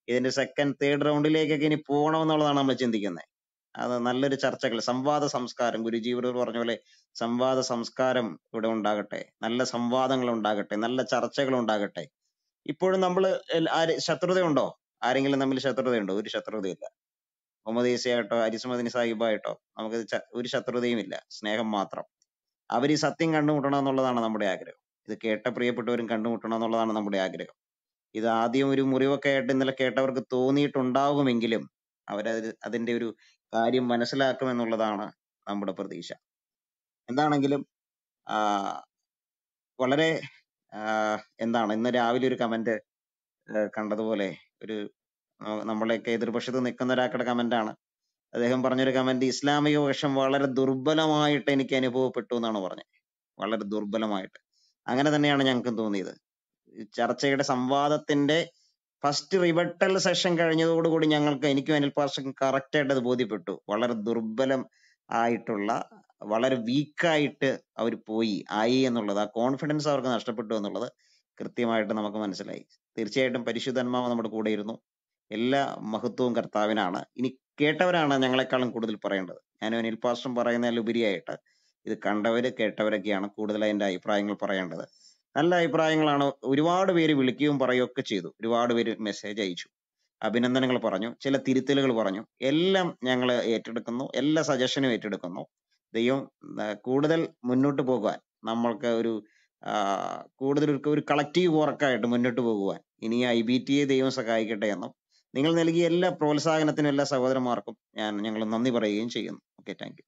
ഇതിന്റെ സെക്കൻഡ് തേർഡ് റൗണ്ടിലേക്കൊക്കെ ഇനി പോകണമെന്നുള്ളതാണ് നമ്മൾ ചിന്തിക്കുന്നത്. അത് നല്ലൊരു ചർച്ചകൾ സംവാദ സംസ്കാരം. ഗുരുജീവർ പറഞ്ഞ പോലെ സംവാദ സംസ്കാരം ഇവിടെ ഉണ്ടാകട്ടെ നല്ല സംവാദങ്ങൾ ഉണ്ടാകട്ടെ നല്ല ചർച്ചകൾ ഉണ്ടാകട്ടെ. ഇപ്പോഴും നമ്മൾ ശത്രുതയുണ്ടോ? ആരെങ്കിലും തമ്മിൽ ശത്രുതയുണ്ടോ? ഒരു ശത്രുതയില്ല. മുഹമ്മദ് ഈസയായിട്ടോ അരിസ്മദിനി സാഹിബായിട്ടോ നമുക്ക് ഒരു ശത്രുതയും ഇല്ല സ്നേഹം മാത്രം. അവർ ഈ സത്യം കണ്ടുമുട്ടണം എന്നുള്ളതാണ് നമ്മുടെ ആഗ്രഹം. ഇത് കേട്ട പ്രിയപ്പെട്ടവരും കണ്ടുമുട്ടണം എന്നുള്ളതാണ് നമ്മുടെ ആഗ്രഹം. ഇത് ആദ്യം ഒരു മുറിവൊക്കെ ആയിട്ട് ഇന്നലെ കേട്ടവർക്ക് തോന്നിയിട്ടുണ്ടാകുമെങ്കിലും അവരത് അതിന്റെ ഒരു കാര്യം മനസ്സിലാക്കുമെന്നുള്ളതാണ് നമ്മുടെ പ്രതീക്ഷ. എന്താണെങ്കിലും വളരെ എന്താണ് ഇന്ന് രാവിലെ ഒരു കമന്റ് കണ്ടതുപോലെ ഒരു നമ്മളെയൊക്കെ എതിർപക്ഷത്ത് നിൽക്കുന്ന ഒരാളുടെ കമന്റ് ആണ്. അദ്ദേഹം പറഞ്ഞൊരു കമന്റ് ഇസ്ലാമിക പക്ഷം വളരെ ദുർബലമായിട്ട് എനിക്ക് അനുഭവപ്പെട്ടു എന്നാണ് പറഞ്ഞത്. വളരെ ദുർബലമായിട്ട്. അങ്ങനെ തന്നെയാണ് ഞങ്ങൾക്കും തോന്നിയത്. ചർച്ചയുടെ സംവാദത്തിന്റെ ഫസ്റ്റ് റിബട്ടൽ സെഷൻ കഴിഞ്ഞതോടുകൂടി ഞങ്ങൾക്ക് എനിക്കും അനിൽ പാർഷക്കും കറക്റ്റ് ആയിട്ട് അത് ബോധ്യപ്പെട്ടു. വളരെ ദുർബലം ആയിട്ടുള്ള വളരെ വീക്കായിട്ട് അവർ പോയി ആയി എന്നുള്ളത് ആ കോൺഫിഡൻസ് അവർക്ക് നഷ്ടപ്പെട്ടു എന്നുള്ളത് കൃത്യമായിട്ട് നമുക്ക് മനസ്സിലായി. തീർച്ചയായിട്ടും പരിശുദ്ധന്മാവ് നമ്മുടെ കൂടെ ഇരുന്നു എല്ലാ മഹത്വവും കർത്താവിനാണ്. ഇനി കേട്ടവരാണ് ഞങ്ങളെക്കാളും കൂടുതൽ പറയേണ്ടത്. ഞാൻ അനിൽ പാസ്റ്റം പറയുന്നതിലുപരിയായിട്ട് ഇത് കണ്ടവര് കേട്ടവരൊക്കെയാണ് കൂടുതൽ അതിന്റെ അഭിപ്രായങ്ങൾ പറയേണ്ടത്. നല്ല അഭിപ്രായങ്ങളാണ്. ഒരുപാട് പേര് വിളിക്കുകയും പറയുകയൊക്കെ ചെയ്തു. ഒരുപാട് പേര് മെസ്സേജ് അയച്ചു. അഭിനന്ദനങ്ങൾ പറഞ്ഞു. ചില തിരുത്തലുകൾ പറഞ്ഞു. എല്ലാം ഞങ്ങൾ ഏറ്റെടുക്കുന്നു. എല്ലാ സജഷനും ഏറ്റെടുക്കുന്നു. ദൈവം കൂടുതൽ മുന്നോട്ട് പോകുവാൻ. നമ്മൾക്ക് ഒരു കൂടുതൽ ഒരു കളക്റ്റീവ് വർക്കായിട്ട് മുന്നോട്ട് പോകുവാൻ. ഇനി ഐ ബി ടി എ ദൈവം സഹായിക്കട്ടെ എന്നും നിങ്ങൾ നൽകിയ എല്ലാ പ്രോത്സാഹനത്തിനും എല്ലാ സഹോദരന്മാർക്കും ഞാൻ ഞങ്ങൾ നന്ദി പറയുകയും ചെയ്യുന്നു. Okay thank